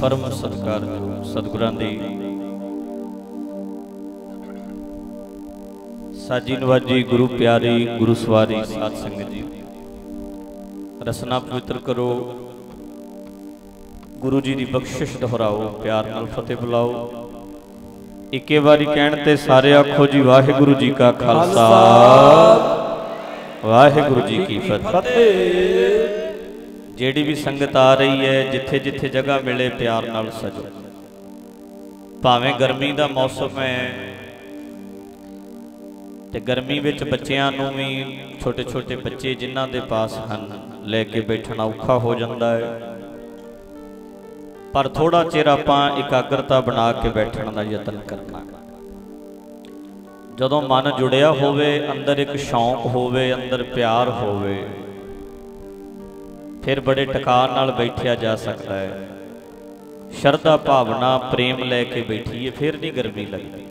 ਪਰਮ ਸਤਿਕਾਰਯੋਗ ਸਤਿਗੁਰਾਂ ਦੀ। ਸਾਜੀ ਨਵਾਜੀ ਗੁਰੂ ਪਿਆਰੀ ਗੁਰੂ ਸਵਾਰੀ ਸਾਧ ਸੰਗਤ ਜੀ। ਰਸਨਾ ਪਵਿੱਤਰ ਕਰੋ। ਗੁਰੂ ਜੀ ਦੀ ਬਖਸ਼ਿਸ਼ ਦੁਹਰਾਓ ਪਿਆਰ ਨਾਲ ਫਤਿਹ ਬੁਲਾਓ। ਇੱਕੇ ਵਾਰੀ ਕਹਿਣ ਤੇ ਸਾਰੇ ਆਖੋ ਜੀ ਵਾਹਿਗੁਰੂ ਜੀ ਕਾ ਖਾਲਸਾ। ਵਾਹਿਗੁਰੂ ਜੀ ਕੀ ਫਤਿਹ। ਜਿਹੜੀ ਵੀ ਸੰਗਤ ਆ ਰਹੀ ਹੈ, ਜਿੱਥੇ ਜਿੱਥੇ ਜਗ੍ਹਾ ਮਿਲੇ, ਪਿਆਰ ਨਾਲ ਸਜੋ। ਭਾਵੇਂ ਗਰਮੀ ਦਾ ਮੌਸਮ ਹੈ ਤੇ ਗਰਮੀ ਵਿੱਚ ਬੱਚਿਆਂ ਨੂੰ ਵੀ ਛੋਟੇ ਛੋਟੇ ਬੱਚੇ ਜਿਨ੍ਹਾਂ ਦੇ ਪਾਸ ਹਨ, ਲੈ ਕੇ ਬੈਠਣਾ ਔਖਾ ਹੋ ਜਾਂਦਾ ਹੈ। ਪਰ ਥੋੜਾ ਚਿਰ ਆਪਾਂ ਇਕਾਗਰਤਾ ਬਣਾ ਕੇ ਬੈਠਣ ਦਾ ਯਤਨ ਕਰਨਾ। ਜਦੋਂ ਮਨ ਜੁੜਿਆ ਹੋਵੇ, ਅੰਦਰ ਇੱਕ ਸ਼ੌਂਕ ਹੋਵੇ, ਅੰਦਰ ਪਿਆਰ ਹੋਵੇ ਫਿਰ ਬੜੇ ਟਿਕਾਣ ਨਾਲ ਬੈਠਿਆ ਜਾ ਸਕਦਾ ਹੈ। ਸ਼ਰਧਾ ਭਾਵਨਾ, ਪ੍ਰੇਮ ਲੈ ਕੇ ਬੈਠੀਏ ਫਿਰ ਨਹੀਂ ਗਰਮੀ ਲੱਗਦੀ।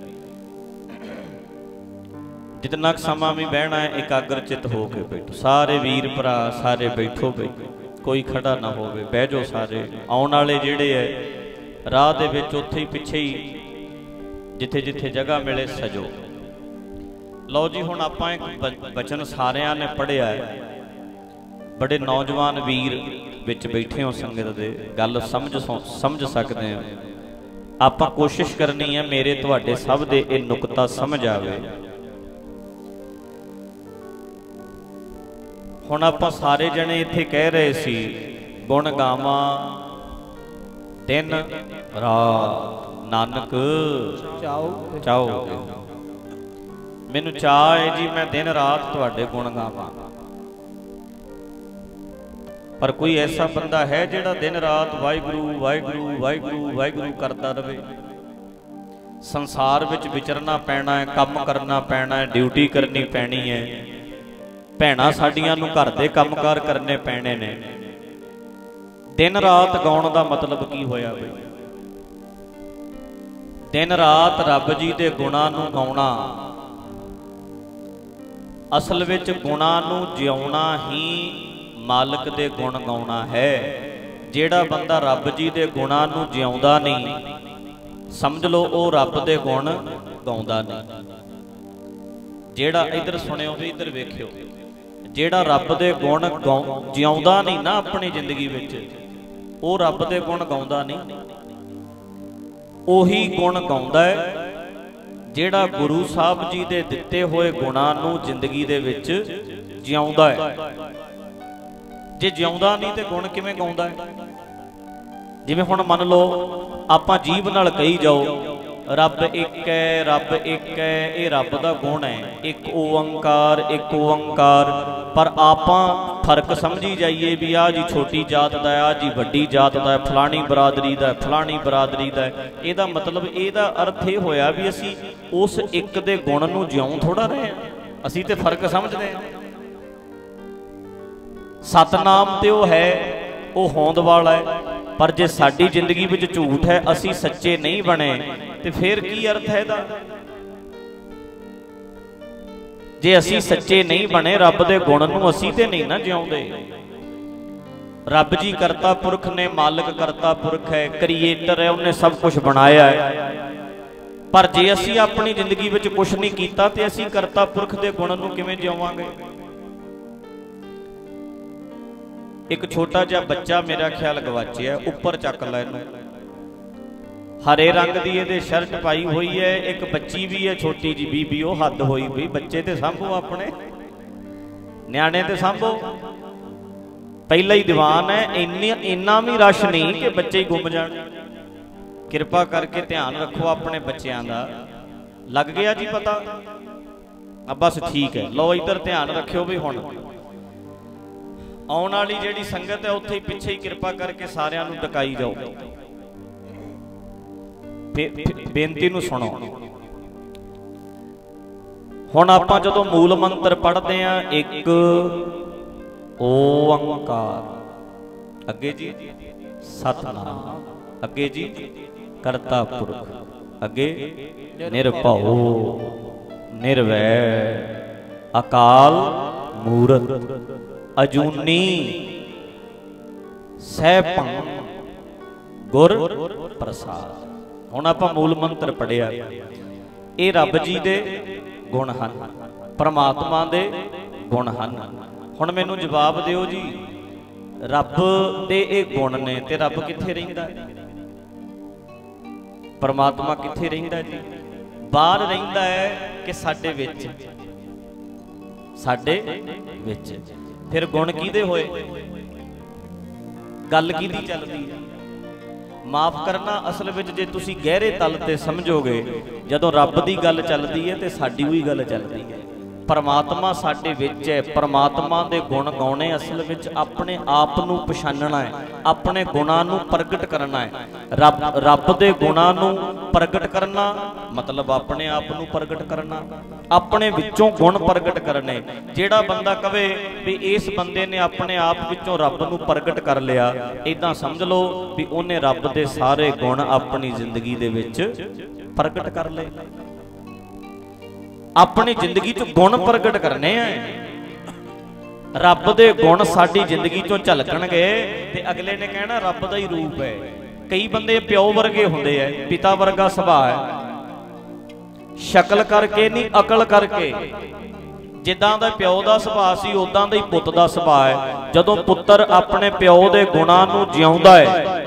ਜਿਤਨਾ ਕੁ ਸਮਾਂ ਵੀ ਬਹਿਣਾ ਹੈ, ਇਕਾਗਰ ਚਿਤ ਹੋ ਕੇ ਬੈਠੋ। ਸਾਰੇ ਵੀਰ ਭਰਾ, ਸਾਰੇ ਬੈਠੋ ਬੈਠੋ ਕੋਈ ਖੜਾ ਨਾ ਹੋਵੇ, ਬਹਿ ਜਾਓ ਸਾਰੇ। ਆਉਣ ਵਾਲੇ ਜਿਹੜੇ ਐ ਰਾਹ ਦੇ ਵਿੱਚ ਉੱਥੇ ਹੀ ਪਿੱਛੇ ਹੀ, ਜਿੱਥੇ ਜਿੱਥੇ ਜਗ੍ਹਾ ਮਿਲੇ, ਸਜੋ। ਲਓ ਜੀ, ਹੁਣ ਆਪਾਂ ਇੱਕ ਬਚਨ ਸਾਰਿਆਂ ਨੇ ਪੜਿਆ ਹੈ। ਬੜੇ ਨੌਜਵਾਨ ਵੀਰ ਵਿੱਚ ਬੈਠੇ ਹੋ ਸੰਗਤ ਦੇ ਗੱਲ ਸਮਝ ਸਮਝ ਸਕਦੇ ਆ ਆਪਾਂ ਕੋਸ਼ਿਸ਼ ਕਰਨੀ ਹੈ ਮੇਰੇ ਤੁਹਾਡੇ ਸਭ ਦੇ ਇਹ ਨੁਕਤਾ ਸਮਝ ਆਵੇ। ਹੁਣ ਆਪਾਂ ਸਾਰੇ ਜਣੇ ਇੱਥੇ ਕਹਿ ਰਹੇ ਸੀ ਗੁਣ ਗਾਵਾਂ ਦਿਨ ਰਾਤ ਨਾਨਕ ਚਾਓ। ਚਾਓ ਮੈਨੂੰ ਚਾਹ ਹੈ ਜੀ ਮੈਂ ਦਿਨ ਰਾਤ ਤੁਹਾਡੇ ਗੁਣ ਗਾਵਾਂ। ਪਰ ਕੋਈ ਐਸਾ ਬੰਦਾ ਹੈ ਜਿਹੜਾ ਦਿਨ ਰਾਤ ਵਾਹਿਗੁਰੂ ਵਾਹਿਗੁਰੂ ਵਾਹਿਗੁਰੂ ਵਾਹਿਗੁਰੂ ਕਰਦਾ ਰਹੇ ਸੰਸਾਰ ਵਿੱਚ ਵਿਚਰਨਾ ਪੈਣਾ ਹੈ, ਕੰਮ ਕਰਨਾ ਪੈਣਾ ਹੈ, ਡਿਊਟੀ ਕਰਨੀ ਪੈਣੀ ਹੈ। ਭੈਣਾ ਸਾਡੀਆਂ ਨੂੰ ਘਰ ਦੇ ਕੰਮਕਾਰ ਕਰਨੇ ਪੈਣੇ ਨੇ। ਦਿਨ ਰਾਤ ਗਾਉਣ ਦਾ ਮਤਲਬ ਕੀ ਹੋਇਆ ਬਈ? ਦਿਨ ਰਾਤ ਰੱਬ ਜੀ ਦੇ ਗੁਣਾਂ ਨੂੰ ਗਾਉਣਾ। ਅਸਲ ਵਿੱਚ ਗੁਣਾਂ ਨੂੰ ਜਿਉਣਾ ਹੀ ਮਾਲਕ ਦੇ ਗੁਣ ਗਾਉਣਾ ਹੈ। ਜਿਹੜਾ ਬੰਦਾ ਰੱਬ ਜੀ ਦੇ ਗੁਣਾਂ ਨੂੰ ਜਿਉਂਦਾ ਨਹੀਂ, ਸਮਝ ਲਓ ਉਹ ਰੱਬ ਦੇ ਗੁਣ ਗਾਉਂਦਾ ਨਹੀਂ। ਜਿਹੜਾ ਇਧਰ ਸੁਣਿਓ ਵੀ ਇਧਰ ਵੇਖਿਓ, ਜਿਹੜਾ ਰੱਬ ਦੇ ਗੁਣ ਜਿਉਂਦਾ ਨਹੀਂ ਨਾ ਆਪਣੀ ਜ਼ਿੰਦਗੀ ਵਿੱਚ, ਉਹ ਰੱਬ ਦੇ ਗੁਣ ਗਾਉਂਦਾ ਨਹੀਂ। ਉਹੀ ਗੁਣ ਗਾਉਂਦਾ ਹੈ, ਜਿਹੜਾ ਗੁਰੂ ਸਾਹਿਬ ਜੀ ਦੇ ਦਿੱਤੇ ਹੋਏ ਗੁਣਾਂ ਨੂੰ ਜ਼ਿੰਦਗੀ ਦੇ ਵਿੱਚ ਜਿਉਂਦਾ ਹੈ। ਜੇ ਜਿਉਂਦਾ ਨਹੀਂ ਤੇ ਗੁਣ ਕਿਵੇਂ ਗਾਉਂਦਾ ਹੈ? ਜਿਵੇਂ ਹੁਣ ਮੰਨ ਲਓ, ਆਪਾਂ ਜੀਬ ਨਾਲ ਕਹੀ ਜਾਓ, ਰੱਬ ਇੱਕ ਹੈ, ਰੱਬ ਇੱਕ ਹੈ, ਇਹ ਰੱਬ ਦਾ ਗੁਣ ਹੈ। ਇੱਕ ਓੰਕਾਰ ਇੱਕ ਓੰਕਾਰ। ਪਰ ਆਪਾਂ ਫ਼ਰਕ ਸਮਝੀ ਜਾਈਏ ਵੀ ਆ ਜੀ ਛੋਟੀ ਜਾਤ ਦਾ ਆ ਜੀ ਵੱਡੀ ਜਾਤ ਦਾ ਫਲਾਣੀ ਬਰਾਦਰੀ ਦਾ ਫਲਾਣੀ ਬਰਾਦਰੀ ਦਾ ਇਹਦਾ ਮਤਲਬ, ਇਹਦਾ ਅਰਥ ਇਹ ਹੋਇਆ ਵੀ ਅਸੀਂ ਉਸ ਇੱਕ ਦੇ ਗੁਣ ਨੂੰ ਜਿਉਂ ਥੋੜਾ ਰਹੇ ਆ ਅਸੀਂ ਤੇ ਫ਼ਰਕ ਸਮਝਦੇ ਹਾਂ। ਸਤਨਾਮ ਤੇ ਉਹ ਹੈ, ਉਹ ਹੋਂਦ ਵਾਲਾ ਹੈ। ਪਰ ਜੇ ਸਾਡੀ ਜ਼ਿੰਦਗੀ ਵਿੱਚ ਝੂਠ ਹੈ, ਅਸੀਂ ਸੱਚੇ ਨਹੀਂ ਬਣੇ, ਤੇ ਫਿਰ ਕੀ ਅਰਥ ਹੈ ਇਹਦਾ? ਜੇ ਅਸੀਂ ਸੱਚੇ ਨਹੀਂ ਬਣੇ, ਰੱਬ ਦੇ ਗੁਣ ਨੂੰ ਅਸੀਂ ਤੇ ਨਹੀਂ ਨਾ ਜਿਉਂਦੇ। ਰੱਬ ਜੀ ਕਰਤਾ ਪੁਰਖ ਨੇ, ਮਾਲਕ ਕਰਤਾ ਪੁਰਖ ਹੈ, ਕ੍ਰੀਏਟਰ ਹੈ, ਉਹਨੇ ਸਭ ਕੁਝ ਬਣਾਇਆ ਹੈ। ਪਰ ਜੇ ਅਸੀਂ ਆਪਣੀ ਜ਼ਿੰਦਗੀ ਵਿੱਚ ਕੁਝ ਨਹੀਂ ਕੀਤਾ, ਤੇ ਅਸੀਂ ਕਰਤਾ ਪੁਰਖ ਦੇ ਗੁਣ ਨੂੰ ਕਿਵੇਂ ਜਿਉਵਾਂਗੇ? ਇੱਕ ਛੋਟਾ ਜਿਹਾ ਬੱਚਾ ਮੇਰਾ ਖਿਆਲ ਗਵਾਚਿਆ, ਉੱਪਰ ਚੱਕ ਲੈ ਇਹਨੂੰ। ਹਰੇ ਰੰਗ ਦੀ ਇਹਦੇ ਸ਼ਰਟ ਪਾਈ ਹੋਈ ਹੈ, ਇੱਕ ਬੱਚੀ ਵੀ ਹੈ, ਛੋਟੀ ਜੀ ਬੀਬੀ, ਉਹ ਹੱਦ ਹੋਈ ਹੋਈ ਬੱਚੇ ਤੇ ਸੰਭੋ ਆਪਣੇ। ਨਿਆਣੇ ਤੇ ਸੰਭੋ। ਪਹਿਲਾ ਹੀ ਦੀਵਾਨ ਹੈ, ਇੰਨੀ, ਇੰਨਾ ਵੀ ਰਸ਼ ਨਹੀਂ ਕਿ ਬੱਚੇ ਹੀ ਗੁੰਮ ਜਾਣ। ਕਿਰਪਾ ਕਰਕੇ ਧਿਆਨ ਰੱਖੋ ਆਪਣੇ ਬੱਚਿਆਂ ਦਾ। ਲੱਗ ਗਿਆ ਜੀ ਪਤਾ? ਆ ਬਸ ਠੀਕ ਹੈ। ਲਓ ਇੱਧਰ ਧਿਆਨ ਰੱਖਿਓ ਵੀ ਹੁਣ। ਆਉਣ ਵਾਲੀ ਜਿਹੜੀ ਸੰਗਤ ਹੈ, ਉੱਥੇ ਹੀ ਪਿੱਛੇ ਹੀ ਕਿਰਪਾ ਕਰਕੇ ਸਾਰਿਆਂ ਨੂੰ ਟਕਾਈ ਜਾਓ। ਬੇਨਤੀ ਨੂੰ ਸੁਣੋ। ਹੁਣ ਆਪਾਂ ਜਦੋਂ ਮੂਲ ਮੰਤਰ ਪੜ੍ਹਦੇ ਆ ਇੱਕ ਓੰਕਾਰ। ਅੱਗੇ ਜੀ, ਸਤਨਾਮ। ਅੱਗੇ ਜੀ ਕਰਤਾ ਪੁਰਖ ਅੱਗੇ, ਨਿਰਭਉ, ਨਿਰਵੈ, ਅਕਾਲ ਮੂਰਤ। ਅਜੂਨੀ ਸਹਿਪੰ ਗੁਰ ਪ੍ਰਸਾਦ। ਹੁਣ ਆਪਾਂ ਮੂਲ ਮੰਤਰ ਪੜਿਆ ਇਹ ਰੱਬ ਜੀ ਦੇ ਗੁਣ ਹਨ, ਪਰਮਾਤਮਾ ਦੇ ਗੁਣ ਹਨ। ਹੁਣ ਮੈਨੂੰ ਜਵਾਬ ਦਿਓ ਜੀ, ਰੱਬ ਦੇ ਇਹ ਗੁਣ ਨੇ ਤੇ ਰੱਬ ਕਿੱਥੇ ਰਹਿੰਦਾ? ਪਰਮਾਤਮਾ ਕਿੱਥੇ ਰਹਿੰਦਾ ਜੀ? ਬਾਹਰ ਰਹਿੰਦਾ ਹੈ ਕਿ ਸਾਡੇ ਵਿੱਚ? ਸਾਡੇ ਵਿੱਚ। ਫਿਰ ਗੁਣ ਕਿਹਦੇ ਹੋਏ? ਗੱਲ ਕਿਹਦੀ ਚੱਲਦੀ ਹੈ ਮਾਫ ਕਰਨਾ ਅਸਲ ਵਿੱਚ ਜੇ ਤੁਸੀਂ ਗਹਿਰੇ ਤਲ ਤੇ ਸਮਝੋਗੇ, ਜਦੋਂ ਰੱਬ ਦੀ ਗੱਲ ਚੱਲਦੀ ਹੈ ਤੇ ਸਾਡੀ ਵੀ ਗੱਲ ਚੱਲਦੀ ਹੈ ਪਰਮਾਤਮਾ ਸਾਡੇ ਵਿੱਚ ਹੈ। ਪਰਮਾਤਮਾ ਦੇ ਗੁਣ ਗਾਉਣੇ ਅਸਲ ਵਿੱਚ ਆਪਣੇ ਆਪ ਨੂੰ ਪਛਾਨਣਾ ਹੈ। ਆਪਣੇ ਗੁਣਾਂ ਨੂੰ ਪ੍ਰਗਟ ਕਰਨਾ ਹੈ। ਰੱਬ ਰੱਬ ਦੇ ਗੁਣਾਂ ਨੂੰ ਪ੍ਰਗਟ ਕਰਨਾ, ਮਤਲਬ ਆਪਣੇ ਆਪ ਨੂੰ ਪ੍ਰਗਟ ਕਰਨਾ, ਆਪਣੇ ਵਿੱਚੋਂ ਗੁਣ ਪ੍ਰਗਟ ਕਰਨੇ। ਜਿਹੜਾ ਬੰਦਾ ਕਵੇ ਵੀ ਇਸ ਬੰਦੇ ਨੇ ਆਪਣੇ ਆਪ ਵਿੱਚੋਂ ਰੱਬ ਨੂੰ ਪ੍ਰਗਟ ਕਰ ਲਿਆ ਇਦਾਂ ਸਮਝ ਲਓ ਵੀ ਉਹਨੇ ਰੱਬ ਦੇ ਸਾਰੇ ਗੁਣ ਆਪਣੀ ਜ਼ਿੰਦਗੀ ਦੇ ਵਿੱਚ ਪ੍ਰਗਟ ਕਰ ਲਏ। ਆਪਣੀ ਜ਼ਿੰਦਗੀ 'ਚ ਗੁਣ ਪ੍ਰਗਟ ਕਰਨੇ ਆ। ਰੱਬ ਦੇ ਗੁਣ ਸਾਡੀ ਜ਼ਿੰਦਗੀ 'ਚੋਂ ਝਲਕਣਗੇ ਤੇ ਅਗਲੇ ਨੇ ਕਹਿਣਾ ਰੱਬ ਦਾ ਹੀ ਰੂਪ ਹੈ। ਕਈ ਬੰਦੇ ਪਿਓ ਵਰਗੇ ਹੁੰਦੇ ਆ, ਪਿਤਾ ਵਰਗਾ ਸੁਭਾਅ ਹੈ। ਸ਼ਕਲ ਕਰਕੇ ਨਹੀਂ ਅਕਲ ਕਰਕੇ। ਜਿੱਦਾਂ ਦਾ ਪਿਓ ਦਾ ਸੁਭਾਅ ਸੀ ਉਦਾਂ ਦਾ ਹੀ ਪੁੱਤ ਦਾ ਸੁਭਾਅ ਹੈ। ਜਦੋਂ ਪੁੱਤਰ ਆਪਣੇ ਪਿਓ ਦੇ ਗੁਣਾਂ ਨੂੰ ਜਿਉਂਦਾ ਹੈ,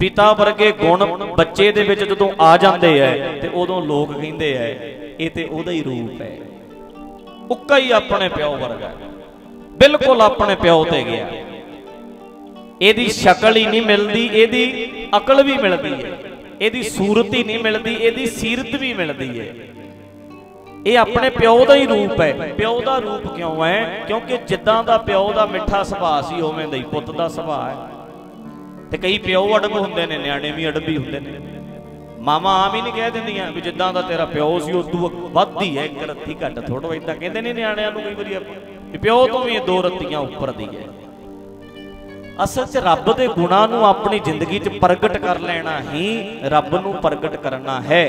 ਪਿਤਾ ਵਰਗੇ ਗੁਣ ਬੱਚੇ ਦੇ ਵਿੱਚ ਜਦੋਂ ਆ ਜਾਂਦੇ ਐ ਤੇ ਉਦੋਂ ਲੋਕ ਕਹਿੰਦੇ ਐ ਇਹ ਤੇ ਉਹਦਾ ਹੀ ਰੂਪ ਹੈ। ਉੱਕਾ ਹੀ ਆਪਣੇ ਪਿਓ ਵਰਗਾ ਬਿਲਕੁਲ ਆਪਣੇ ਪਿਓ ਤੇ ਗਿਆ। ਇਹਦੀ ਸ਼ਕਲ ਹੀ ਨਹੀਂ ਮਿਲਦੀ, ਇਹਦੀ ਅਕਲ ਵੀ ਮਿਲਦੀ ਹੈ। ਇਹਦੀ ਸੂਰਤ ਹੀ ਨਹੀਂ ਮਿਲਦੀ, ਇਹਦੀ ਸੀਰਤ ਵੀ ਮਿਲਦੀ ਹੈ। ਇਹ ਆਪਣੇ ਪਿਓ ਦਾ ਹੀ ਰੂਪ ਹੈ। ਪਿਓ ਦਾ ਰੂਪ ਕਿਉਂ ਹੈ? ਕਿਉਂਕਿ ਜਿੱਦਾਂ ਦਾ ਪਿਓ ਦਾ ਮਿੱਠਾ ਸੁਭਾਅ ਸੀ, ਉਵੇਂ ਦਾ ਹੀ ਪੁੱਤ ਦਾ ਸੁਭਾਅ ਹੈ। ਤੇ ਕਈ ਪਿਓ ਅੜਬ ਹੁੰਦੇ ਨੇ, ਨਿਆਣੇ ਵੀ ਅੜਬੀ ਹੁੰਦੇ ਨੇ। ਮਾਮਾ ਆਮ ਹੀ ਨਹੀਂ ਕਹਿ ਦਿੰਦੀਆਂ ਵੀ ਜਿੱਦਾਂ ਦਾ ਤੇਰਾ ਪਿਓ ਸੀ ਉਸ ਤੋਂ ਵੱਧ ਹੀ ਹੈ ਇੱਕ ਰੱਤੀ ਘੱਟ ਥੋੜਾ ਇਦਾਂ ਕਹਿੰਦੇ ਨੇ ਨਿਆਣਿਆਂ ਨੂੰ ਕਈ ਵਾਰੀ ਵੀ ਪਿਓ ਤੋਂ ਵੀ ਦੋ ਰੱਤੀਆਂ ਉੱਪਰ ਦੀ ਹੈ ਅਸਲ 'ਚ ਰੱਬ ਦੇ ਗੁਣਾਂ ਨੂੰ ਆਪਣੀ ਜ਼ਿੰਦਗੀ 'ਚ ਪ੍ਰਗਟ ਕਰ ਲੈਣਾ ਹੀ ਰੱਬ ਨੂੰ ਪ੍ਰਗਟ ਕਰਨਾ ਹੈ।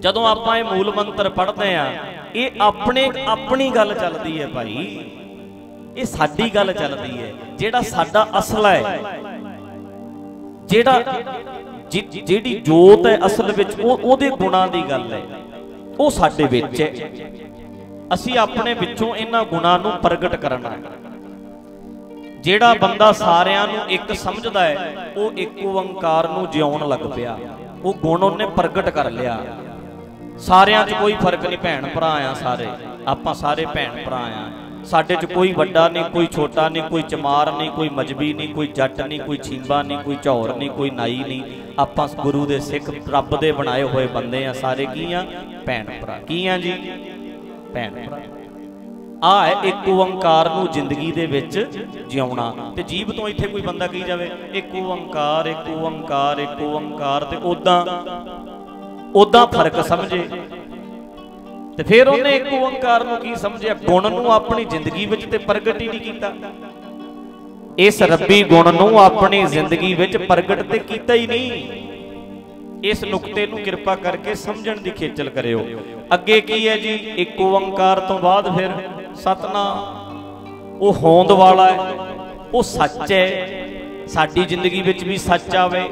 ਜਦੋਂ ਆਪਾਂ ਇਹ ਮੂਲ ਮੰਤਰ ਪੜ੍ਹਦੇ ਆ, ਇਹ ਆਪਣੇ, ਆਪਣੀ ਗੱਲ ਚੱਲਦੀ ਹੈ ਭਾਈ। ਇਹ ਸਾਡੀ ਗੱਲ ਚੱਲਦੀ ਹੈ ਜਿਹੜਾ ਸਾਡਾ ਅਸਲ ਹੈ ਜਿਹੜਾ ਜਿਹੜੀ ਜੋਤ ਹੈ ਅਸਲ ਵਿੱਚ ਉਹ, ਉਹਦੇ ਗੁਣਾਂ ਦੀ ਗੱਲ ਹੈ। ਉਹ ਸਾਡੇ ਵਿੱਚ ਹੈ। ਅਸੀਂ ਆਪਣੇ ਵਿੱਚੋਂ ਇਹਨਾਂ ਗੁਣਾਂ ਨੂੰ ਪ੍ਰਗਟ ਕਰਨਾ ਹੈ। ਜਿਹੜਾ ਬੰਦਾ ਸਾਰਿਆਂ ਨੂੰ ਇੱਕ ਸਮਝਦਾ ਹੈ, ਉਹ ਇੱਕ ਓੰਕਾਰ ਨੂੰ ਜਿਉਣ ਲੱਗ ਪਿਆ। ਉਹ ਗੁਣ ਉਹਨੇ ਪ੍ਰਗਟ ਕਰ ਲਿਆ। ਸਾਰਿਆਂ 'ਚ ਕੋਈ ਫ਼ਰਕ ਨਹੀਂ ਭੈਣ ਭਰਾ ਆ ਸਾਰੇ। ਆਪਾਂ ਸਾਰੇ ਭੈਣ ਭਰਾ ਆ। ਸਾਡੇ 'ਚ ਕੋਈ ਵੱਡਾ ਨਹੀਂ, ਕੋਈ ਛੋਟਾ ਨਹੀਂ, ਕੋਈ ਚਮਾਰ ਨਹੀਂ, ਕੋਈ ਮਜਬੀ ਨਹੀਂ, ਕੋਈ ਜੱਟ ਨਹੀਂ, ਕੋਈ ਛੀਂਬਾ ਨਹੀਂ, ਕੋਈ ਝੌਰ ਨਹੀਂ, ਕੋਈ ਨਾਈ ਨਹੀਂ। ਆਪਾਂ ਗੁਰੂ ਦੇ ਸਿੱਖ, ਰੱਬ ਦੇ ਬਣਾਏ ਹੋਏ ਬੰਦੇ ਆ ਸਾਰੇ। ਕੀ ਆ? ਭੈਣ ਭਰਾ। ਕੀ ਆ ਜੀ? ਭੈਣ ਭਰਾ। ਆ ਹੈ ਇੱਕ ਓੰਕਾਰ ਨੂੰ ਜ਼ਿੰਦਗੀ ਦੇ ਵਿੱਚ ਜਿਉਣਾ। ਤੇ ਜੀਵ ਤੋਂ ਇੱਥੇ ਕੋਈ ਬੰਦਾ ਕਹੀ ਜਾਵੇ? ਇੱਕ ਓੰਕਾਰ ਇੱਕ ਓੰਕਾਰ ਇੱਕ ਓੰਕਾਰ ਤੇ ਉਦਾਂ ਉਦਾਂ ਫ਼ਰਕ ਸਮਝੇ। ਤੇ ਫਿਰ ਉਹਨੇ ਇੱਕ ਓੰਕਾਰ ਨੂੰ ਕੀ ਸਮਝਿਆ? ਗੁਣ ਨੂੰ ਆਪਣੀ ਜ਼ਿੰਦਗੀ ਵਿੱਚ ਤੇ ਪ੍ਰਗਟ ਹੀ ਨਹੀਂ ਕੀਤਾ। ਇਸ ਰੱਬੀ ਗੁਣ ਨੂੰ ਆਪਣੀ ਜ਼ਿੰਦਗੀ ਵਿੱਚ ਪ੍ਰਗਟ ਤੇ ਕੀਤਾ ਹੀ ਨਹੀਂ। ਇਸ ਨੁਕਤੇ ਨੂੰ ਕਿਰਪਾ ਕਰਕੇ ਸਮਝਣ ਦੀ ਖੇਚਲ ਕਰਿਓ। ਅੱਗੇ ਕੀ ਹੈ ਜੀ? ਇੱਕ ਓੰਕਾਰ ਤੋਂ ਬਾਅਦ ਫਿਰ ਸਤਨਾਮ। ਉਹ ਹੋਂਦ ਵਾਲਾ ਹੈ। ਉਹ ਸੱਚ ਹੈ। ਸਾਡੀ ਜ਼ਿੰਦਗੀ ਵਿੱਚ ਵੀ ਸੱਚ ਆਵੇ।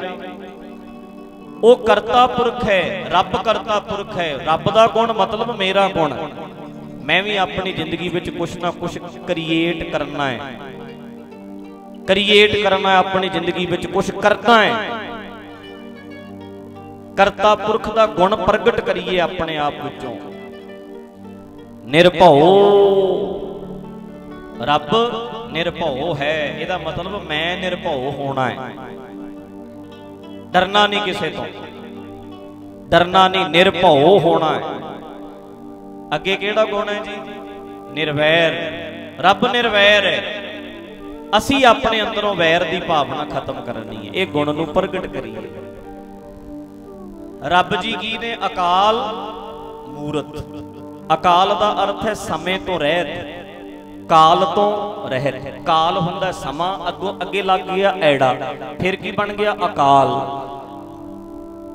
ਉਹ ਕਰਤਾ ਪੁਰਖ ਹੈ, ਰੱਬ ਕਰਤਾ ਪੁਰਖ ਹੈ। ਰੱਬ ਦਾ ਗੁਣ ਮਤਲਬ ਮੇਰਾ ਗੁਣ ਮੈਂ ਵੀ ਆਪਣੀ ਜ਼ਿੰਦਗੀ ਵਿੱਚ ਕੁਛ ਨਾ ਕੁਛ ਕ੍ਰੀਏਟ ਕਰਨਾ ਹੈ। ਕ੍ਰੀਏਟ ਕਰਨਾ ਹੈ, ਆਪਣੀ ਜ਼ਿੰਦਗੀ ਵਿੱਚ ਕੁਛ ਕਰਨਾ ਹੈ। ਕਰਤਾ ਪੁਰਖ ਦਾ ਗੁਣ ਪ੍ਰਗਟ ਕਰੀਏ ਆਪਣੇ ਆਪ ਵਿੱਚੋਂ। ਨਿਰਭਉ। ਰੱਬ ਨਿਰਭਉ ਹੈ, ਇਹਦਾ ਮਤਲਬ ਮੈਂ ਨਿਰਭਉ ਹੋਣਾ ਹੈ। ਡਰਨਾ ਨਹੀਂ ਕਿਸੇ ਤੋਂ। ਡਰਨਾ ਨਹੀਂ, ਨਿਰਭਉ ਹੋਣਾ ਹੈ। ਅੱਗੇ ਕਿਹੜਾ ਗੁਣ ਹੈ ਜੀ? ਨਿਰਵੈਰ। ਰੱਬ ਨਿਰਵੈਰ ਹੈ। ਅਸੀਂ ਆਪਣੇ ਅੰਦਰੋਂ ਵੈਰ ਦੀ ਭਾਵਨਾ ਖਤਮ ਕਰਨੀ ਹੈ। ਇਹ ਗੁਣ ਨੂੰ ਪ੍ਰਗਟ ਕਰੀਏ। ਰੱਬ ਜੀ ਕੀ ਨੇ? ਅਕਾਲ ਮੂਰਤ। ਅਕਾਲ ਦਾ ਅਰਥ ਹੈ ਸਮੇਂ ਤੋਂ ਰਹਿਤ। ਕਾਲ ਤੋਂ ਰਹਿਤ। ਕਾਲ ਹੁੰਦਾ ਸਮਾਂ, ਅੱਗੋਂ ਅੱਗੇ ਲੱਗ ਗਿਆ ਐੜਾ। ਫਿਰ ਕੀ ਬਣ ਗਿਆ? ਅਕਾਲ।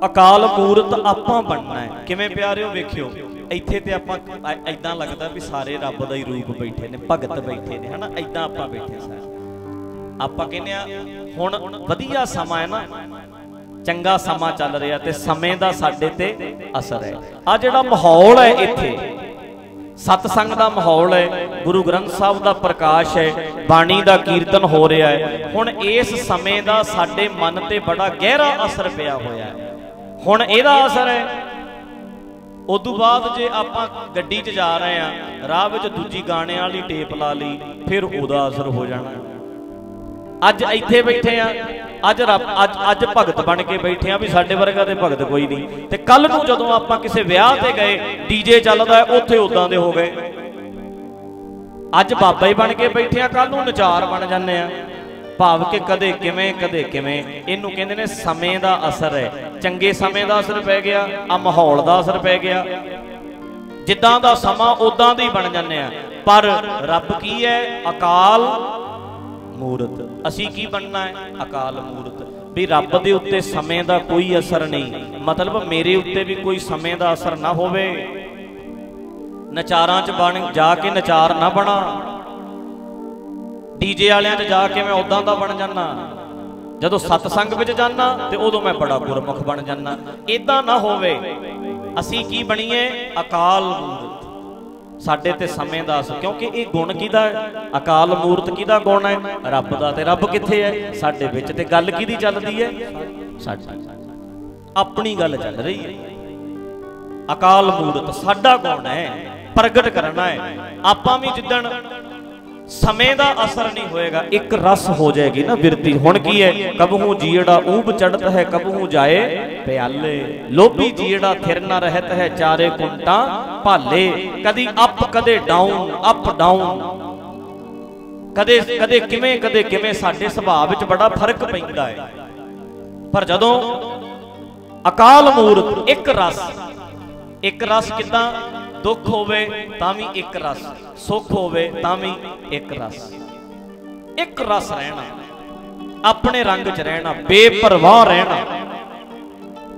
ਅਕਾਲ ਮੂਰਤ ਆਪਾਂ ਬਣਨਾ ਹੈ। ਕਿਵੇਂ ਪਿਆਰਿਓ, ਵੇਖਿਓ। ਇੱਥੇ ਤੇ ਆਪਾਂ ਐਦਾਂ ਲੱਗਦਾ ਵੀ ਸਾਰੇ ਰੱਬ ਦਾ ਹੀ ਰੂਪ ਬੈਠੇ ਨੇ, ਭਗਤ ਬੈਠੇ ਨੇ, ਹਨਾ? ਐਦਾਂ ਆਪਾਂ ਬੈਠੇ ਸਾਰੇ। ਆਪਾਂ ਕਹਿੰਦੇ ਆ ਹੁਣ ਵਧੀਆ ਸਮਾਂ ਹੈ ਨਾ। ਚੰਗਾ ਸਮਾਂ ਚੱਲ ਰਿਹਾ ਤੇ ਸਮੇਂ ਦਾ ਸਾਡੇ ਤੇ ਅਸਰ ਹੈ। ਆ ਜਿਹੜਾ ਮਾਹੌਲ ਹੈ ਇੱਥੇ ਸਤਸੰਗ ਦਾ ਮਾਹੌਲ ਹੈ, ਗੁਰੂ ਗ੍ਰੰਥ ਸਾਹਿਬ ਦਾ ਪ੍ਰਕਾਸ਼ ਹੈ, ਬਾਣੀ ਦਾ ਕੀਰਤਨ ਹੋ ਰਿਹਾ ਹੈ। ਹੁਣ ਇਸ ਸਮੇਂ ਦਾ ਸਾਡੇ ਮਨ ਤੇ ਬੜਾ ਗਹਿਰਾ ਅਸਰ ਪਿਆ ਹੋਇਆ ਹੈ। ਹੁਣ ਇਹਦਾ ਅਸਰ ਹੈ, ਉਦੋਂ ਬਾਅਦ ਜੇ ਆਪਾਂ ਗੱਡੀ 'ਚ ਜਾ ਰਹੇ ਆ ਰਾਹ ਵਿੱਚ ਦੂਜੀ ਗਾਣਿਆਂ ਵਾਲੀ ਟੇਪ ਲਾ ਲਈ, ਫਿਰ ਉਹਦਾ ਅਸਰ ਹੋ ਜਾਣਾ। ਅੱਜ ਇੱਥੇ ਬੈਠੇ ਆ। ਅੱਜ ਰੱਬ ਅੱਜ ਅੱਜ ਭਗਤ ਬਣ ਕੇ ਬੈਠੇ ਆ ਵੀ ਸਾਡੇ ਵਰਗਾ ਤੇ ਭਗਤ ਕੋਈ ਨਹੀਂ। ਤੇ ਕੱਲ ਨੂੰ ਜਦੋਂ ਆਪਾਂ ਕਿਸੇ ਵਿਆਹ ਤੇ ਗਏ ਡੀਜੇ ਚੱਲਦਾ ਉੱਥੇ ਉਦਾਂ ਦੇ ਹੋ ਗਏ। ਅੱਜ ਬਾਬਾ ਹੀ ਬਣ ਕੇ ਬੈਠੇ ਆ ਕੱਲ ਨੂੰ ਨਚਾਰ ਬਣ ਜਾਂਦੇ ਆ। ਭਾਵ ਕਿ ਕਦੇ ਕਿਵੇਂ ਕਦੇ ਕਿਵੇਂ। ਇਹਨੂੰ ਕਹਿੰਦੇ ਨੇ ਸਮੇਂ ਦਾ ਅਸਰ ਹੈ। ਚੰਗੇ ਸਮੇਂ ਦਾ ਅਸਰ ਪੈ ਗਿਆ, ਆ ਮਾਹੌਲ ਦਾ ਅਸਰ ਪੈ ਗਿਆ। ਜਿੱਦਾਂ ਦਾ ਸਮਾਂ ਉਦਾਂ ਦੇ ਹੀ ਬਣ ਜਾਂਦੇ ਆ। ਪਰ ਰੱਬ ਕੀ ਹੈ? ਅਕਾਲ ਮੂਰਤ। ਅਸੀਂ ਕੀ ਬਣਨਾ ਹੈ? ਅਕਾਲ ਮੂਰਤ। ਵੀ ਰੱਬ ਦੇ ਉੱਤੇ ਸਮੇਂ ਦਾ ਕੋਈ ਅਸਰ ਨਹੀਂ। ਮਤਲਬ ਮੇਰੇ ਉੱਤੇ ਵੀ ਕੋਈ ਸਮੇਂ ਦਾ ਅਸਰ ਨਾ ਹੋਵੇ। ਨਚਾਰਾਂ 'ਚ ਬਣ, ਜਾ ਕੇ ਨਚਾਰ ਨਾ ਬਣਾ। ਡੀਜੇ ਵਾਲਿਆਂ 'ਚ ਜਾ ਕੇ ਮੈਂ ਉਦਾਂ ਦਾ ਬਣ ਜਾਣਾ ਜਦੋਂ ਸਤਸੰਗ ਵਿੱਚ ਜਾਣਾ ਤੇ ਉਦੋਂ ਮੈਂ ਬੜਾ ਗੁਰਮੁਖ ਬਣ ਜਾਣਾ ਇਦਾਂ ਨਾ ਹੋਵੇ। ਅਸੀਂ ਕੀ ਬਣੀਏ? ਅਕਾਲ ਮੂਰਤ। ਸਾਡੇ ਤੇ ਸਮੇਂ ਦਾ ਕਿਉਂਕਿ ਇਹ ਗੁਣ ਕਿਹਦਾ ਹੈ? ਅਕਾਲ ਮੂਰਤ ਕਿਹਦਾ ਗੁਣ ਹੈ? ਰੱਬ ਦਾ ਤੇ ਰੱਬ ਕਿੱਥੇ ਹੈ? ਸਾਡੇ ਵਿੱਚ ਤੇ ਗੱਲ ਕਿਹਦੀ ਚੱਲਦੀ ਹੈ? ਸਾਡੀ ਆਪਣੀ ਗੱਲ ਚੱਲ ਰਹੀ ਹੈ। ਅਕਾਲ ਮੂਰਤ ਸਾਡਾ ਗੁਣ ਹੈ। ਪ੍ਰਗਟ ਕਰਨਾ ਹੈ। ਆਪਾਂ ਵੀ ਜਿੱਦਣ ਸਮੇਂ ਦਾ ਅਸਰ ਨਹੀਂ ਹੋਏਗਾ, ਇੱਕ ਰਸ ਹੋ ਜਾਏਗੀ ਨਾ ਬਿਰਤੀ। ਹੁਣ ਕੀ ਹੈ? ਕਬਹੂ ਜੀੜਾ ਊਬ ਚੜਤ ਹੈ, ਕਬਹੂ ਜਾਏ ਪਿਆਲੇ। ਲੋਭੀ ਜੀੜਾ ਥਿਰ ਨਾ ਰਹਿਤ ਹੈ, ਚਾਰੇ ਕੁੰਟਾਂ ਭਾਲੇ। ਕਦੀ ਅਪ, ਕਦੇ ਡਾਊਨ, ਅਪ, ਡਾਊਨ। ਕਦੇ ਕਦੇ ਕਿਵੇਂ ਕਦੇ ਕਿਵੇਂ ਸਾਡੇ ਸੁਭਾਅ ਵਿੱਚ ਬੜਾ ਫ਼ਰਕ ਪੈਂਦਾ ਹੈ। ਪਰ ਜਦੋਂ ਅਕਾਲ ਮੂਰਤ, ਇੱਕ ਰਸ ਇੱਕ ਰਸ ਕਿਦਾਂ? ਦੁੱਖ ਹੋਵੇ ਤਾਂ ਵੀ ਇੱਕ ਰਸ ਸੁੱਖ ਹੋਵੇ ਤਾਂ ਵੀ ਇੱਕ ਰਸ। ਇੱਕ ਰਸ ਰਹਿਣਾ ਆਪਣੇ ਰੰਗ 'ਚ ਰਹਿਣਾ ਬੇਪਰਵਾਹ ਰਹਿਣਾ।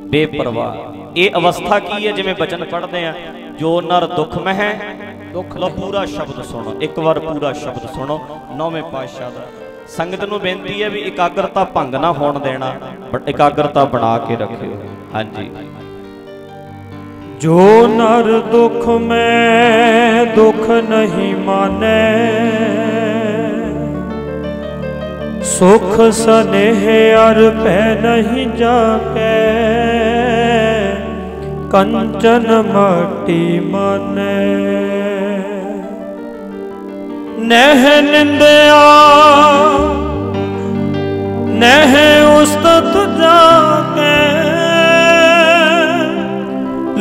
ਬੇਪਰਵਾਹ। ਇਹ ਅਵਸਥਾ ਕੀ ਹੈ? ਜਿਵੇਂ ਬਚਨ ਪੜ੍ਹਦੇ ਆ ਜੋ ਨਰ ਦੁੱਖ ਮਹਿ ਦੁੱਖ ਲੋ ਪੂਰਾ ਸ਼ਬਦ ਸੁਣੋ। ਇੱਕ ਵਾਰ ਪੂਰਾ ਸ਼ਬਦ ਸੁਣੋ ਨੌਵੇਂ ਪਾਤਸ਼ਾਹ ਦਾ। ਸੰਗਤ ਨੂੰ ਬੇਨਤੀ ਹੈ ਵੀ ਇਕਾਗਰਤਾ ਭੰਗ ਨਾ ਹੋਣ ਦੇਣਾ ਬਟ ਇਕਾਗਰਤਾ ਬਣਾ ਕੇ ਰੱਖਿਓ। ਹਾਂਜੀ। ਜੋ ਨਰ ਦੁਖ ਮੈਂ ਦੁਖ ਨਹੀਂ ਮਾਨੈ, ਸੁਖ ਸਨੇਹ ਅਰ ਪੈ ਨਹੀਂ ਜਾਪੈ, ਕੰਚਨ ਮਾਟੀ ਮਾਨੈ। ਨਹਿ ਨਿੰਦਿਆ, ਨਹਿ ਉਸਤਤ ਜਾਗੇ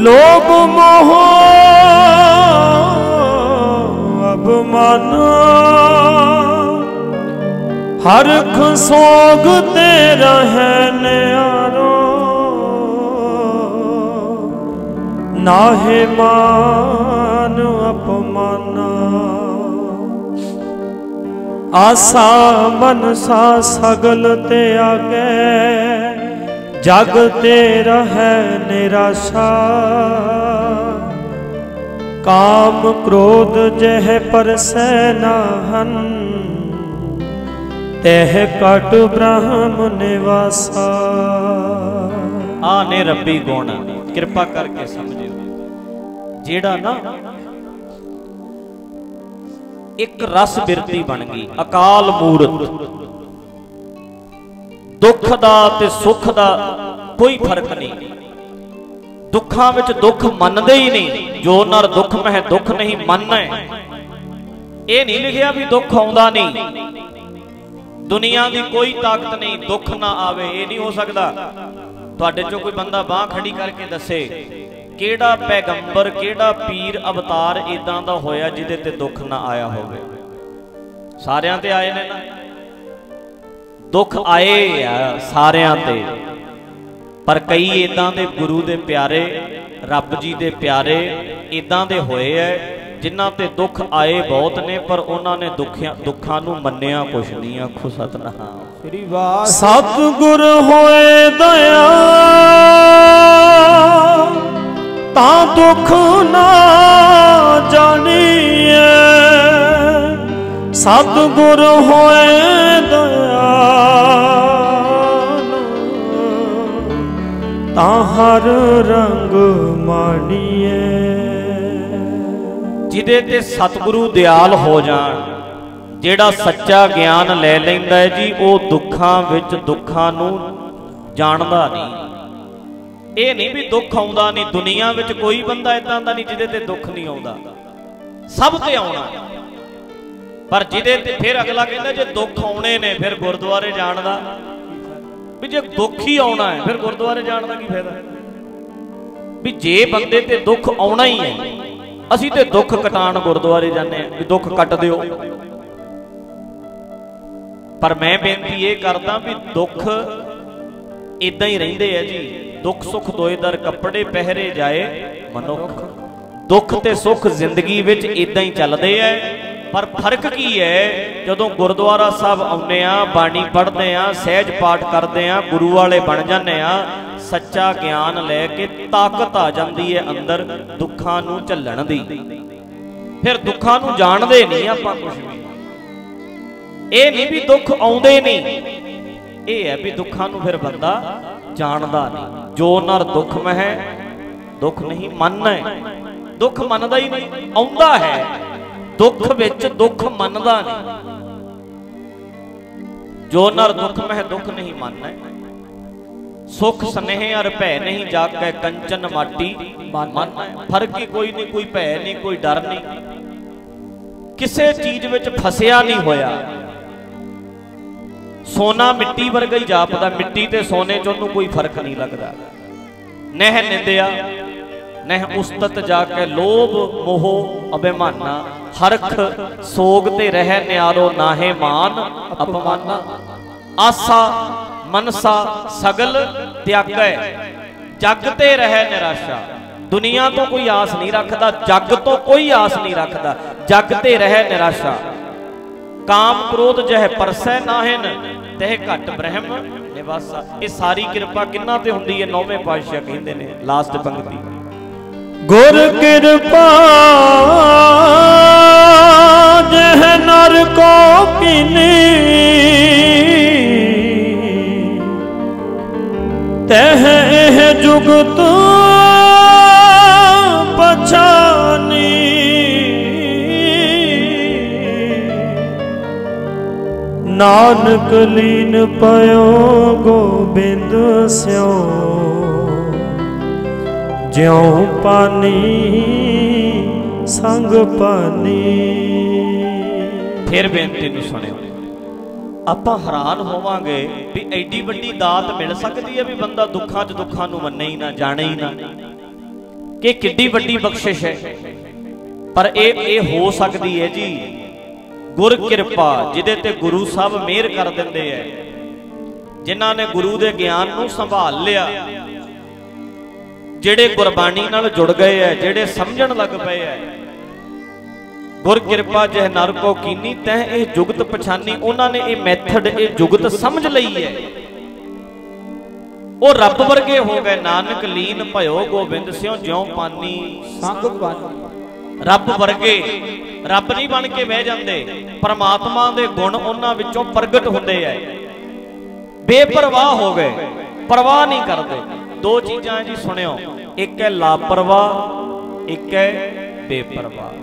ਲੋਭ ਮੋਹ। ਅਬਮਨ ਹਰਖ ਸੋਗ ਤੇ ਰਹਿ ਨਿਆਰੋ। ਨਾਹੇ ਮਾਨ ਅਪਮਾਨਾ ਆਸਾ ਮਨਸਾ ਸਗਲ ਤੇ ਆਗੇ। ਜਗ ਤੇ ਰਹਿ ਨਿਰਾਸ਼ਾ। ਕਾਮ ਕ੍ਰੋਧ ਜਹ ਪਰਸੈ ਨਾਹਨ, ਤਹ ਕਟ ਬ੍ਰਹਮ ਨਿਵਾਸਾ। ਆ ਨੇ ਰੱਬੀ ਗੁਣ, ਕਿਰਪਾ ਕਰਕੇ ਸਮਝਿਓ। ਜਿਹੜਾ ਨਾ ਇੱਕ ਰਸ ਬਿਰਤੀ ਬਣ ਗਈ, ਅਕਾਲ ਮੂਰਤ। ਦੁੱਖ ਦਾ ਤੇ ਸੁੱਖ ਦਾ ਕੋਈ ਫ਼ਰਕ ਨਹੀਂ। ਦੁੱਖਾਂ ਵਿੱਚ ਦੁੱਖ ਮੰਨਦੇ ਹੀ ਨਹੀਂ। ਜੋ ਨਰ ਦੁੱਖ ਮਹਿ ਦੁੱਖ ਨਹੀਂ, ਮੰਨੈ। ਇਹ ਨਹੀਂ ਲਿਖਿਆ ਵੀ ਦੁੱਖ ਆਉਂਦਾ ਨਹੀਂ। ਦੁਨੀਆ ਦੀ ਕੋਈ ਤਾਕਤ ਨਹੀਂ, ਦੁੱਖ ਨਾ ਆਵੇ, ਇਹ ਨਹੀਂ ਹੋ ਸਕਦਾ। ਤੁਹਾਡੇ ਚੋਂ ਕੋਈ ਬੰਦਾ ਬਾਹ ਖੜੀ ਕਰਕੇ ਦੱਸੇ, ਕਿਹੜਾ ਪੈਗੰਬਰ, ਕਿਹੜਾ ਪੀਰ ਅਵਤਾਰ ਇਦਾਂ ਦਾ ਹੋਇਆ ਜਿਹਦੇ ਤੇ ਦੁੱਖ ਨਾ ਆਇਆ ਹੋਵੇ। ਸਾਰਿਆਂ ਤੇ ਆਏ ਨੇ ਨਾ। ਦੁੱਖ ਆਏ ਆ ਸਾਰਿਆਂ ਤੇ। ਪਰ ਕਈ ਇਦਾਂ ਦੇ ਗੁਰੂ ਦੇ ਪਿਆਰੇ ਰੱਬ ਜੀ ਦੇ ਪਿਆਰੇ ਇਦਾਂ ਦੇ ਹੋਏ ਐ ਜਿਨ੍ਹਾਂ ਤੇ ਦੁੱਖ ਆਏ ਬਹੁਤ ਨੇ ਪਰ ਉਹਨਾਂ ਨੇ ਦੁੱਖਾਂ ਦੁੱਖਾਂ ਨੂੰ ਮੰਨਿਆ ਕੁਛ ਨਹੀਂ ਆਖੋ ਸਤਨਾਮ। ਸ੍ਰੀ ਵਾਹਿ ਸਤਿਗੁਰ ਹੋਏ ਦਇਆ ਤਾਂ ਦੁੱਖ ਨਾ ਜਾਣੀਏ ਸਤਿਗੁਰ ਹੋਏ ਦਇਆਲ ਤਾਂ ਹਰ ਰੰਗ ਮਾਣੀਏ। ਜਿਹਦੇ ਤੇ ਸਤਿਗੁਰੂ ਦਿਆਲ ਹੋ ਜਾਣ, ਜਿਹੜਾ ਸੱਚਾ ਗਿਆਨ ਲੈ ਲੈਂਦਾ ਹੈ ਜੀ, ਉਹ ਦੁੱਖਾਂ ਵਿੱਚ ਦੁੱਖਾਂ ਨੂੰ ਜਾਣਦਾ ਨਹੀਂ। ਇਹ ਨਹੀਂ ਵੀ ਦੁੱਖ ਆਉਂਦਾ ਨਹੀਂ, ਦੁਨੀਆ ਵਿੱਚ ਕੋਈ ਬੰਦਾ ਇਦਾਂ ਦਾ ਨਹੀਂ ਜਿਹਦੇ ਤੇ ਦੁੱਖ ਨਹੀਂ ਆਉਂਦਾ। ਸਭ ਤੇ ਆਉਣਾ। ਪਰ ਜਿਹਦੇ ਤੇ ਫਿਰ ਅਗਲਾ ਕਹਿੰਦਾ ਜੇ ਦੁੱਖ ਆਉਣੇ ਨੇ, ਫਿਰ ਗੁਰਦੁਆਰੇ ਜਾਣ ਦਾ। ਵੀ ਜੇ ਦੁੱਖ ਹੀ ਆਉਣਾ ਹੈ, ਫਿਰ ਗੁਰਦੁਆਰੇ ਜਾਣ ਦਾ ਕੀ ਫਾਇਦਾ? ਵੀ ਜੇ ਬੰਦੇ ਤੇ ਦੁੱਖ ਆਉਣਾ ਹੀ ਹੈ, ਅਸੀਂ ਤੇ ਦੁੱਖ ਕਟਾਣ ਗੁਰਦੁਆਰੇ ਜਾਂਦੇ ਆ ਵੀ ਦੁੱਖ ਕੱਟ ਦਿਓ। ਪਰ ਮੈਂ ਬੇਨਤੀ ਇਹ ਕਰਦਾ ਵੀ ਦੁੱਖ ਇਦਾਂ ਹੀ ਰਹਿੰਦੇ ਆ ਜੀ। ਦੁੱਖ ਸੁੱਖ ਦੋਏ ਦਰ ਕੱਪੜੇ ਪਹਿਰੇ ਜਾਏ ਮਨੁੱਖ। ਦੁੱਖ ਤੇ ਸੁੱਖ ਜ਼ਿੰਦਗੀ ਵਿੱਚ ਇਦਾਂ ਹੀ ਚੱਲਦੇ ਐ ਪਰ ਫ਼ਰਕ ਕੀ ਹੈ? ਜਦੋਂ ਗੁਰਦੁਆਰਾ ਸਾਹਿਬ ਆਉਂਦੇ ਆ ਬਾਣੀ ਪੜ੍ਹਦੇ ਆ ਸਹਿਜ ਪਾਠ ਕਰਦੇ ਆ ਗੁਰੂ ਵਾਲੇ ਬਣ ਜਾਂਦੇ ਆ ਸੱਚਾ ਗਿਆਨ ਲੈ ਕੇ ਤਾਕਤ ਆ ਜਾਂਦੀ ਹੈ ਅੰਦਰ ਦੁੱਖਾਂ ਨੂੰ ਝੱਲਣ ਦੀ। ਫਿਰ ਦੁੱਖਾਂ ਨੂੰ ਜਾਣਦੇ ਨਹੀਂ ਆਪਾਂ ਕੁਝ ਵੀ। ਇਹ ਨਹੀਂ ਵੀ ਦੁੱਖ ਆਉਂਦੇ ਨਹੀਂ। ਇਹ ਹੈ ਵੀ ਦੁੱਖਾਂ ਨੂੰ ਫਿਰ ਬੰਦਾ ਜਾਣਦਾ ਨਹੀਂ। ਜੋ ਨਰ ਦੁੱਖ ਮਹਿ, ਦੁੱਖ ਨਹੀਂ ਮੰਨਣਾ ਦੁੱਖ ਮੰਨਦਾ ਹੀ ਨਹੀਂ, ਆਉਂਦਾ ਹੈ। ਦੁੱਖ ਵਿੱਚ ਦੁੱਖ ਮੰਨਦਾ ਨਹੀਂ। ਜੋ ਨਰ ਦੁੱਖ ਮਹਿ ਦੁੱਖ ਨਹੀਂ ਮੰਨੈ ਸੁਖ ਸਨੇਹ ਅਰ ਭੈ ਨਹੀਂ ਜਾਗੈ, ਕੰਚਨ ਮਾਟੀ ਮੰਨੈ ਫ਼ਰਕ ਹੀ ਕੋਈ ਨਹੀਂ, ਕੋਈ ਭੈ ਨਹੀਂ, ਕੋਈ ਡਰ ਨਹੀਂ। ਕਿਸੇ ਚੀਜ਼ ਵਿੱਚ ਫਸਿਆ ਨਹੀਂ ਹੋਇਆ। ਸੋਨਾ ਮਿੱਟੀ ਵਰਗਾ ਹੀ ਜਾਪਦਾ, ਮਿੱਟੀ ਤੇ ਸੋਨੇ 'ਚ ਉਹਨੂੰ ਕੋਈ ਫ਼ਰਕ ਨਹੀਂ ਲੱਗਦਾ। ਨਹਿ ਨਿੰਦਿਆ ਨਹਿ ਉਸਤਤ ਜਾ ਕੇ ਲੋਭ ਮੋਹ ਅਭਿਮਾਨਾ, ਹਰਖ ਸੋਗ ਤੇ ਰਹਿ ਨਿਆਰੋ ਨਾਹੇ ਮਾਨ ਅਪਮਾਨਾ। ਆਸਾ ਮਨਸਾ ਸਗਲ ਤਿਆਗੈ, ਜਗ ਤੇ ਰਹਿ ਨਿਰਾਸ਼ਾ। ਦੁਨੀਆ ਤੋਂ ਕੋਈ ਆਸ ਨਹੀਂ ਰੱਖਦਾ, ਜੱਗ ਤੋਂ ਕੋਈ ਆਸ ਨਹੀਂ ਰੱਖਦਾ, ਜਗ ਤੇ ਰਹਿ ਨਿਰਾਸ਼ਾ। ਕਾਮ ਕ੍ਰੋਧ ਜਹ ਪਰਸੈ ਨਾਹਿਨ, ਤਹਿ ਘਟ ਬ੍ਰਹਮ ਨਿਵਾਸਾ। ਇਹ ਸਾਰੀ ਕਿਰਪਾ ਕਿੰਨਾ ਤੇ ਹੁੰਦੀ ਹੈ? ਨੌਵੇਂ ਪਾਤਸ਼ਾਹ ਕਹਿੰਦੇ ਨੇ ਲਾਸਟ ਪੰਕਤੀ। ਗੁਰ ਕਿਰਪਾ, ਜਹ ਨਰ ਕੋ ਕੀਨੀ। ਤਹ ਇਹ ਜੁਗਤ ਪਛਾਨੀ। ਨਾਨਕ ਲੀਨ ਪਇਓ, ਗੋਬਿੰਦ ਸਿਓ। ਜਿਉ ਪਾਨੀ, ਸੰਗ ਪਾਨੀ। ਫਿਰ ਬੇਨਤੀ ਨੂੰ ਸੁਣਿਓ। ਆਪਾਂ ਹੈਰਾਨ ਹੋਵਾਂਗੇ ਵੀ ਐਡੀ ਵੱਡੀ ਦਾਤ ਮਿਲ ਸਕਦੀ ਹੈ ਵੀ ਬੰਦਾ ਦੁੱਖਾਂ 'ਚ ਦੁੱਖਾਂ ਨੂੰ ਮੰਨੇ ਹੀ ਨਾ, ਜਾਣੇ ਹੀ ਨਾ। ਕਿ ਕਿੱਡੀ ਵੱਡੀ ਬਖਸ਼ਿਸ਼ ਹੈ। ਪਰ ਇਹ ਇਹ ਹੋ ਸਕਦੀ ਹੈ ਜੀ। ਗੁਰ ਕਿਰਪਾ, ਜਿਹਦੇ ਤੇ ਗੁਰੂ ਸਾਹਿਬ ਮਿਹਰ ਕਰ ਦਿੰਦੇ ਐ ਜਿਨ੍ਹਾਂ ਨੇ ਗੁਰੂ ਦੇ ਗਿਆਨ ਨੂੰ ਸੰਭਾਲ ਲਿਆ ਜਿਹੜੇ ਗੁਰਬਾਣੀ ਨਾਲ ਜੁੜ ਗਏ ਐ ਜਿਹੜੇ ਸਮਝਣ ਲੱਗ ਪਏ ਐ। ਗੁਰ ਕਿਰਪਾ ਜਹ ਨਰ ਕੋ ਕੀਨੀ ਤਹ ਇਹ ਜੁਗਤ ਪਛਾਨੀ ਉਹਨਾਂ ਨੇ ਇਹ ਮੈਥਡ ਇਹ ਜੁਗਤ ਸਮਝ ਲਈ ਹੈ ਉਹ ਰੱਬ ਵਰਗੇ ਹੋ ਗਏ ਨਾਨਕ ਲੀਨ ਭਇਓ ਗੋਬਿੰਦ ਸਿਓ ਜਿਉ ਪਾਨੀ। ਸੰਗ ਪਾਨੀ ਰੱਬ ਵਰਗੇ ਰੱਬ ਨਹੀਂ ਬਣ ਕੇ ਬਹਿ ਜਾਂਦੇ। ਪਰਮਾਤਮਾ ਦੇ ਗੁਣ ਉਹਨਾਂ ਵਿੱਚੋਂ ਪ੍ਰਗਟ ਹੁੰਦੇ ਐ। ਬੇਪਰਵਾਹ ਹੋ ਗਏ ਪਰਵਾਹ ਨਹੀਂ ਕਰਦੇ। ਦੋ ਚੀਜ਼ਾਂ ਜੀ ਸੁਣਿਓ। ਇੱਕ ਹੈ ਲਾਪਰਵਾਹ, ਇੱਕ ਹੈ ਬੇਪਰਵਾਹ।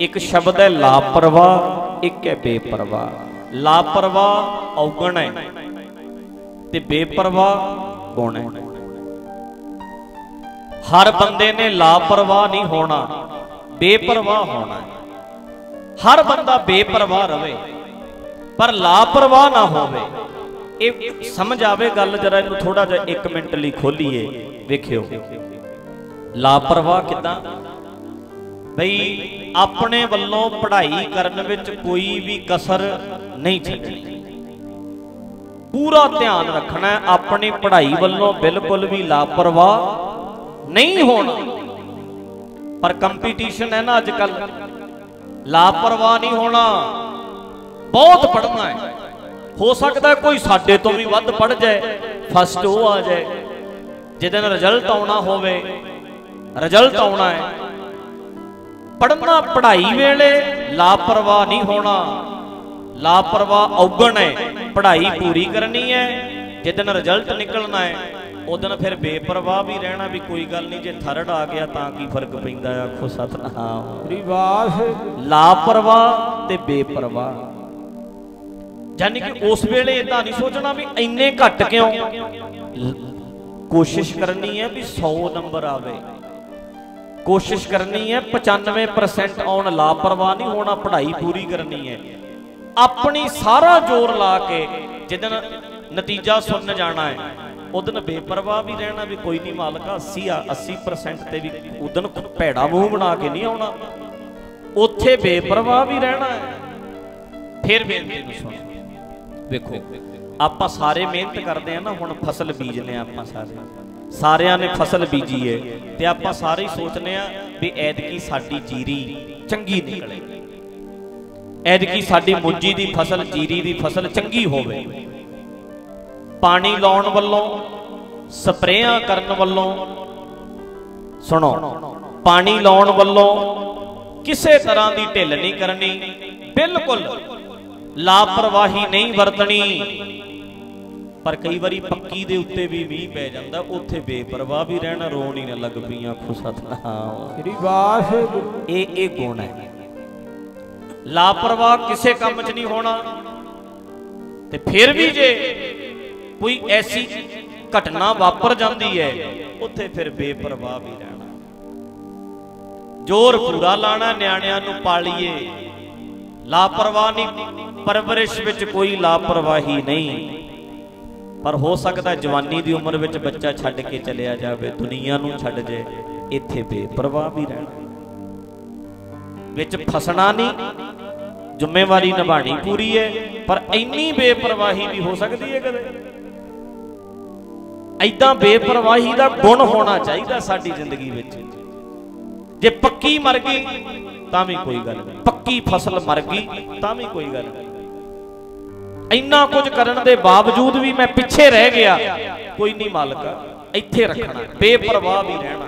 ਇੱਕ ਸ਼ਬਦ ਹੈ ਲਾਪਰਵਾਹ, ਇੱਕ ਹੈ ਬੇਪਰਵਾਹ। ਲਾਪਰਵਾਹ ਔਗਣ ਹੈ ਤੇ ਬੇਪਰਵਾਹ ਗੁਣ ਹੈ। ਹਰ ਬੰਦੇ ਨੇ ਲਾਪਰਵਾਹ ਨਹੀਂ ਹੋਣਾ, ਬੇਪਰਵਾਹ ਹੋਣਾ ਹਰ ਬੰਦਾ ਬੇਪਰਵਾਹ ਰਵੇ, ਪਰ ਲਾਪਰਵਾਹ ਨਾ ਹੋਵੇ। ਇਹ ਸਮਝ ਆਵੇ ਗੱਲ, ਜਰਾ ਇਹਨੂੰ ਥੋੜਾ ਜਿਹਾ 1 ਮਿੰਟ ਲਈ ਖੋਲੀਏ। ਵੇਖਿਓ। ਲਾਪਰਵਾਹ ਕਿਦਾਂ? ਬਈ, ਆਪਣੇ ਵੱਲੋਂ ਪੜ੍ਹਾਈ ਕਰਨ ਵਿੱਚ ਕੋਈ ਵੀ ਕਸਰ ਨਹੀਂ ਛੱਡਣੀ। ਪੂਰਾ ਧਿਆਨ ਰੱਖਣਾ ਆਪਣੀ ਪੜ੍ਹਾਈ ਵੱਲੋਂ ਬਿਲਕੁਲ ਵੀ ਲਾਪਰਵਾਹ ਨਹੀਂ ਹੋਣਾ। ਪਰ ਕੰਪੀਟੀਸ਼ਨ ਹੈ ਨਾ ਅੱਜ ਕੱਲ ਲਾਪਰਵਾਹ ਨਹੀਂ ਹੋਣਾ। ਬਹੁਤ ਪੜ੍ਹਨਾ ਹੈ। ਹੋ ਸਕਦਾ ਕੋਈ ਸਾਡੇ ਤੋਂ ਵੀ ਵੱਧ ਪੜ ਜਾਏ ਫਸਟ ਉਹ ਆ ਜਾਏ ਜਿਹਦੇ ਨਾਲ ਰਿਜ਼ਲਟ ਆਉਣਾ ਹੋਵੇ ਰਿਜ਼ਲਟ ਆਉਣਾ ਹੈ। ਪੜਨਾ ਪੜ੍ਹਾਈ ਵੇਲੇ ਲਾਪਰਵਾਹ ਨਹੀਂ ਹੋਣਾ ਲਾਪਰਵਾਹ ਔਗਣ ਹੈ। ਪੜ੍ਹਾਈ ਪੂਰੀ ਕਰਨੀ ਹੈ ਜਿੱਦਨ ਰਿਜ਼ਲਟ ਨਿਕਲਣਾ ਹੈ ਉਦੋਂ ਫਿਰ ਬੇਪਰਵਾਹ ਵੀ ਰਹਿਣਾ ਵੀ ਕੋਈ ਗੱਲ ਨਹੀਂ ਜੇ ਥਰਡ ਆ ਗਿਆ ਤਾਂ ਕੀ ਫ਼ਰਕ ਪੈਂਦਾ ਆਖੋ ਸਤਨਾਮ। ਰਿਵਾਸ ਲਾਪਰਵਾਹ ਤੇ ਬੇਪਰਵਾਹ। ਯਾਨੀ ਕਿ ਉਸ ਵੇਲੇ ਇਦਾਂ ਨਹੀਂ ਸੋਚਣਾ ਵੀ ਇੰਨੇ ਘੱਟ ਕਿਉਂ? ਕੋਸ਼ਿਸ਼ ਕਰਨੀ ਹੈ ਵੀ 100 ਨੰਬਰ ਆਵੇ। ਕੋਸ਼ਿਸ਼ ਕਰਨੀ ਹੈ 95% ਆਉਣ, ਲਾਪਰਵਾਹ ਨਹੀਂ ਹੋਣਾ, ਪੜ੍ਹਾਈ ਪੂਰੀ ਕਰਨੀ ਹੈ। ਆਪਣੀ ਸਾਰਾ ਜ਼ੋਰ ਲਾ ਕੇ ਜਿੱਦਨ ਨਤੀਜਾ ਸੁਣਨ ਜਾਣਾ ਹੈ ਉਦਨ ਬੇਪਰਵਾਹ ਵੀ ਰਹਿਣਾ ਵੀ ਕੋਈ ਨਹੀਂ ਮਾਲਕਾ 80 ਆ 80% ਤੇ ਵੀ ਉਦਨ ਭੈੜਾ ਮੂੰਹ ਬਣਾ ਕੇ ਨਹੀਂ ਆਉਣਾ। ਉੱਥੇ ਬੇਪਰਵਾਹ ਵੀ ਰਹਿਣਾ ਹੈ। ਫਿਰ ਬੇਨਤੀ ਨੂੰ ਸੁਣ। ਵੇਖੋ, ਆਪਾਂ ਸਾਰੇ ਮਿਹਨਤ ਕਰਦੇ ਆ ਨਾ, ਹੁਣ ਫਸਲ ਬੀਜਨੇ ਆ ਆਪਾਂ ਸਾਰੇ। ਸਾਰਿਆਂ ਨੇ ਫਸਲ ਬੀਜੀ ਏ, ਤੇ ਆਪਾਂ ਸਾਰੇ ਹੀ ਸੋਚਨੇ ਆ ਵੀ ਐਤਕੀ ਸਾਡੀ ਜੀਰੀ ਚੰਗੀ ਨਿਕਲੇ। ਐਤਕੀ ਸਾਡੀ ਮੁੰਜੀ ਦੀ ਫਸਲ, ਜੀਰੀ ਦੀ ਫਸਲ ਚੰਗੀ ਹੋਵੇ। ਪਾਣੀ ਲਾਉਣ ਵੱਲੋਂ, ਸਪਰੇਆਂ ਕਰਨ ਵੱਲੋਂ, ਸੁਣੋ, ਪਾਣੀ ਲਾਉਣ ਵੱਲੋਂ ਕਿਸੇ ਤਰ੍ਹਾਂ ਦੀ ਢਿੱਲ ਨਹੀਂ ਕਰਨੀ, ਬਿਲਕੁਲ ਲਾਪਰਵਾਹੀ ਨਹੀਂ ਵਰਤਣੀ। ਪਰ ਕਈ ਵਾਰੀ ਪੱਕੀ ਦੇ ਉੱਤੇ ਵੀ ਮੀਂਹ ਪੈ ਜਾਂਦਾ ਉੱਥੇ ਬੇਪਰਵਾਹ ਵੀ ਰਹਿਣਾ ਰੋਣ ਹੀ ਨਾ ਲੱਗ ਪਈਆਂ ਆਖੋ ਸਤਨਾਮ। ਰਿਵਾਸ ਇਹ ਇਹ ਗੁਣ ਹੈ। ਲਾਪਰਵਾਹ ਕਿਸੇ ਕੰਮ 'ਚ ਨਹੀਂ ਹੋਣਾ। ਤੇ ਫਿਰ ਵੀ ਜੇ ਕੋਈ ਐਸੀ ਘਟਨਾ ਵਾਪਰ ਜਾਂਦੀ ਹੈ ਉੱਥੇ ਫਿਰ ਬੇਪਰਵਾਹ ਵੀ ਰਹਿਣਾ। ਜ਼ੋਰ ਪੂਰਾ ਲਾਣਾ ਨਿਆਣਿਆਂ ਨੂੰ ਪਾਲੀਏ। ਲਾਪਰਵਾਹ ਨਹੀਂ ਪਰਵਰਿਸ਼ ਵਿੱਚ ਕੋਈ ਲਾਪਰਵਾਹੀ ਨਹੀਂ। ਪਰ ਹੋ ਸਕਦਾ ਜਵਾਨੀ ਦੀ ਉਮਰ ਵਿੱਚ ਬੱਚਾ ਛੱਡ ਕੇ ਚਲਿਆ ਜਾਵੇ, ਦੁਨੀਆ ਨੂੰ ਛੱਡ ਜੇ, ਇੱਥੇ ਬੇਪਰਵਾਹ ਵੀ ਰਹਿਣਾ। ਵਿੱਚ ਫਸਣਾ ਨਹੀਂ, ਜ਼ਿੰਮੇਵਾਰੀ ਨਿਭਾਣੀ ਪੂਰੀ ਹੈ, ਪਰ ਇੰਨੀ ਬੇਪਰਵਾਹੀ ਵੀ ਹੋ ਸਕਦੀ ਹੈ ਕਦੇ। ਐਦਾਂ ਬੇਪਰਵਾਹੀ ਦਾ ਗੁਣ ਹੋਣਾ ਚਾਹੀਦਾ ਸਾਡੀ ਜ਼ਿੰਦਗੀ ਵਿੱਚ। ਜੇ ਪੱਕੀ ਮਰ ਗਈ ਤਾਂ ਵੀ ਕੋਈ ਗੱਲ ਨਹੀਂ। ਪੱਕੀ ਫਸਲ ਮਰ ਗਈ, ਤਾਂ ਵੀ ਕੋਈ ਗੱਲ ਨਹੀਂ। ਇੰਨਾ ਕੁਝ ਕਰਨ ਦੇ ਬਾਵਜੂਦ ਵੀ ਮੈਂ ਪਿੱਛੇ ਰਹਿ ਗਿਆ, ਕੋਈ ਨਹੀਂ ਮਾਲਕ, ਇੱਥੇ ਰੱਖਣਾ, ਬੇਪਰਵਾਹ ਵੀ ਰਹਿਣਾ।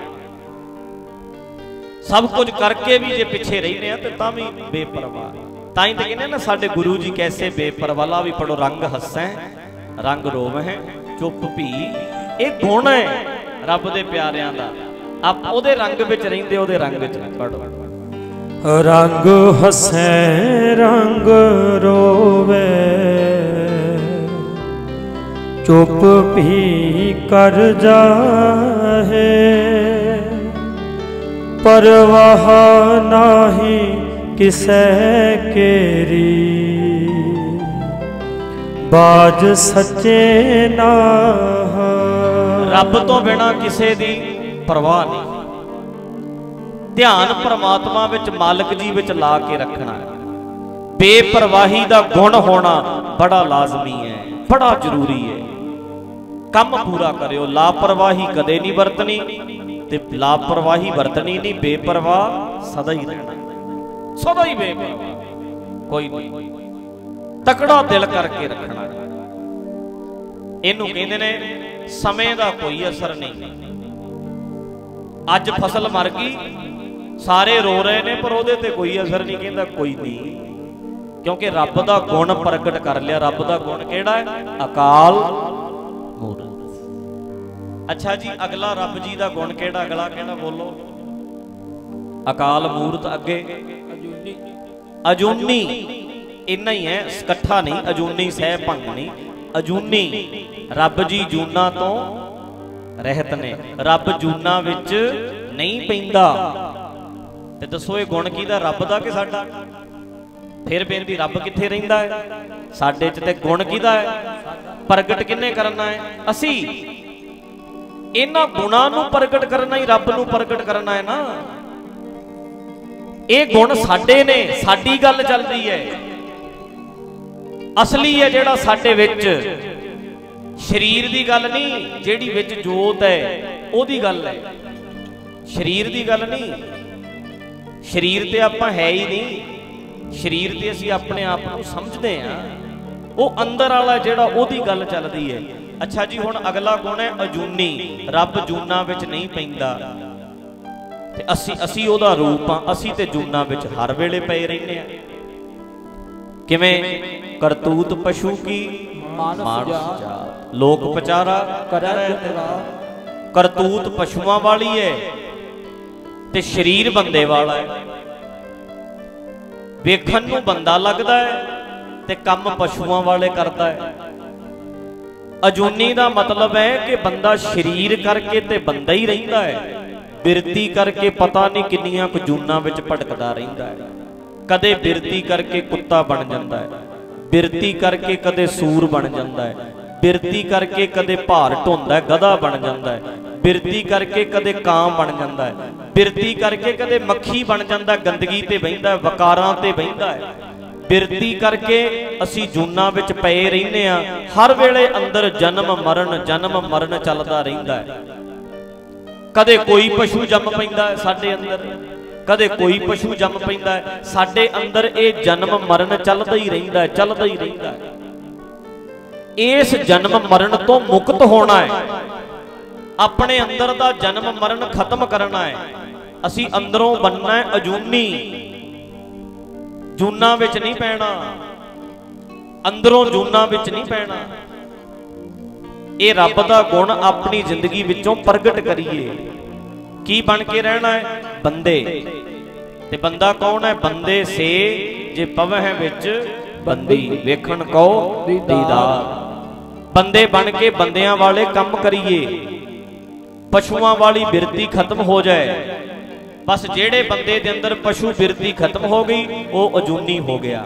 ਸਭ ਕੁਝ ਕਰਕੇ ਵੀ ਜੇ ਪਿੱਛੇ ਰਹਿੰਦੇ ਆ ਤੇ ਤਾਂ ਵੀ ਬੇਪਰਵਾਹ। ਤਾਂ ਹੀ ਤਾਂ ਕਹਿੰਦੇ ਨਾ, ਸਾਡੇ ਗੁਰੂ ਜੀ ਕੈਸੇ ਬੇਪਰਵਾਲਾ ਵੀ ਪੜੋ, ਰੰਗ ਹੱਸੈ, ਰੰਗ ਰੋਵਹਿ, ਚੁੱਪ ਭੀ। ਇਹ ਗੁਣ ਹੈ ਰੱਬ ਦੇ ਪਿਆਰਿਆਂ ਦਾ। ਆਪ ਉਹਦੇ ਰੰਗ ਵਿੱਚ ਰਹਿੰਦੇ, ਉਹਦੇ ਰੰਗ 'ਚ ਪੜੋ। ਰੰਗ ਹਸੈ, ਰੰਗ ਰੋਵੇ। ਚੁੱਪ ਵੀ ਕਰ ਜਾਹੇ। ਪਰਵਾਹ ਨਾਹੀ ਕਿਸੈ ਕੇਰੀ। ਬਾਜ ਸੱਚੇ ਨਾ ਰੱਬ ਤੋਂ ਬਿਨਾ ਕਿਸੇ ਦੀ ਪਰਵਾਹ ਨਹੀਂ। ਧਿਆਨ ਪਰਮਾਤਮਾ ਵਿੱਚ, ਮਾਲਕ ਜੀ ਵਿੱਚ ਲਾ ਕੇ ਰੱਖਣਾ। ਹੈ ਬੇਪਰਵਾਹੀ ਦਾ ਗੁਣ ਹੋਣਾ ਬੜਾ ਲਾਜ਼ਮੀ ਹੈ, ਬੜਾ ਜ਼ਰੂਰੀ ਹੈ। ਕੰਮ ਪੂਰਾ ਕਰਿਓ, ਲਾਪਰਵਾਹੀ ਕਦੇ ਨਹੀਂ ਵਰਤਣੀ ਤੇ ਲਾਪਰਵਾਹੀ ਵਰਤਣੀ ਨਹੀਂ, ਬੇਪਰਵਾਹ ਸਦਾ ਹੀ ਰਹਿਣਾ। ਸਦਾ ਹੀ ਬੇਪਰਵਾਹ। ਕੋਈ ਨਹੀਂ। ਤਕੜਾ ਦਿਲ ਕਰਕੇ ਰੱਖਣਾ। ਇਹਨੂੰ ਕਹਿੰਦੇ ਨੇ, ਸਮੇਂ ਦਾ ਕੋਈ ਅਸਰ ਨਹੀਂ। ਅੱਜ ਫਸਲ ਮਰ ਗਈ ਸਾਰੇ ਰੋ ਰਹੇ ਨੇ ਪਰ ਉਹਦੇ ਤੇ ਕੋਈ ਅਸਰ ਨਹੀਂ ਕਹਿੰਦਾ ਕੋਈ ਨਹੀਂ। ਕਿਉਂਕਿ ਰੱਬ ਦਾ ਗੁਣ ਪ੍ਰਗਟ ਕਰ ਲਿਆ ਰੱਬ ਦਾ ਗੁਣ ਕਿਹੜਾ ਹੈ? ਅਕਾਲ ਮੂਰਤ। ਅੱਛਾ ਜੀ ਅਗਲਾ ਰੱਬ ਜੀ ਦਾ ਗੁਣ ਕਿਹੜਾ? ਅਗਲਾ ਕਿਹੜਾ ਬੋਲੋ। ਅਕਾਲ ਮੂਰਤ ਅੱਗੇ। ਅਜੂਨੀ। ਇੰਨਾ ਹੀ ਹੈ ਇਕੱਠਾ ਨਹੀਂ ਅਜੂਨੀ ਸਹਿ ਭੰਗ ਨਹੀਂ। ਅਜੂਨੀ। ਰੱਬ ਜੀ ਜੂਨਾ ਤੋਂ ਰਹਿਤ ਨੇ। ਰੱਬ ਜੂਨਾ ਵਿੱਚ ਨਹੀਂ ਪੈਂਦਾ। ਤੇ ਦੱਸੋ ਇਹ ਗੁਣ ਕਿਹਦਾ? ਰੱਬ ਦਾ ਕਿ ਸਾਡਾ? ਫਿਰ ਬੇਨਤੀ ਰੱਬ ਕਿੱਥੇ ਰਹਿੰਦਾ ਹੈ? ਸਾਡੇ 'ਚ ਤੇ ਗੁਣ ਕਿਹਦਾ ਹੈ? ਪ੍ਰਗਟ ਕਿੰਨੇ ਕਰਨਾ ਹੈ? ਅਸੀਂ ਇਹਨਾਂ ਗੁਣਾਂ ਨੂੰ ਪ੍ਰਗਟ ਕਰਨਾ ਹੀ ਰੱਬ ਨੂੰ ਪ੍ਰਗਟ ਕਰਨਾ ਹੈ ਨਾ। ਇਹ ਗੁਣ ਸਾਡੇ ਨੇ, ਸਾਡੀ ਗੱਲ ਚੱਲਦੀ ਹੈ। ਅਸਲੀ ਹੈ ਜਿਹੜਾ ਸਾਡੇ ਵਿੱਚ ਸਰੀਰ ਦੀ ਗੱਲ ਨਹੀਂ, ਜਿਹੜੀ ਵਿੱਚ ਜੋਤ ਹੈ, ਉਹਦੀ ਗੱਲ ਹੈ। ਸਰੀਰ ਦੀ ਗੱਲ ਨਹੀਂ। ਸਰੀਰ ਤੇ ਆਪਾਂ ਹੈ ਹੀ ਨਹੀਂ। ਸਰੀਰ ਤੇ ਅਸੀਂ ਆਪਣੇ ਆਪ ਨੂੰ ਸਮਝਦੇ ਆ ਉਹ ਅੰਦਰ ਵਾਲਾ ਜਿਹੜਾ ਉਹਦੀ ਗੱਲ ਚੱਲਦੀ ਹੈ। ਅੱਛਾ ਜੀ, ਹੁਣ ਅਗਲਾ ਗੁਣ ਹੈ ਅਜੂਨੀ। ਰੱਬ ਜੂਨਾ ਵਿੱਚ ਨਹੀਂ ਪੈਂਦਾ। ਤੇ ਅਸੀਂ ਅਸੀਂ ਉਹਦਾ ਰੂਪ ਆ ਅਸੀਂ ਤੇ ਜੂਨਾ ਵਿੱਚ ਹਰ ਵੇਲੇ ਪਏ ਰਹਿੰਦੇ ਆ ਕਿਵੇਂ? ਕਰਤੂਤ ਪਸ਼ੂ ਕੀ? ਮਾਨਸ ਜਾਤ। ਲੋਕ ਪਚਾਰਾ ਕਰੈ। ਕਰਤੂਤ ਪਸ਼ੂਆਂ ਵਾਲੀ ਹੈ। ਤੇ ਸਰੀਰ ਬੰਦੇ ਵਾਲਾ ਹੈ। ਵੇਖਣ ਨੂੰ ਬੰਦਾ ਲੱਗਦਾ ਹੈ ਤੇ ਕੰਮ ਪਸ਼ੂਆਂ ਵਾਲੇ ਕਰਦਾ ਹੈ। ਅਜੂਨੀ ਦਾ ਮਤਲਬ ਹੈ ਕਿ ਬੰਦਾ ਸਰੀਰ ਕਰਕੇ ਤੇ ਬੰਦਾ ਹੀ ਰਹਿੰਦਾ ਹੈ। ਬਿਰਤੀ ਕਰਕੇ ਪਤਾ ਨਹੀਂ ਕਿੰਨੀਆਂ ਕੁ ਜੂਨਾਂ ਵਿੱਚ ਭਟਕਦਾ ਰਹਿੰਦਾ ਹੈ। ਕਦੇ ਬਿਰਤੀ ਕਰਕੇ ਕੁੱਤਾ ਬਣ ਜਾਂਦਾ ਹੈ। ਬਿਰਤੀ ਕਰਕੇ ਕਦੇ ਸੂਰ ਬਣ ਜਾਂਦਾ ਹੈ। ਬਿਰਤੀ ਕਰਕੇ ਕਦੇ ਭਾਰ ਢੋਂਦਾ ਹੈ, ਗਧਾ ਬਣ ਜਾਂਦਾ ਹੈ। ਬਿਰਤੀ ਕਰਕੇ ਕਦੇ ਕਾਮ ਬਣ ਜਾਂਦਾ ਹੈ। ਬਿਰਤੀ ਕਰਕੇ ਕਦੇ ਮੱਖੀ ਬਣ ਜਾਂਦਾ ਗੰਦਗੀ ਤੇ ਬਹਿੰਦਾ ਵਕਾਰਾਂ ਤੇ ਬਹਿੰਦਾ ਹੈ। ਬਿਰਤੀ ਕਰਕੇ ਅਸੀਂ ਜੂਨਾਂ ਵਿੱਚ ਪਏ ਰਹਿੰਦੇ ਆ ਹਰ ਵੇਲੇ ਅੰਦਰ ਜਨਮ ਮਰਨ ਜਨਮ ਮਰਨ ਚੱਲਦਾ ਰਹਿੰਦਾ ਹੈ। ਕਦੇ ਕੋਈ ਪਸ਼ੂ ਜੰਮ ਪੈਂਦਾ ਹੈ ਸਾਡੇ ਅੰਦਰ, ਕਦੇ ਕੋਈ ਪਸ਼ੂ ਜੰਮ ਪੈਂਦਾ ਹੈ, ਸਾਡੇ ਅੰਦਰ ਇਹ ਜਨਮ ਮਰਨ ਚੱਲਦਾ ਹੀ ਰਹਿੰਦਾ ਹੈ, ਚੱਲਦਾ ਹੀ ਰਹਿੰਦਾ ਹੈ। ਇਸ ਜਨਮ ਮਰਨ ਤੋਂ ਮੁਕਤ ਹੋਣਾ ਹੈ। ਆਪਣੇ ਅੰਦਰ ਦਾ ਜਨਮ ਮਰਨ ਖਤਮ ਕਰਨਾ ਹੈ। ਅਸੀਂ ਅੰਦਰੋਂ ਬੰਨਣਾ ਹੈ ਅਜੂਨੀ। ਜੂਨਾ ਵਿੱਚ ਨਹੀਂ ਪੈਣਾ। ਅੰਦਰੋਂ ਜੂਨਾ ਵਿੱਚ ਨਹੀਂ ਪੈਣਾ। ਇਹ ਰੱਬ ਦਾ ਗੁਣ ਆਪਣੀ ਜ਼ਿੰਦਗੀ ਵਿੱਚੋਂ ਪ੍ਰਗਟ ਕਰੀਏ। ਕੀ ਬਣ ਕੇ ਰਹਿਣਾ ਹੈ? ਬੰਦੇ। ਤੇ ਬੰਦਾ ਕੌਣ ਹੈ? ਬੰਦੇ ਸੇ ਜੇ ਪਵਹਿ ਵਿੱਚ ਬੰਦੀ ਵੇਖਣ ਕੋ ਦੀਦਾਰ। ਬੰਦੇ ਬਣ ਕੇ ਬੰਦਿਆਂ ਵਾਲੇ ਕੰਮ ਕਰੀਏ। ਪਸ਼ੂਆਂ ਵਾਲੀ ਬਿਰਤੀ ਖਤਮ ਹੋ ਜਾਏ। ਬਸ ਜਿਹੜੇ ਬੰਦੇ ਦੇ ਅੰਦਰ ਪਸ਼ੂ ਬਿਰਤੀ ਖਤਮ ਹੋ ਗਈ, ਉਹ ਅਜੂਨੀ ਹੋ ਗਿਆ।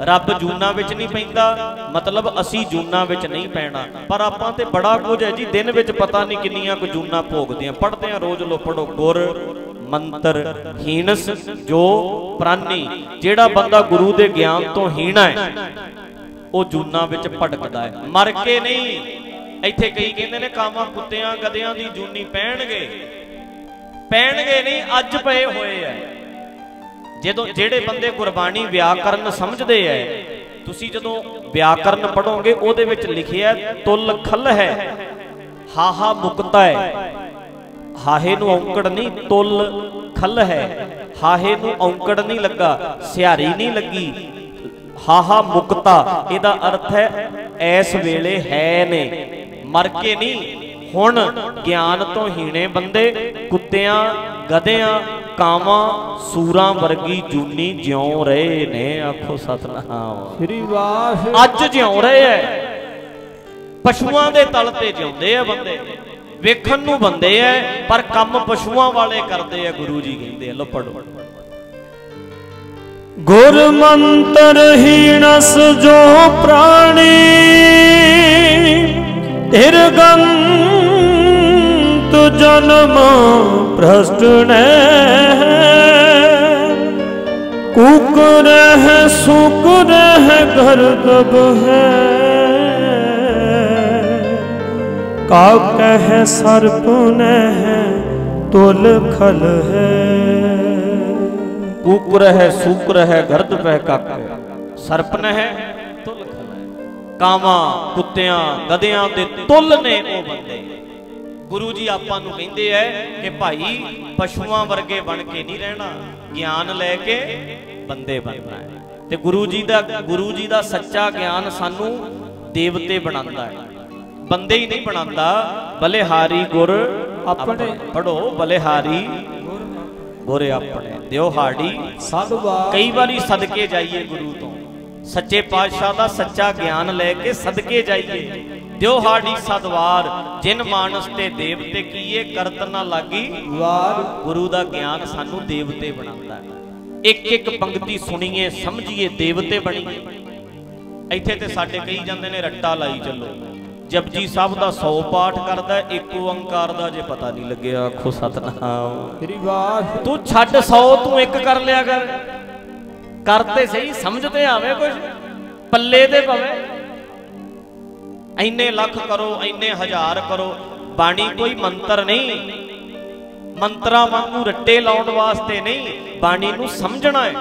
ਰੱਬ ਜੂਨਾ ਵਿੱਚ ਨਹੀਂ ਪੈਂਦਾ, ਮਤਲਬ ਅਸੀਂ ਜੂਨਾ ਵਿੱਚ ਨਹੀਂ ਪੈਣਾ। ਪਰ ਆਪਾਂ ਤੇ ਬੜਾ ਕੁਝ ਹੈ ਜੀ, ਦਿਨ ਵਿੱਚ ਪਤਾ ਨਹੀਂ ਕਿੰਨੀਆਂ ਕੁ ਜੂਨਾ ਭੋਗਦੇ ਆ ਪੜਦੇ ਆ ਰੋਜ਼ ਲੋ ਪੜੋ ਗੁਰ ਮੰਤਰ ਹੀਨਸ ਜੋ ਪ੍ਰਾਨੀ, ਜਿਹੜਾ ਬੰਦਾ ਗੁਰੂ ਦੇ ਗਿਆਨ ਤੋਂ ਹੀਣਾ ਹੈ, ਉਹ ਜੂਨਾ ਵਿੱਚ ਭਟਕਦਾ ਹੈ। ਮਰ ਕੇ ਨਹੀਂ, ਇੱਥੇ ਕਈ ਕਹਿੰਦੇ ਨੇ ਕਾਵਾਂ ਕੁੱਤਿਆਂ ਗਧਿਆਂ ਦੀ ਜੂਨੀ ਪਹਿਣਗੇ। ਪਹਿਣਗੇ ਨਹੀਂ, ਅੱਜ ਪਏ ਹੋਏ ਐ। ਜਦੋਂ ਜਿਹੜੇ ਬੰਦੇ ਗੁਰਬਾਣੀ ਵਿਆਕਰਨ ਸਮਝਦੇ ਐ, ਤੁਸੀਂ ਜਦੋਂ ਵਿਆਕਰਨ ਪੜੋਗੇ ਉਹਦੇ ਵਿੱਚ ਲਿਖਿਆ ਤੁਲ ਖਲ ਹੈ, ਹਾਹਾ ਮੁਕਤਾ ਹੈ। ਹਾਹੇ ਨੂੰ ਔਂਕੜ ਨਹੀਂ ਤੁਲ ਖਲ ਹੈ। ਹਾਹੇ ਨੂੰ ਔਂਕੜ ਨਹੀਂ ਲੱਗਾ ਸਿਹਾਰੀ ਨਹੀਂ ਲੱਗੀ। ਹਾਹਾ ਮੁਕਤਾ ਇਹਦਾ ਅਰਥ ਹੈ ਐਸ ਵੇਲੇ ਹੈ ਨੇ। ਮਰ ਕੇ ਨਹੀਂ ਹੁਣ ਗਿਆਨ ਤੋਂ ਹੀਣੇ ਬੰਦੇ ਕੁੱਤਿਆਂ ਗਧਿਆਂ ਕਾਵਾਂ ਸੂਰਾਂ ਵਰਗੀ ਜੂਨੀ ਜਿਉ ਰਹੇ ਨੇ। ਆਖੋ ਸਤਨਾਮ। ਸ੍ਰੀ ਵਾਸ ਅੱਜ ਜਿਉ ਰਹੇ ਐ। ਪਸ਼ੂਆਂ ਦੇ ਤਲ ਤੇ ਜਿਉਂਦੇ ਆ ਬੰਦੇ। ਵੇਖਣ ਨੂੰ ਬੰਦੇ ਐ, ਪਰ ਕੰਮ ਪਸ਼ੂਆਂ ਵਾਲੇ ਕਰਦੇ ਆ ਗੁਰੂ ਜੀ ਕਹਿੰਦੇ ਆ ਲੋ ਪੜੋ ਗੁਰ ਮੰਤਰ ਹੀਣਸ ਜੋ ਪ੍ਰਾਣੀ ਇਰਗੰਤ ਜਨਮ ਭ੍ਰਸ਼ਟ ਨੇ ਕੁਕ ਰਹਿ, ਸੁਕ ਰਹਿ ਗਰਦਬ ਹੈ। ਕਾ ਕਹਿ ਸਰਪ ਨਹਿ ਤੁਲ ਖਲ ਹੈ। ਕੂਕਰ ਹੈ, ਸੂਕਰ ਹੈ, ਗਰਦ ਪਹਿ ਕੱਕ। ਸਰਪਨ ਹੈ ਤੁਲ ਕਾਵਾਂ, ਕੁੱਤਿਆਂ, ਗਧਿਆਂ ਦੇ ਤੁਲ ਨੇ ਉਹ ਬੰਦੇ। ਗੁਰੂ ਜੀ ਆਪਾਂ ਨੂੰ ਕਹਿੰਦੇ ਐ ਕਿ ਭਾਈ, ਪਸ਼ੂਆਂ ਵਰਗੇ ਬਣ ਕੇ ਨਹੀਂ ਰਹਿਣਾ, ਗਿਆਨ ਲੈ ਕੇ ਬੰਦੇ ਬਣਨਾ ਹੈ ਤੇ ਗੁਰੂ ਜੀ ਦਾ, ਗੁਰੂ ਜੀ ਦਾ ਸੱਚਾ ਗਿਆਨ ਸਾਨੂੰ ਦੇਵਤੇ ਬਣਾਉਂਦਾ ਹੈ ਬੰਦੇ ਹੀ ਨਹੀਂ ਬਣਾਉਂਦਾ। ਬਲਿਹਾਰੀ ਗੁਰ ਆਪਣੇ। ਪੜੋ ਬਲਿਹਾਰੀ ਗੁਰ ਆਪਣੇ। ਦਿਓ ਹਾੜੀ। ਸਦਵਾ ਕਈ ਵਾਰੀ ਸਦਕੇ ਜਾਈਏ ਗੁਰੂ ਤੋਂ। ਸੱਚੇ ਪਾਤਸ਼ਾਹ ਦਾ ਸੱਚਾ ਗਿਆਨ ਲੈ ਕੇ ਸਦਕੇ ਜਾਈਏ। ਦਿਓ ਹਾੜੀ ਸਦਵਾਰ। ਜਿਨ ਮਾਨਸ ਤੇ ਦੇਵਤੇ ਕੀਏ, ਕਰਤ ਨਾ ਲਾਗੀ। ਵਾਰ ਗੁਰੂ ਦਾ ਗਿਆਨ ਸਾਨੂੰ ਦੇਵਤੇ ਬਣਾਉਂਦਾ ਇੱਕ ਇੱਕ ਪੰਕਤੀ ਸੁਣੀਏ, ਸਮਝੀਏ, ਦੇਵਤੇ ਬਣੀਏ। ਇੱਥੇ ਤੇ ਸਾਡੇ ਕਈ ਜਾਂਦੇ ਨੇ, ਰੱਟਾ ਲਾਈ ਚੱਲੋ। ਜਪਜੀ ਸਾਹਿਬ ਦਾ 100 ਪਾਠ ਕਰਦਾ ਇੱਕ ਓੰਕਾਰ ਦਾ ਜੇ ਪਤਾ ਨਹੀਂ ਲੱਗਿਆ ਆਖੋ ਸਤਨਾਮ। ਸ੍ਰੀ ਵਾਸ ਤੂੰ ਛੱਡ 100 ਤੂੰ ਇੱਕ ਕਰ ਲਿਆ ਕਰ। ਕਰਤੇ ਸਹੀ ਸਮਝ ਤੇ ਆਵੇ ਕੁਝ ਪੱਲੇ ਤੇ ਪਵੇ। ਇੰਨੇ ਲੱਖ ਕਰੋ ਇੰਨੇ ਹਜ਼ਾਰ ਕਰੋ ਬਾਣੀ ਕੋਈ ਮੰਤਰ ਨਹੀਂ। ਮੰਤਰਾਂ ਵਾਂਗੂ ਰੱਟੇ ਲਾਉਣ ਵਾਸਤੇ ਨਹੀਂ ਬਾਣੀ ਨੂੰ ਸਮਝਣਾ ਹੈ।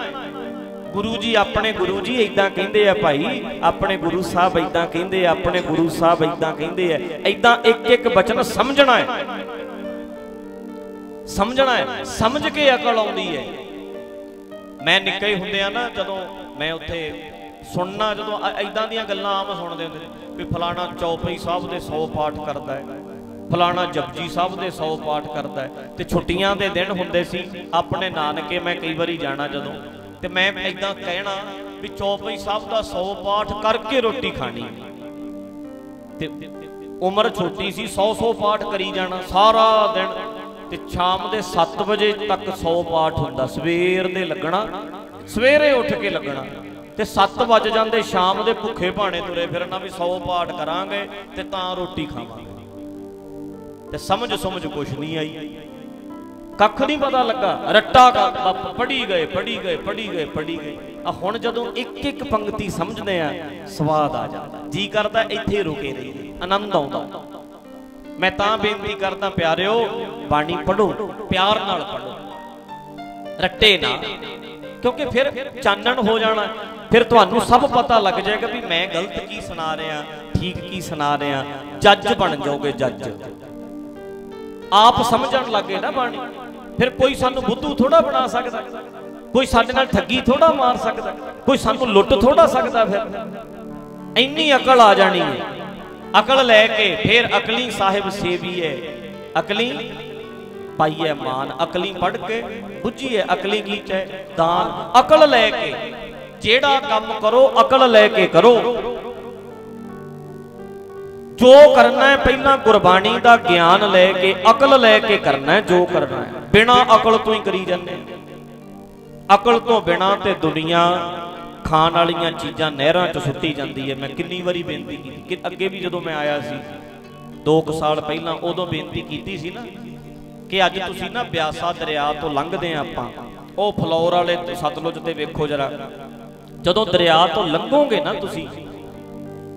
ਗੁਰੂ ਜੀ ਆਪਣੇ ਗੁਰੂ ਜੀ ਇਦਾਂ ਕਹਿੰਦੇ ਆ ਭਾਈ, ਆਪਣੇ ਗੁਰੂ ਸਾਹਿਬ ਇਦਾਂ ਕਹਿੰਦੇ ਆ, ਆਪਣੇ ਗੁਰੂ ਸਾਹਿਬ ਇਦਾਂ ਕਹਿੰਦੇ ਆ। ਇਦਾਂ ਇੱਕ ਇੱਕ ਬਚਨ ਸਮਝਣਾ ਹੈ। ਸਮਝਣਾ ਹੈ, ਸਮਝ ਕੇ ਅਕਲ ਆਉਂਦੀ ਹੈ। ਮੈਂ ਨਿੱਕੇ ਹੀ ਹੁੰਦੇ ਆ ਨਾ, ਜਦੋਂ ਮੈਂ ਉੱਥੇ ਸੁਣਨਾ, ਜਦੋਂ ਐਦਾਂ ਦੀਆਂ ਗੱਲਾਂ ਆਮ ਸੁਣਦੇ ਹੁੰਦੇ ਵੀ ਫਲਾਣਾ ਚੌਪਈ ਸਾਹਿਬ ਦੇ 100 ਪਾਠ ਕਰਦਾ ਹੈ, ਫਲਾਣਾ ਜਪਜੀ ਸਾਹਿਬ ਦੇ 100 ਪਾਠ ਕਰਦਾ ਹੈ, ਤੇ ਛੁੱਟੀਆਂ ਦੇ ਦਿਨ ਹੁੰਦੇ ਸੀ, ਆਪਣੇ ਨਾਨਕੇ ਮੈਂ ਕਈ ਵਾਰੀ ਜਾਣਾ ਜਦੋਂ। ਤੇ ਮੈਂ ਐਦਾਂ ਕਹਿਣਾ ਵੀ ਚੌਪਈ ਸਾਹਿਬ ਦਾ 100 ਪਾਠ ਕਰਕੇ ਰੋਟੀ ਖਾਣੀ। ਤੇ ਉਮਰ ਛੋਟੀ ਸੀ 100 100 ਪਾਠ ਕਰੀ ਜਾਣਾ ਸਾਰਾ ਦਿਨ। ਤੇ ਸ਼ਾਮ ਦੇ 7 ਵਜੇ ਤੱਕ 100 ਪਾਠ ਹੁੰਦਾ, ਸਵੇਰ ਦੇ ਲੱਗਣਾ, ਸਵੇਰੇ ਉੱਠ ਕੇ ਲੱਗਣਾ। ਤੇ 7 ਵਜ ਜਾਂਦੇ, ਸ਼ਾਮ ਦੇ ਭੁੱਖੇ ਭਾਣੇ ਤੁਰੇ ਫਿਰਨਾ ਵੀ 100 ਪਾਠ ਕਰਾਂਗੇ ਤੇ ਤਾਂ ਰੋਟੀ ਖਾਵਾਂਗੇ। ਤੇ ਸਮਝ ਸਮਝ ਕੁਛ ਨਹੀਂ ਆਈ। ਕੱਖ ਨਹੀਂ ਪਤਾ ਲੱਗਾ। ਰੱਟਾ ਪੜੀ ਗਏ ਪੜੀ ਗਏ ਪੜੀ ਗਏ ਪੜੀ ਗਏ। ਆ ਹੁਣ ਜਦੋਂ ਇੱਕ ਇੱਕ ਪੰਕਤੀ ਸਮਝਦੇ ਆ, ਸਵਾਦ ਆ ਜਾਂਦਾ। ਜੀ ਕਰਦਾ, ਇੱਥੇ ਰੁਕੇ ਰਹੀਏ ਆਨੰਦ ਆਉਂਦਾ। ਮੈਂ ਤਾਂ ਬੇਨਤੀ ਕਰਦਾ, ਪਿਆਰਿਓ, ਬਾਣੀ ਪੜੋ ਪਿਆਰ ਨਾਲ ਪੜੋ ਰੱਟੇ ਨਾ। ਕਿਉਂਕਿ ਫਿਰ ਚਾਨਣ ਹੋ ਜਾਣਾ। ਫਿਰ ਤੁਹਾਨੂੰ ਸਭ ਪਤਾ ਲੱਗ ਜਾਏਗਾ ਵੀ ਮੈਂ ਗਲਤ ਕੀ ਸੁਣਾ ਰਿਹਾ, ਠੀਕ ਕੀ ਸੁਣਾ ਰਿਹਾ। ਜੱਜ ਬਣ ਜਾਓਗੇ ਜੱਜ। ਆਪ ਸਮਝਣ ਲੱਗੇ ਨਾ ਬਾਣੀ। ਫਿਰ ਕੋਈ ਸਾਨੂੰ ਬੁੱਧੂ ਥੋੜਾ ਬਣਾ ਸਕਦਾ? ਕੋਈ ਸਾਡੇ ਨਾਲ ਠੱਗੀ ਥੋੜਾ ਮਾਰ ਸਕਦਾ? ਕੋਈ ਸਾਨੂੰ ਲੁੱਟ ਥੋੜਾ ਸਕਦਾ ਫਿਰ? ਇੰਨੀ ਅਕਲ ਆ ਜਾਣੀ ਹੈ। ਅਕਲ ਲੈ ਕੇ ਫਿਰ ਅਕਲੀ ਸਾਹਿਬ ਸੇਵੀ ਹੈ। ਅਕਲੀ ਪਾਈਏ ਮਾਨ, ਅਕਲੀ ਪੜ ਕੇ ਬੁੱਝੀਏ ਅਕਲੀ ਕੀਚੈ ਦਾਨ। ਅਕਲ ਲੈ ਕੇ ਜਿਹੜਾ ਕੰਮ ਕਰੋ, ਅਕਲ ਲੈ ਕੇ ਕਰੋ। ਜੋ ਕਰਨਾ ਹੈ, ਪਹਿਲਾਂ ਗੁਰਬਾਣੀ ਦਾ ਗਿਆਨ ਲੈ ਕੇ, ਅਕਲ ਲੈ ਕੇ ਕਰਨਾ ਹੈ, ਜੋ ਕਰਨਾ ਹੈ। ਬਿਨਾ ਅਕਲ ਤੋਂ ਹੀ ਕਰੀ ਜਾਂਦੇ ਅਕਲ ਤੋਂ ਬਿਨਾ ਤੇ ਦੁਨੀਆ ਖਾਣ ਵਾਲੀਆਂ ਚੀਜ਼ਾਂ ਨਹਿਰਾਂ 'ਚ ਸੁੱਟੀ ਜਾਂਦੀ ਹੈ। ਮੈਂ ਕਿੰਨੀ ਵਾਰੀ ਬੇਨਤੀ ਕੀਤੀ ਕਿ ਅੱਗੇ ਵੀ ਜਦੋਂ ਮੈਂ ਆਇਆ ਸੀ 2 ਸਾਲ ਪਹਿਲਾਂ ਉਦੋਂ ਬੇਨਤੀ ਕੀਤੀ ਸੀ ਨਾ ਕਿ ਅੱਜ ਤੁਸੀਂ ਨਾ ਬਿਆਸਾ ਦਰਿਆ ਤੋਂ ਲੰਘਦੇ ਆ ਆਪਾਂ। ਉਹ ਫਲੋਰ ਵਾਲੇ ਸਤਲੁਜ ਤੇ ਵੇਖੋ ਜਰਾ। ਜਦੋਂ ਦਰਿਆ ਤੋਂ ਲੰਘੋਗੇ ਨਾ ਤੁਸੀਂ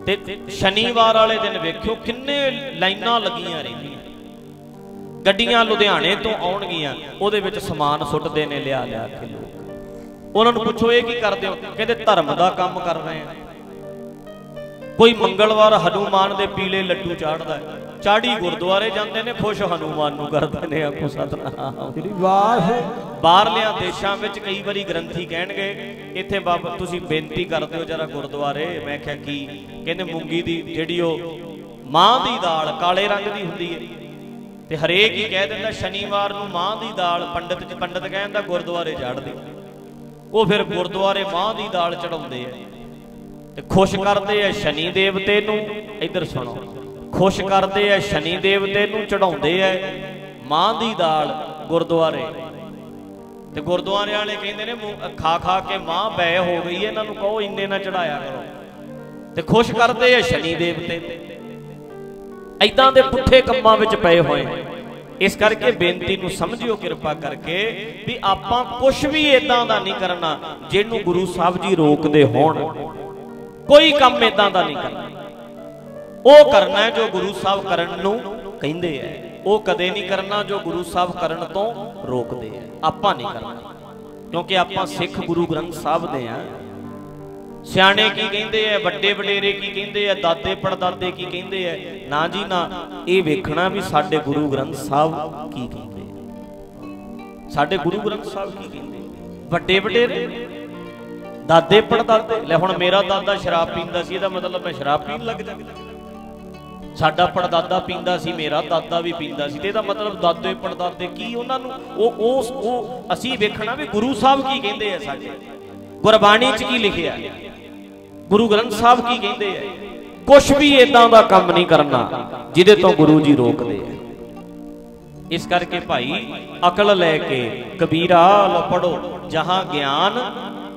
ਤੇ ਸ਼ਨੀਵਾਰ ਵਾਲੇ ਦਿਨ ਵੇਖਿਓ ਕਿੰਨੇ ਲਾਈਨਾਂ ਲੱਗੀਆਂ ਰਹਿੰਦੀਆਂ। ਗੱਡੀਆਂ ਲੁਧਿਆਣੇ ਤੋਂ ਆਉਣਗੀਆਂ, ਉਹਦੇ ਵਿੱਚ ਸਮਾਨ ਸੁੱਟਦੇ ਨੇ ਲਿਆ ਲਿਆ ਕੇ ਲੋਕ। ਉਹਨਾਂ ਨੂੰ ਪੁੱਛੋ, ਇਹ ਕੀ ਕਰਦੇ ਹੋ? ਕਹਿੰਦੇ, ਧਰਮ ਦਾ ਕੰਮ ਕਰ ਰਹੇ ਆ ਕੋਈ ਮੰਗਲਵਾਰ ਹਨੂਮਾਨ ਦੇ ਪੀਲੇ ਲੱਡੂ ਚਾੜਦਾ ਹੈ। ਚਾੜੀ ਗੁਰਦੁਆਰੇ ਜਾਂਦੇ ਨੇ ਖੁਸ਼ ਹਨੂਮਾਨ ਨੂੰ ਕਰਦੇ ਨੇ ਆਖੋ ਸਤਨਾਮ। ਜਿਹੜੀ ਵਾਹ ਬਾਹਰਲਿਆਂ ਦੇਸ਼ਾਂ ਵਿੱਚ ਕਈ ਵਾਰੀ ਗ੍ਰੰਥੀ ਕਹਿਣਗੇ ਇੱਥੇ ਬਾਬਾ ਤੁਸੀਂ ਬੇਨਤੀ ਕਰਦੇ ਹੋ ਜਰਾ ਗੁਰਦੁਆਰੇ ਮੈਂ ਕਿਹਾ ਕੀ ਕਹਿੰਦੇ ਮੂੰਗੀ ਦੀ ਜਿਹੜੀ ਉਹ ਮਾਂ ਦੀ ਦਾਲ ਕਾਲੇ ਰੰਗ ਦੀ ਹੁੰਦੀ ਹੈ। ਤੇ ਹਰੇਕ ਹੀ ਕਹਿ ਦਿੰਦਾ ਸ਼ਨੀਵਾਰ ਨੂੰ ਮਾਂ ਦੀ ਦਾਲ ਪੰਡਤ ਜੀ ਪੰਡਤ ਕਹਿੰਦਾ ਗੁਰਦੁਆਰੇ ਚੜ੍ਹਦੀ। ਉਹ ਫਿਰ ਗੁਰਦੁਆਰੇ ਮਾਂ ਦੀ ਦਾਲ ਚੜਾਉਂਦੇ ਆ। ਤੇ ਖੁਸ਼ ਕਰਦੇ ਆ ਸ਼ਨੀ ਦੇਵਤੇ ਨੂੰ ਇੱਧਰ ਸੁਣੋ। ਖੁਸ਼ ਕਰਦੇ ਆ ਸ਼ਨੀ ਦੇਵਤੇ ਨੂੰ ਚੜਾਉਂਦੇ ਆ ਮਾਂ ਦੀ ਦਾਲ ਗੁਰਦੁਆਰੇ। ਤੇ ਗੁਰਦੁਆਰੇ ਵਾਲੇ ਕਹਿੰਦੇ ਨੇ ਖਾ ਖਾ ਕੇ ਮਾਂ ਬੈ ਹੋ ਗਈ ਇਹਨਾਂ ਨੂੰ ਕਹੋ ਇੰਨੇ ਨਾ ਚੜਾਇਆ ਕਰੋ। ਤੇ ਖੁਸ਼ ਕਰਦੇ ਆ ਸ਼ਨੀ ਦੇਵਤੇ। ਐਦਾਂ ਦੇ ਪੁੱਠੇ ਕੰਮਾਂ ਵਿੱਚ ਪਏ ਹੋਏ ਇਸ ਕਰਕੇ ਬੇਨਤੀ ਨੂੰ ਸਮਝਿਓ, ਕਿਰਪਾ ਕਰਕੇ, ਵੀ ਆਪਾਂ ਕੁਝ ਵੀ ਇਦਾਂ ਦਾ ਨਹੀਂ ਕਰਨਾ, ਜਿਹਨੂੰ ਗੁਰੂ ਸਾਹਿਬ ਜੀ ਰੋਕਦੇ ਹੋਣ। ਕੋਈ ਕੰਮ ਇਦਾਂ ਦਾ ਨਹੀਂ ਕਰਨਾ। ਉਹ ਕਰਨਾ ਜੋ ਗੁਰੂ ਸਾਹਿਬ ਕਰਨ ਨੂੰ ਕਹਿੰਦੇ ਐ ਉਹ ਕਦੇ ਨਹੀਂ ਕਰਨਾ ਜੋ ਗੁਰੂ ਸਾਹਿਬ ਕਰਨ ਤੋਂ ਰੋਕਦੇ ਐ ਆਪਾਂ ਨਹੀਂ ਕਰਨਾ। ਕਿਉਂਕਿ ਆਪਾਂ ਸਿੱਖ ਗੁਰੂ ਗ੍ਰੰਥ ਸਾਹਿਬ ਦੇ ਆ ਸਿਆਣੇ ਕੀ ਕਹਿੰਦੇ ਐ ਵੱਡੇ ਵਡੇਰੇ ਕੀ ਕਹਿੰਦੇ ਐ ਦਾਦੇ ਪੜਦਾਦੇ ਕੀ ਕਹਿੰਦੇ ਐ ਨਾ ਜੀ, ਨਾ। ਇਹ ਵੇਖਣਾ ਵੀ ਸਾਡੇ ਗੁਰੂ ਗ੍ਰੰਥ ਸਾਹਿਬ ਕੀ ਕਹਿੰਦੇ ਸਾਡੇ ਗੁਰੂ ਗ੍ਰੰਥ ਸਾਹਿਬ ਕੀ ਕਹਿੰਦੇ ਵੱਡੇ ਵਡੇਰੇ? ਦਾਦੇ ਪੜਦਾਦੇ? ਲੈ ਹੁਣ ਮੇਰਾ ਦਾਦਾ ਸ਼ਰਾਬ ਪੀਂਦਾ ਸੀ, ਇਹਦਾ ਮਤਲਬ ਮੈਂ ਸ਼ਰਾਬ ਪੀਣ ਲੱਗ ਜਾਂਦਾ। ਸਾਡਾ ਪੜਦਾਦਾ ਪੀਂਦਾ ਸੀ, ਮੇਰਾ ਦਾਦਾ ਵੀ ਪੀਂਦਾ ਸੀ ਤੇ ਇਹਦਾ ਮਤਲਬ ਦਾਦੇ ਪੜਦਾਦੇ ਕੀ ਉਹਨਾਂ ਨੂੰ? ਉਹ ਉਹ ਉਹ ਅਸੀਂ ਵੇਖਣਾ ਵੀ ਗੁਰੂ ਸਾਹਿਬ ਕੀ ਕਹਿੰਦੇ ਆ ਸਾਡੇ। ਗੁਰਬਾਣੀ 'ਚ ਕੀ ਲਿਖਿਆ? ਗੁਰੂ ਗ੍ਰੰਥ ਸਾਹਿਬ ਕੀ ਕਹਿੰਦੇ ਆ? ਕੁਝ ਵੀ ਇਦਾਂ ਦਾ ਕੰਮ ਨਹੀਂ ਕਰਨਾ, ਜਿਹਦੇ ਤੋਂ ਗੁਰੂ ਜੀ ਰੋਕਦੇ ਆ। ਇਸ ਕਰਕੇ ਭਾਈ, ਅਕਲ ਲੈ ਕੇ ਕਬੀਰਾ ਲਪੜੋ ਜਹਾਂ ਗਿਆਨ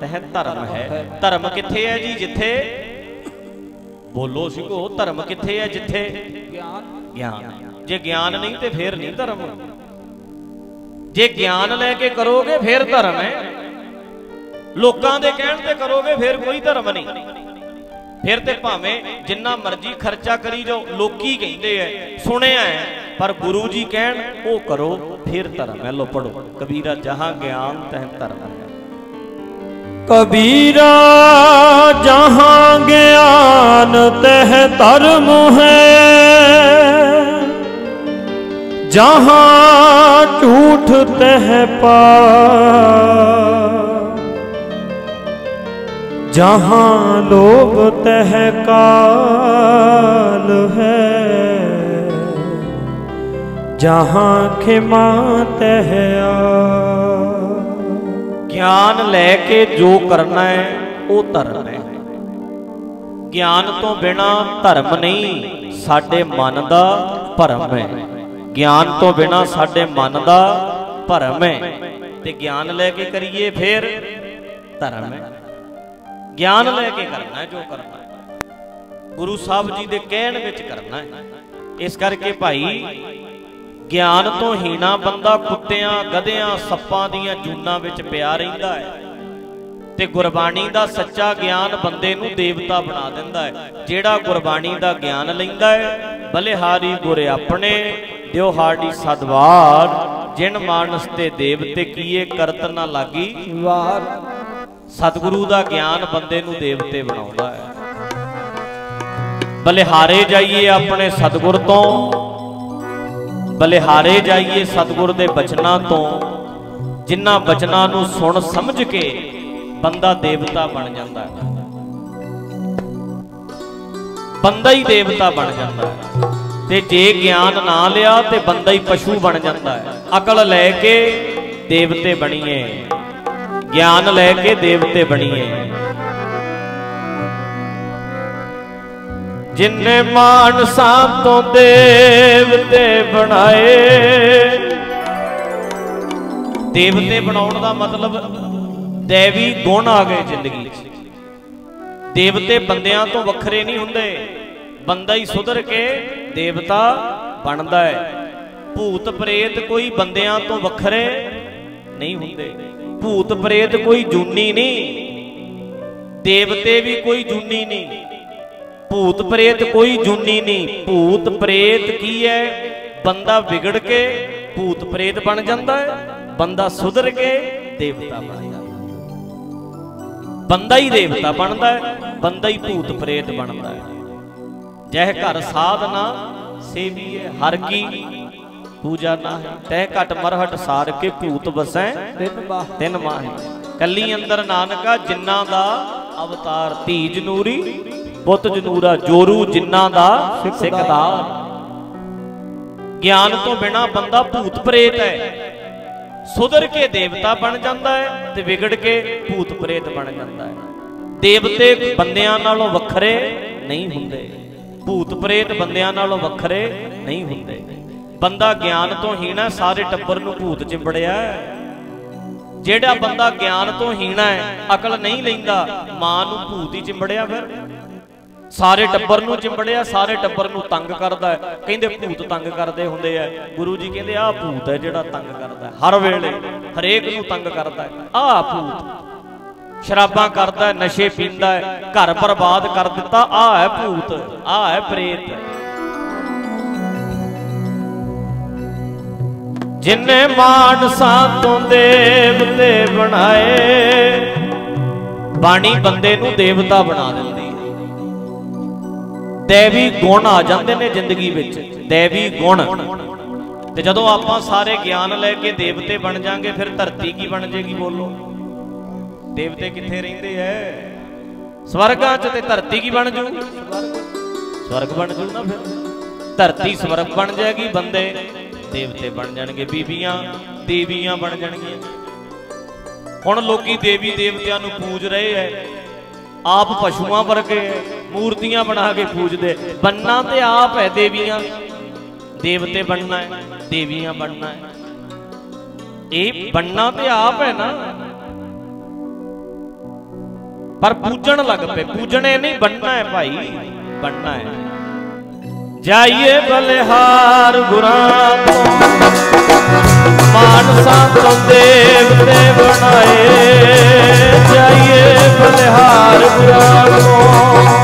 ਤਹ ਧਰਮ ਹੈ। ਧਰਮ ਕਿੱਥੇ ਹੈ ਜੀ? ਜਿੱਥੇ ਬੋਲੋ ਸਿਕੋ ਧਰਮ ਕਿੱਥੇ ਹੈ ਜਿੱਥੇ? ਗਿਆਨ। ਗਿਆਨ। ਜੇ ਗਿਆਨ ਨਹੀਂ ਤੇ ਫੇਰ ਨਹੀਂ ਧਰਮ। ਜੇ ਗਿਆਨ ਲੈ ਕੇ ਕਰੋਗੇ ਫੇਰ ਧਰਮ ਹੈ। ਲੋਕਾਂ ਦੇ ਕਹਿਣ ਤੇ ਕਰੋਗੇ ਫੇਰ ਕੋਈ ਧਰਮ ਨਹੀਂ। ਫਿਰ ਤੇ ਭਾਵੇਂ ਜਿੰਨਾ ਮਰਜ਼ੀ ਖਰਚਾ ਕਰੀ ਜਾਓ ਲੋਕੀ ਕਹਿੰਦੇ ਐ ਸੁਣਿਆ ਹੈ ਪਰ ਗੁਰੂ ਜੀ ਕਹਿਣ ਉਹ ਕਰੋ ਫਿਰ ਧਰਮ ਹੈ। ਲੋ ਪੜੋ ਕਬੀਰਾ ਜਹਾਂ ਗਿਆਨ ਤਹ ਧਰਮ ਹੈ। ਕਬੀਰਾ ਜਹਾਂ ਗਿਆਨ ਤਹ ਧਰਮ ਹੈ। ਜਹਾਂ ਝੂਠ ਤਹ ਪਾ ਜਹਾਂ ਲੋਭ ਤਹ ਕਾਲ ਹੈ। ਜਹਾਂ ਖਿਮਾ ਤਹ ਆ ਗਿਆਨ ਲੈ ਕੇ ਜੋ ਕਰਨਾ ਹੈ, ਉਹ ਧਰਮ ਹੈ। ਗਿਆਨ ਤੋਂ ਬਿਨਾ ਧਰਮ ਨਹੀਂ, ਸਾਡੇ ਮਨ ਦਾ ਭਰਮ ਹੈ। ਗਿਆਨ ਤੋਂ ਬਿਨਾ ਸਾਡੇ ਮਨ ਦਾ ਭਰਮ ਹੈ। ਤੇ ਗਿਆਨ ਲੈ ਕੇ ਕਰੀਏ ਫਿਰ ਧਰਮ ਹੈ। ਗਿਆਨ ਲੈ ਕੇ ਕਰਨਾ ਹੈ ਜੋ ਕਰਨਾ ਹੈ। ਗੁਰੂ ਸਾਹਿਬ ਜੀ ਦੇ ਕਹਿਣ ਵਿੱਚ ਕਰਨਾ ਹੈ। ਇਸ ਕਰਕੇ ਭਾਈ ਗਿਆਨ ਤੋਂ ਹੀਣਾ ਬੰਦਾ ਕੁੱਤਿਆਂ ਗਧਿਆਂ ਸੱਪਾਂ ਦੀਆਂ ਜੂਨਾਂ ਵਿੱਚ ਪਿਆ ਰਹਿੰਦਾ ਹੈ। ਤੇ ਗੁਰਬਾਣੀ ਦਾ ਸੱਚਾ ਗਿਆਨ ਬੰਦੇ ਨੂੰ ਦੇਵਤਾ ਬਣਾ ਦਿੰਦਾ ਹੈ। ਜਿਹੜਾ ਗੁਰਬਾਣੀ ਦਾ ਗਿਆਨ ਲੈਂਦਾ ਹੈ ਬਲਿਹਾਰੀ ਗੁਰ ਆਪਣੇ ਦਿਓ ਹਾੜੀ ਸਦਵਾਰ। ਜਿਨ ਮਾਨਸ ਤੇ ਦੇਵਤੇ ਕੀਏ ਕਰਤ ਨਾ ਲਾਗੀ। ਵਾਰ। ਸਤਿਗੁਰੂ ਦਾ ਗਿਆਨ ਬੰਦੇ ਨੂੰ ਦੇਵਤੇ ਬਣਾਉਂਦਾ ਹੈ। ਬਲਿਹਾਰੇ ਜਾਈਏ ਆਪਣੇ ਸਤਿਗੁਰ ਤੋਂ। ਬਲਿਹਾਰੇ ਜਾਈਏ ਸਤਿਗੁਰ ਦੇ ਬਚਨਾਂ ਤੋਂ, ਜਿਨ੍ਹਾਂ ਬਚਨਾਂ ਨੂੰ ਸੁਣ ਸਮਝ ਕੇ ਬੰਦਾ ਦੇਵਤਾ ਬਣ ਜਾਂਦਾ ਹੈ। ਬੰਦਾ ਹੀ ਦੇਵਤਾ ਬਣ ਜਾਂਦਾ ਹੈ। ਤੇ ਜੇ ਗਿਆਨ ਨਾ ਲਿਆ ਤੇ ਬੰਦਾ ਹੀ ਪਸ਼ੂ ਬਣ ਜਾਂਦਾ ਹੈ। ਅਕਲ ਲੈ ਕੇ ਦੇਵਤੇ ਬਣੀਏ, ਗਿਆਨ ਲੈ ਕੇ ਦੇਵਤੇ ਬਣੀਏ। ਜਿਨਨੇ ਮਾਨਸਾਂ ਤੋਂ ਦੇਵਤੇ ਬਣਾਏ। ਦੇਵਤੇ ਬਣਾਉਣ ਦਾ ਮਤਲਬ ਦੇਵੀ ਗੁਣ ਆ ਗਏ ਜ਼ਿੰਦਗੀ 'ਚ ਦੇਵਤੇ ਬੰਦਿਆਂ ਤੋਂ ਵੱਖਰੇ ਨਹੀਂ ਹੁੰਦੇ। ਬੰਦਾ ਹੀ ਸੁਧਰ ਕੇ ਦੇਵਤਾ ਬਣਦਾ ਹੈ। ਭੂਤ ਪ੍ਰੇਤ ਕੋਈ ਬੰਦਿਆਂ ਤੋਂ ਵੱਖਰੇ ਨਹੀਂ ਹੁੰਦੇ। ਭੂਤ ਪ੍ਰੇਤ ਕੋਈ ਜੂਨੀ ਨਹੀਂ। ਦੇਵਤੇ ਵੀ ਕੋਈ ਜੂਨੀ ਨਹੀਂ। ਭੂਤ ਪ੍ਰੇਤ ਕੋਈ ਜੂਨੀ ਨਹੀਂ। ਭੂਤ ਪ੍ਰੇਤ ਕੀ ਹੈ? ਬੰਦਾ ਵਿਗੜ ਕੇ ਭੂਤ ਪ੍ਰੇਤ ਬਣ ਜਾਂਦਾ ਹੈ। ਬੰਦਾ ਸੁਧਰ ਕੇ ਦੇਵਤਾ ਬਣ ਜਾਂਦਾ ਹੈ। ਬੰਦਾ ਹੀ ਦੇਵਤਾ ਬਣਦਾ ਹੈ ਬੰਦਾ ਹੀ ਭੂਤ ਪ੍ਰੇਤ ਬਣਦਾ ਹੈ। ਜਹ ਘਰ ਸਾਧਨਾ ਸੇਵੀਏ ਹਰ ਕੀ ਪੂਜਾ ਨਾ ਹੈ। ਤੈ ਘਟ ਮਰਹਟ ਸਾਰ ਕੇ ਭੂਤ ਵਸੈ ਤਿੰਨ ਮਾਹੇ। ਕੱਲੀ ਅੰਦਰ ਨਾਨਕਾ ਜਿਨ੍ਹਾਂ ਦਾ ਅਵਤਾਰ ਧੀ ਜਨੂਰੀ ਪੁੱਤ ਜਨੂਰਾ ਜੋਰੂ ਜਿਨ੍ਹਾਂ ਦਾ ਸਿੱਖਦਾਰ ਗਿਆਨ ਤੋਂ ਬਿਨਾ ਬੰਦਾ ਭੂਤ ਪ੍ਰੇਤ ਹੈ। ਸੁਧਰ ਕੇ ਦੇਵਤਾ ਬਣ ਜਾਂਦਾ ਹੈ ਤੇ ਵਿਗੜ ਕੇ ਭੂਤ ਪ੍ਰੇਤ ਬਣ ਜਾਂਦਾ ਹੈ। ਦੇਵਤੇ ਬੰਦਿਆਂ ਨਾਲੋਂ ਵੱਖਰੇ ਨਹੀਂ ਹੁੰਦੇ। ਭੂਤ ਪ੍ਰੇਤ ਬੰਦਿਆਂ ਨਾਲੋਂ ਵੱਖਰੇ ਨਹੀਂ ਹੁੰਦੇ। ਬੰਦਾ ਗਿਆਨ ਤੋਂ ਹੀਣਾ ਸਾਰੇ ਟੱਬਰ ਨੂੰ ਭੂਤ ਚਿੰਬੜਿਆ ਜਿਹੜਾ ਬੰਦਾ ਗਿਆਨ ਤੋਂ ਹੀਣਾ ਹੈ, ਅਕਲ ਨਹੀਂ ਲੈਂਦਾ, ਮਾਂ ਨੂੰ ਭੂਤ ਹੀ ਚਿੰਬੜਿਆ ਫਿਰ। ਸਾਰੇ ਟੱਬਰ ਨੂੰ ਚਿੰਬੜਿਆ ਸਾਰੇ ਟੱਬਰ ਨੂੰ ਤੰਗ ਕਰਦਾ ਹੈ। ਕਹਿੰਦੇ ਭੂਤ ਤੰਗ ਕਰਦੇ ਹੁੰਦੇ ਆ। ਗੁਰੂ ਜੀ ਕਹਿੰਦੇ, ਆਹ ਭੂਤ ਹੈ ਜਿਹੜਾ ਤੰਗ ਕਰਦਾ ਹਰ ਵੇਲੇ ਹਰੇਕ ਨੂੰ ਤੰਗ ਕਰਦਾ ਆਹ ਭੂਤ ਸ਼ਰਾਬਾਂ ਕਰਦਾ ਨਸ਼ੇ ਪੀਂਦਾ ਘਰ ਬਰਬਾਦ ਕਰ ਦਿੱਤਾ। ਆਹ ਹੈ ਭੂਤ, ਆਹ ਹੈ ਪ੍ਰੇਤ। ਜਿਨੇ ਮਾਨਸਾਂ ਤੋਂ ਦੇਵਤੇ ਬਣਾਏ, ਬਾਣੀ ਬੰਦੇ ਨੂੰ ਦੇਵਤਾ ਬਣਾ ਦਿੰਦੀ ਦੇਵੀ ਗੁਣ ਆ ਜਾਂਦੇ ਨੇ ਜ਼ਿੰਦਗੀ ਵਿੱਚ ਦੇਵੀ ਗੁਣ। ਤੇ ਜਦੋਂ ਆਪਾਂ ਸਾਰੇ ਗਿਆਨ ਲੈ ਕੇ ਦੇਵਤੇ ਬਣ ਜਾਾਂਗੇ ਫਿਰ ਧਰਤੀ ਕੀ ਬਣ ਜੇਗੀ ਬੋਲੋ? ਦੇਵਤੇ ਕਿੱਥੇ ਰਹਿੰਦੇ ਐ? ਸਵਰਗਾਂ 'ਚ ਤੇ ਧਰਤੀ ਕੀ ਬਣ ਜੂ? ਸਵਰਗ ਬਣ ਜੂ ਨਾ ਫਿਰ। ਧਰਤੀ ਸਵਰਗ ਬਣ ਜਾਏਗੀ ਬੰਦੇ। ਦੇਵਤੇ ਬਣ ਜਾਣਗੇ ਬੀਬੀਆਂ ਦੇਵੀਆਂ ਬਣ ਜਾਣਗੀਆਂ। ਹੁਣ ਲੋਕੀ ਦੇਵੀ ਦੇਵਤਿਆਂ ਨੂੰ ਪੂਜ ਰਹੇ ਐ। ਆਪ ਪਸ਼ੂਆਂ ਵਰਗੇ ਐ, ਮੂਰਤੀਆਂ ਬਣਾ ਕੇ ਪੂਜਦੇ। ਬੰਨਾ ਤੇ ਆਪ ਹੈ ਦੇਵੀਆਂ। ਦੇਵਤੇ ਬਣਨਾ ਹੈ, ਦੇਵੀਆਂ ਬਣਨਾ ਹੈ। ਇਹ ਬੰਨਾ ਤੇ ਆਪ ਹੈ ਨਾ। ਪਰ ਪੂਜਣ ਲੱਗ ਪਏ। ਪੂਜਣੇ ਨਹੀਂ ਬਣਨਾ ਹੈ ਭਾਈ ਬਣਨਾ ਹੈ। ਜਾਈਏ ਬਲਿਹਾਰ ਗੁਰਾਂ ਤੋਂ। ਮਾਨਸਾ ਤੋਂ ਦੇਵਤੇ ਬਣਾਏ। ਜਾਈਏ ਬਲਿਹਾਰ ਗੁਰਾਂ ਤੋਂ।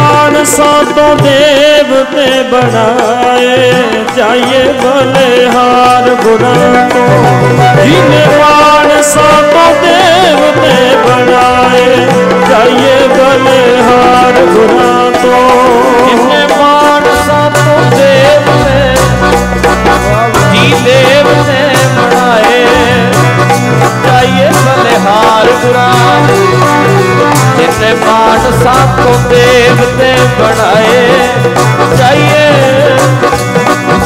ਬਣਾਏ ਜਾਈਏ ਬਲਿਹਾਰ ਗੁਰਾਂ ਬਣਾਏ, ਜਾਈਏ ਬਲਿਹਾਰ ਗੁਰਾਂ ਜਿਨ ਮਾਨਸਾ ਤੋਂ ਦੇਵਤੇ ਬਣਾਏ, ਜਾਈਏ ਬਲਿਹਾਰ ਗੁਰਾਂ ਤੋਂ। ਜਿਨ ਮਾਨਸਾ ਤੋਂ ਗੁਰਾਂ ਤੋਂ ਕਿੰਨੇ ਮਾਨਸਾ ਤੋਂ ਦੇਵ ਨੇ ਜੀ ਦੇਵ ਨੇ ਬਣਾਏ, ਜਾਈਏ ਬਲਿਹਾਰ ਗੁਰਾਂ ਜਿਨੇ ਮਾਨਸਾ ਤੋਂ ਦੇਵ ਤੇ ਬਣਾਏ। ਜਾਈਏ।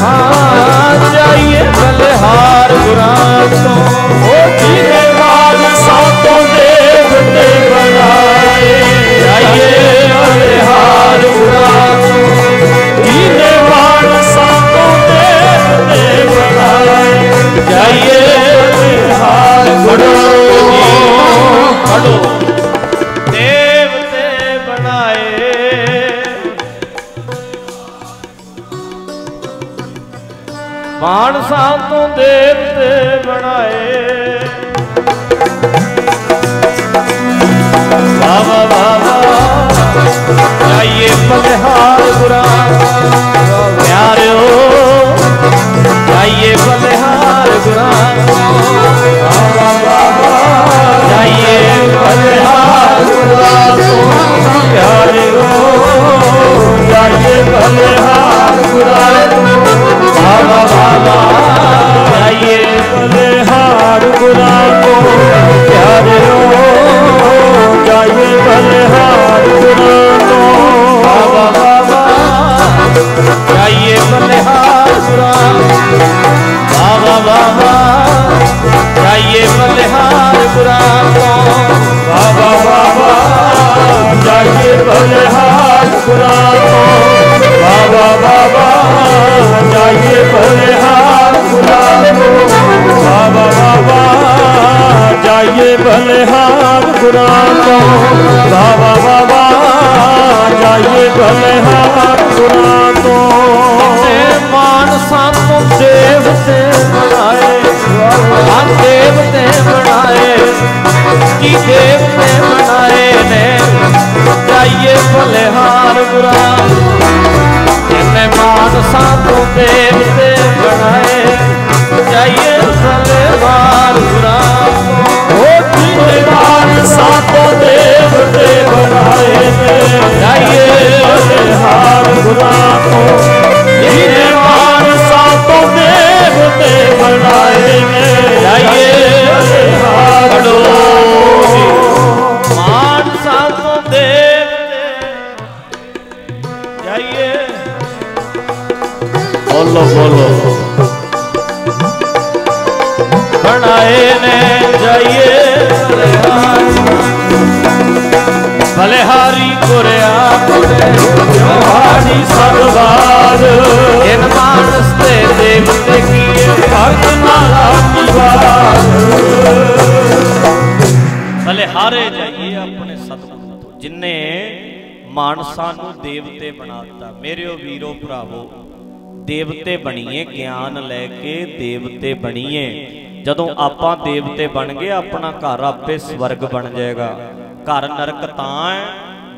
ਹਾਂ, ਜਾਈਏ ਬਲਿਹਾਰ ਗੁਰਾਂ ਤੋਂ। ਉਹ ਜਿਹਨੇ ਮਾਨਸਾ ਤੋਂ ਦੇਵ ਤੇ ਬਣਾਏ। ਜਾਈਏ ਬਲਿਹਾਰ ਗੁਰਾਂ ਤੋਂ। ਜਿਹਨੇ ਮਾਨਸਾ ਤੋਂ ਦੇਵ ਤੇ ਬਣਾਏ। ਜਾਈਏ ਬਲਿਹਾਰ ਗੁਰਾਂ ਤੋਂ। ਪੜੋ ਮਾਨਸਾ ਤੋਂ ਦੇਵਤੇ ਬਣਾਏ। ਵਾਵਾ ਵਾਵਾ ਜਾਈਏ ਬਲਿਹਾਰ ਗੁਰਾਂ। ਪਿਆਰਿਓ ਜਾਈਏ ਬਲਿਹਾਰ ਗੁਰਾਂ। ਵਾਵਾ ਵਾਵਾ ਜਾਈਏ ਬਲਿਹਾਰ ਗੁਰਾਂ। ਪਿਆਰਿਓ ਜਾਈਏ ਬਲਿਹਾਰ ਗੁਰਾਂ। ਵਾਵਾ ਵਾਵਾ ਜਾਈਏ ਬਲਿਹਾਰ ਗੁਰਾਂ ਜਾਈਏ ਬਲਿਹਾਰ ਗੁਰਾਂ ਤੋਂ ਵਾਵਾ ਵਾਵਾ ਜਾਈਏ ਬਲਿਹਾਰ ਗੁਰਾਂ ਤੋਂ ਵਾਵਾ ਵਾਵਾ ਜਾਈਏ ਬਲਿਹਾਰ ਗੁਰਾਂ ਤੋਂ ਤੇ ਮਾਨਸਾ ਤੋਂ ਦੇਵਤੇ ਬਣਾਏ ਆ ਦੇਵਤੇ ਬਣਾਏ ਕੀ ਦੇਵਤੇ ਬਣਾਏ ਨੇ ਜਾਈਏ ਬਲਿਹਾਰ ਗੁਰਾਂ ਜਿਨੇ ਦੇਵ ਤੋਂ ਦੇਵਤੇ ਬਣਾਏ, ਜਾਈਏ ਬਲਿਹਾਰ ਗੁਰਾਂ ਉਹ ਜਿਹਨੇ ਮਾਨਸਾ ਤੋਂ ਦੇਵਤੇ ਬਣਾਏ ਨੇ ਜਾਈਏ ਬਲਿਹਾਰ ਗੁਰਾਂ ਤੋਂ ਜਿਹਨੇ ਮਾਨਸਾ ਤੋਂ ਬਣਾਏ ਨੇ ਜਾਈਏ ਬਲਿਹਾਰ ਪੜੋ ਬੋਲੋ ਬੋਲੋ। ਬਣਾਏ ਨੇ ਜਾਈਏ ਬਲਿਹਾਰੀ। ਗੁਰਿਆ ਹਾੜੀ ਸਰਵਾਰ ਇਨ ਮਾਨਸ ਤੇ ਦੇਵਤੇ ਕੀਏ ਭਗਤ ਨਾਲਾ ਨਿਵਾਰ ਬਲਿਹਾਰੇ ਜਾਈਏ ਆਪਣੇ ਸਤਿਗੁਰੂ। ਤੋਂ ਜਿਨੇ ਮਾਨਸਾ ਨੂੰ ਦੇਵਤੇ ਬਣਾਤਾ ਮੇਰਿਓ ਵੀਰੋ ਭਰਾਵੋ ਦੇਵਤੇ ਬਣੀਏ ਗਿਆਨ ਲੈ ਕੇ ਦੇਵਤੇ ਬਣੀਏ। ਜਦੋਂ ਆਪਾਂ ਦੇਵਤੇ ਬਣ ਗਏ ਆਪਣਾ ਘਰ ਆਪੇ ਸਵਰਗ ਬਣ ਜਾਏਗਾ। ਘਰ ਨਰਕ ਤਾਂ ਹੈ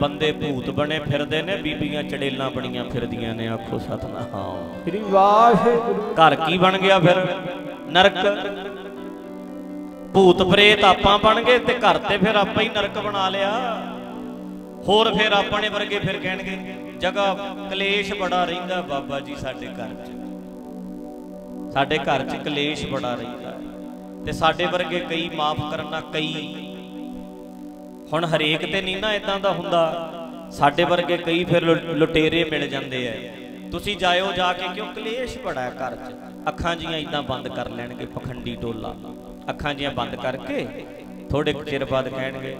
ਬੰਦੇ ਭੂਤ ਬਣੇ ਫਿਰਦੇ ਨੇ ਬੀਬੀਆਂ ਚੜੇਲਾਂ ਬਣੀਆਂ ਫਿਰਦੀਆਂ ਨੇ ਆਖੋ ਸਤਨਾਮ। ਸ੍ਰੀ ਵਾਹਿਗੁਰੂ। ਘਰ ਕੀ ਬਣ ਗਿਆ ਫਿਰ? ਨਰਕ। ਭੂਤ ਪ੍ਰੇਤ ਆਪਾਂ ਬਣ ਗਏ ਤੇ ਘਰ ਤੇ ਫਿਰ ਆਪਾਂ ਹੀ ਨਰਕ ਬਣਾ ਲਿਆ। ਹੋਰ ਫਿਰ ਆਪਣੇ ਵਰਗੇ ਫਿਰ ਕਹਿਣਗੇ ਜਗ੍ਹਾ ਕਲੇਸ਼ ਬੜਾ ਰਹਿੰਦਾ ਬਾਬਾ ਜੀ ਸਾਡੇ ਘਰ 'ਚ। ਸਾਡੇ ਘਰ 'ਚ ਕਲੇਸ਼ ਬੜਾ ਰਹਿੰਦਾ। ਤੇ ਸਾਡੇ ਵਰਗੇ ਕਈ ਮਾਫ ਕਰਨਾ ਕਈ। ਹੁਣ ਹਰੇਕ ਤੇ ਨਹੀਂ ਨਾ ਇਦਾਂ ਦਾ ਹੁੰਦਾ। ਸਾਡੇ ਵਰਗੇ ਕਈ ਫਿਰ ਲੁਟੇਰੇ ਮਿਲ ਜਾਂਦੇ ਐ ਤੁਸੀਂ ਜਾਇਓ ਜਾ ਕੇ ਕਿਉਂ ਕਲੇਸ਼ ਬੜਾ ਹੈ ਘਰ 'ਚ। ਅੱਖਾਂ ਜੀਆਂ ਇਦਾਂ ਬੰਦ ਕਰ ਲੈਣਗੇ ਪਖੰਡੀ ਟੋਲਾ। ਅੱਖਾਂ ਜੀਆਂ ਬੰਦ ਕਰਕੇ ਥੋੜੇ ਚਿਰ ਬਾਅਦ ਕਹਿਣਗੇ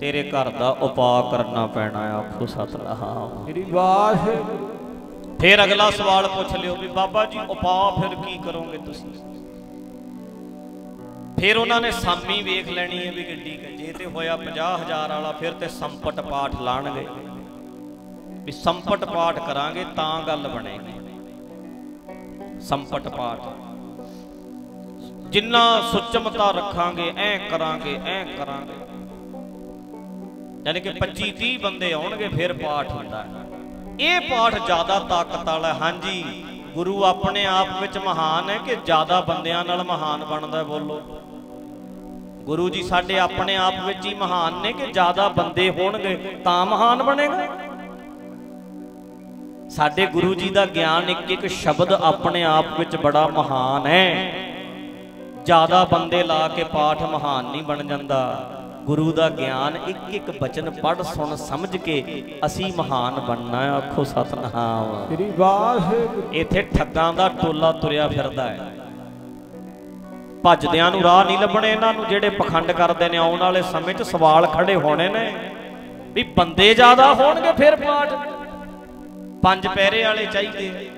ਤੇਰੇ ਘਰ ਦਾ ਉਪਾਅ ਕਰਨਾ ਪੈਣਾ ਆ ਆਖੋ ਸਤਨਾਮ। ਸ੍ਰੀ ਵਾਹਿਗੁਰੂ ਫਿਰ ਅਗਲਾ ਸਵਾਲ ਪੁੱਛ ਲਿਓ ਵੀ ਬਾਬਾ ਜੀ ਉਪਾਅ ਫਿਰ ਕੀ ਕਰੋਗੇ ਤੁਸੀਂ? ਫਿਰ ਉਹਨਾਂ ਨੇ ਸਾਮੀ ਵੇਖ ਲੈਣੀ ਹੈ ਵੀ ਕੁ। ਜੇ ਤੇ ਹੋਇਆ 50000 ਵਾਲਾ ਫਿਰ ਤੇ ਸੰਪਟ ਪਾਠ ਲਾਣਗੇ। ਵੀ ਸੰਪਟ ਪਾਠ ਕਰਾਂਗੇ ਤਾਂ ਗੱਲ ਬਣੇਗੀ। ਸੰਪਟ ਪਾਠ। ਜਿੰਨਾ ਸੁਚਮਤਾ ਰੱਖਾਂਗੇ ਐ ਕਰਾਂਗੇ ਐ ਕਰਾਂਗੇ। ਯਾਨੀ ਕਿ 25 30 ਬੰਦੇ ਆਉਣਗੇ, ਫਿਰ ਪਾਠ ਹੁੰਦਾ ਇਹ ਪਾਠ ਜ਼ਿਆਦਾ ਤਾਕਤ ਵਾਲਾ ਹਾਂਜੀ, ਗੁਰੂ ਆਪਣੇ ਆਪ ਵਿੱਚ ਮਹਾਨ ਹੈ ਕਿ ਜ਼ਿਆਦਾ ਬੰਦਿਆਂ ਨਾਲ ਮਹਾਨ ਬਣਦਾ ਬੋਲੋ। ਗੁਰੂ ਜੀ ਸਾਡੇ ਆਪਣੇ ਆਪ ਵਿੱਚ ਹੀ ਮਹਾਨ ਨੇ ਕਿ ਜ਼ਿਆਦਾ ਬੰਦੇ ਹੋਣਗੇ ਤਾਂ ਮਹਾਨ ਬਣੇਗਾ। ਸਾਡੇ ਗੁਰੂ ਜੀ ਦਾ ਗਿਆਨ ਇੱਕ ਇੱਕ ਸ਼ਬਦ ਆਪਣੇ ਆਪ ਵਿੱਚ ਬੜਾ ਮਹਾਨ ਹੈ। ਜ਼ਿਆਦਾ ਬੰਦੇ ਲਾ ਕੇ ਪਾਠ ਮਹਾਨ ਨਹੀਂ ਬਣ ਜਾਂਦਾ। ਗੁਰੂ ਦਾ ਗਿਆਨ ਇੱਕ ਇੱਕ ਬਚਨ ਪੜ੍ਹ ਸੁਣ ਸਮਝ ਕੇ ਅਸੀਂ ਮਹਾਨ ਬਣਨਾ ਹੈ। ਆਖੋ ਸਤਨਾਮ। ਸ੍ਰੀ ਵਾਹਿਗੁਰੂ। ਇੱਥੇ ਠੱਗਾਂ ਦਾ ਟੋਲਾ ਤੁਰਿਆ ਫਿਰਦਾ ਹੈ। ਭੱਜਦਿਆਂ ਨੂੰ ਰਾਹ ਨਹੀਂ ਲੱਭਣੇ ਇਹਨਾਂ ਨੂੰ ਜਿਹੜੇ ਪਖੰਡ ਕਰਦੇ ਨੇ ਆਉਣ ਵਾਲੇ ਸਮੇਂ 'ਚ ਸਵਾਲ ਖੜੇ ਹੋਣੇ ਨੇ। ਵੀ ਬੰਦੇ ਜ਼ਿਆਦਾ ਹੋਣਗੇ ਫਿਰ ਪਾਠ। ਪੰਜ ਪਹਿਰੇ ਵਾਲੇ ਚਾਹੀਦੇ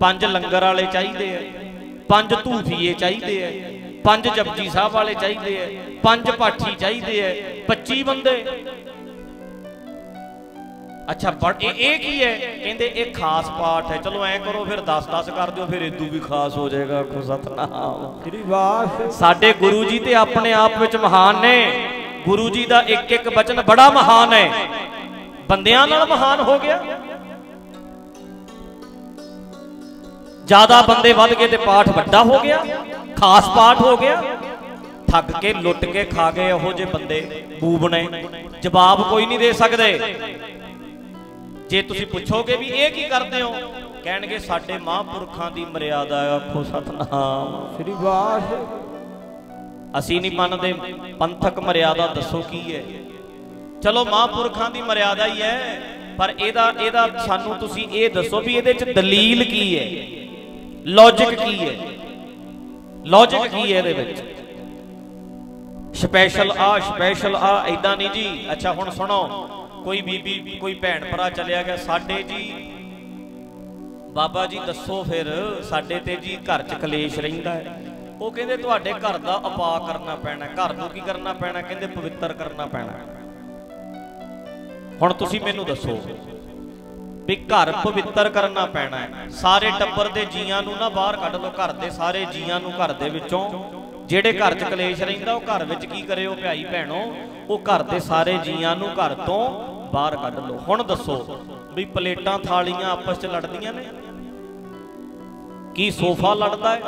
ਪੰਜ ਲੰਗਰ ਵਾਲੇ ਚਾਹੀਦੇ ਆ। ਪੰਜ ਧੂਫੀਏ ਚਾਹੀਦੇ ਆ। ਪੰਜ ਜਪਜੀ ਸਾਹਿਬ ਵਾਲੇ ਚਾਹੀਦੇ ਆ ਪੰਜ ਪਾਠੀ ਚਾਹੀਦੇ ਆ 25 ਬੰਦੇ। ਅੱਛਾ ਇਹ ਇਹ ਕੀ ਹੈ ਕਹਿੰਦੇ ਇਹ ਖਾਸ ਪਾਠ ਹੈ ਚਲੋ ਐਂ ਕਰੋ ਫਿਰ 10 10 ਕਰ ਦਿਓ ਫਿਰ ਇਦੂ ਵੀ ਖਾਸ ਹੋ ਜਾਏਗਾ। ਆਖੋ ਸਤਨਾਮ। ਸ੍ਰੀ ਵਾਹਿਗੁਰੂ ਸਾਡੇ ਗੁਰੂ ਜੀ ਤੇ ਆਪਣੇ ਆਪ ਵਿੱਚ ਮਹਾਨ ਨੇ। ਗੁਰੂ ਜੀ ਦਾ ਇੱਕ ਇੱਕ ਬਚਨ ਬੜਾ ਮਹਾਨ ਹੈ ਬੰਦਿਆਂ ਨਾਲ ਮਹਾਨ ਹੋ ਗਿਆ। ਜ਼ਿਆਦਾ ਬੰਦੇ ਵੱਧ ਗਏ ਤੇ ਪਾਠ ਵੱਡਾ ਹੋ ਗਿਆ। ਖਾਸ ਪਾਠ ਹੋ ਗਿਆ। ਠੱਗ ਕੇ ਲੁੱਟ ਕੇ ਖਾ ਗਏ ਇਹੋ ਜਿਹੇ ਬੰਦੇ ਬੂਬ ਨੇ। ਜਵਾਬ ਕੋਈ ਨਹੀਂ ਦੇ ਸਕਦੇ। ਜੇ ਤੁਸੀਂ ਪੁੱਛੋਗੇ ਵੀ ਇਹ ਕੀ ਕਰਦੇ ਹੋ ਕਹਿਣਗੇ ਸਾਡੇ ਮਹਾਂਪੁਰਖਾਂ ਦੀ ਮਰਿਆਦਾ ਆਖੋ ਸਤਨਾਮ। ਸ੍ਰੀ ਵਾਹਿਗੁਰੂ ਅਸੀਂ ਨਹੀਂ ਮੰਨਦੇ ਪੰਥਕ ਮਰਿਆਦਾ ਦੱਸੋ ਕੀ ਹੈ। ਚਲੋ ਮਹਾਂਪੁਰਖਾਂ ਦੀ ਮਰਿਆਦਾ ਹੀ ਹੈ ਪਰ ਇਹਦਾ ਇਹਦਾ ਸਾਨੂੰ ਤੁਸੀਂ ਇਹ ਦੱਸੋ ਵੀ ਇਹਦੇ ਚ ਦਲੀਲ ਕੀ ਹੈ। ਲੌਜੀਕ ਕੀ ਹੈ? ਲੌਜੀਕ ਕੀ ਹੈ ਇਹਦੇ ਵਿੱਚ? ਸਪੈਸ਼ਲ ਆ ਸਪੈਸ਼ਲ ਆ ਐਦਾਂ ਨਹੀਂ ਜੀ। ਅੱਛਾ, ਹੁਣ ਸੁਣੋ। ਕੋਈ ਬੀਬੀ, ਕੋਈ ਭੈਣ ਭਰਾ ਚਲਿਆ ਗਿਆ, ਸਾਡੇ ਜੀ। ਬਾਬਾ ਜੀ ਦੱਸੋ ਫਿਰ, ਸਾਡੇ ਤੇ ਜੀ ਘਰ 'ਚ ਕਲੇਸ਼ ਰਹਿੰਦਾ ਹੈ। ਉਹ ਕਹਿੰਦੇ ਤੁਹਾਡੇ ਘਰ ਦਾ ਉਪਾਅ ਕਰਨਾ ਪੈਣਾ, ਘਰ ਨੂੰ ਕੀ ਕਰਨਾ ਪੈਣਾ? ਕਹਿੰਦੇ ਪਵਿੱਤਰ ਕਰਨਾ ਪੈਣਾ। ਹੁਣ ਤੁਸੀਂ ਮੈਨੂੰ ਦੱਸੋ। ਵੀ ਘਰ ਪਵਿੱਤਰ ਕਰਨਾ ਪੈਣਾ ਹੈ। ਸਾਰੇ ਟੱਬਰ ਦੇ ਜੀਆਂ ਨੂੰ ਨਾ ਬਾਹਰ ਕੱਢ ਲਓ, ਘਰ ਦੇ ਸਾਰੇ ਜੀਆਂ ਨੂੰ ਘਰ ਦੇ ਵਿੱਚੋਂ। ਜਿਹੜੇ ਘਰ 'ਚ ਕਲੇਸ਼ ਰਹਿੰਦਾ, ਉਹ ਘਰ ਵਿੱਚ ਕੀ ਕਰਿਓ ਭਾਈ ਭੈਣੋ? ਉਹ ਘਰ ਦੇ ਸਾਰੇ ਜੀਆਂ ਨੂੰ ਘਰ ਤੋਂ ਬਾਹਰ ਕੱਢ ਲਓ। ਹੁਣ ਦੱਸੋ ਵੀ ਪਲੇਟਾਂ ਥਾਲੀਆਂ ਆਪਸ 'ਚ ਲੜਦੀਆਂ ਨੇ? ਕੀ ਸੋਫਾ ਲੜਦਾ ਹੈ?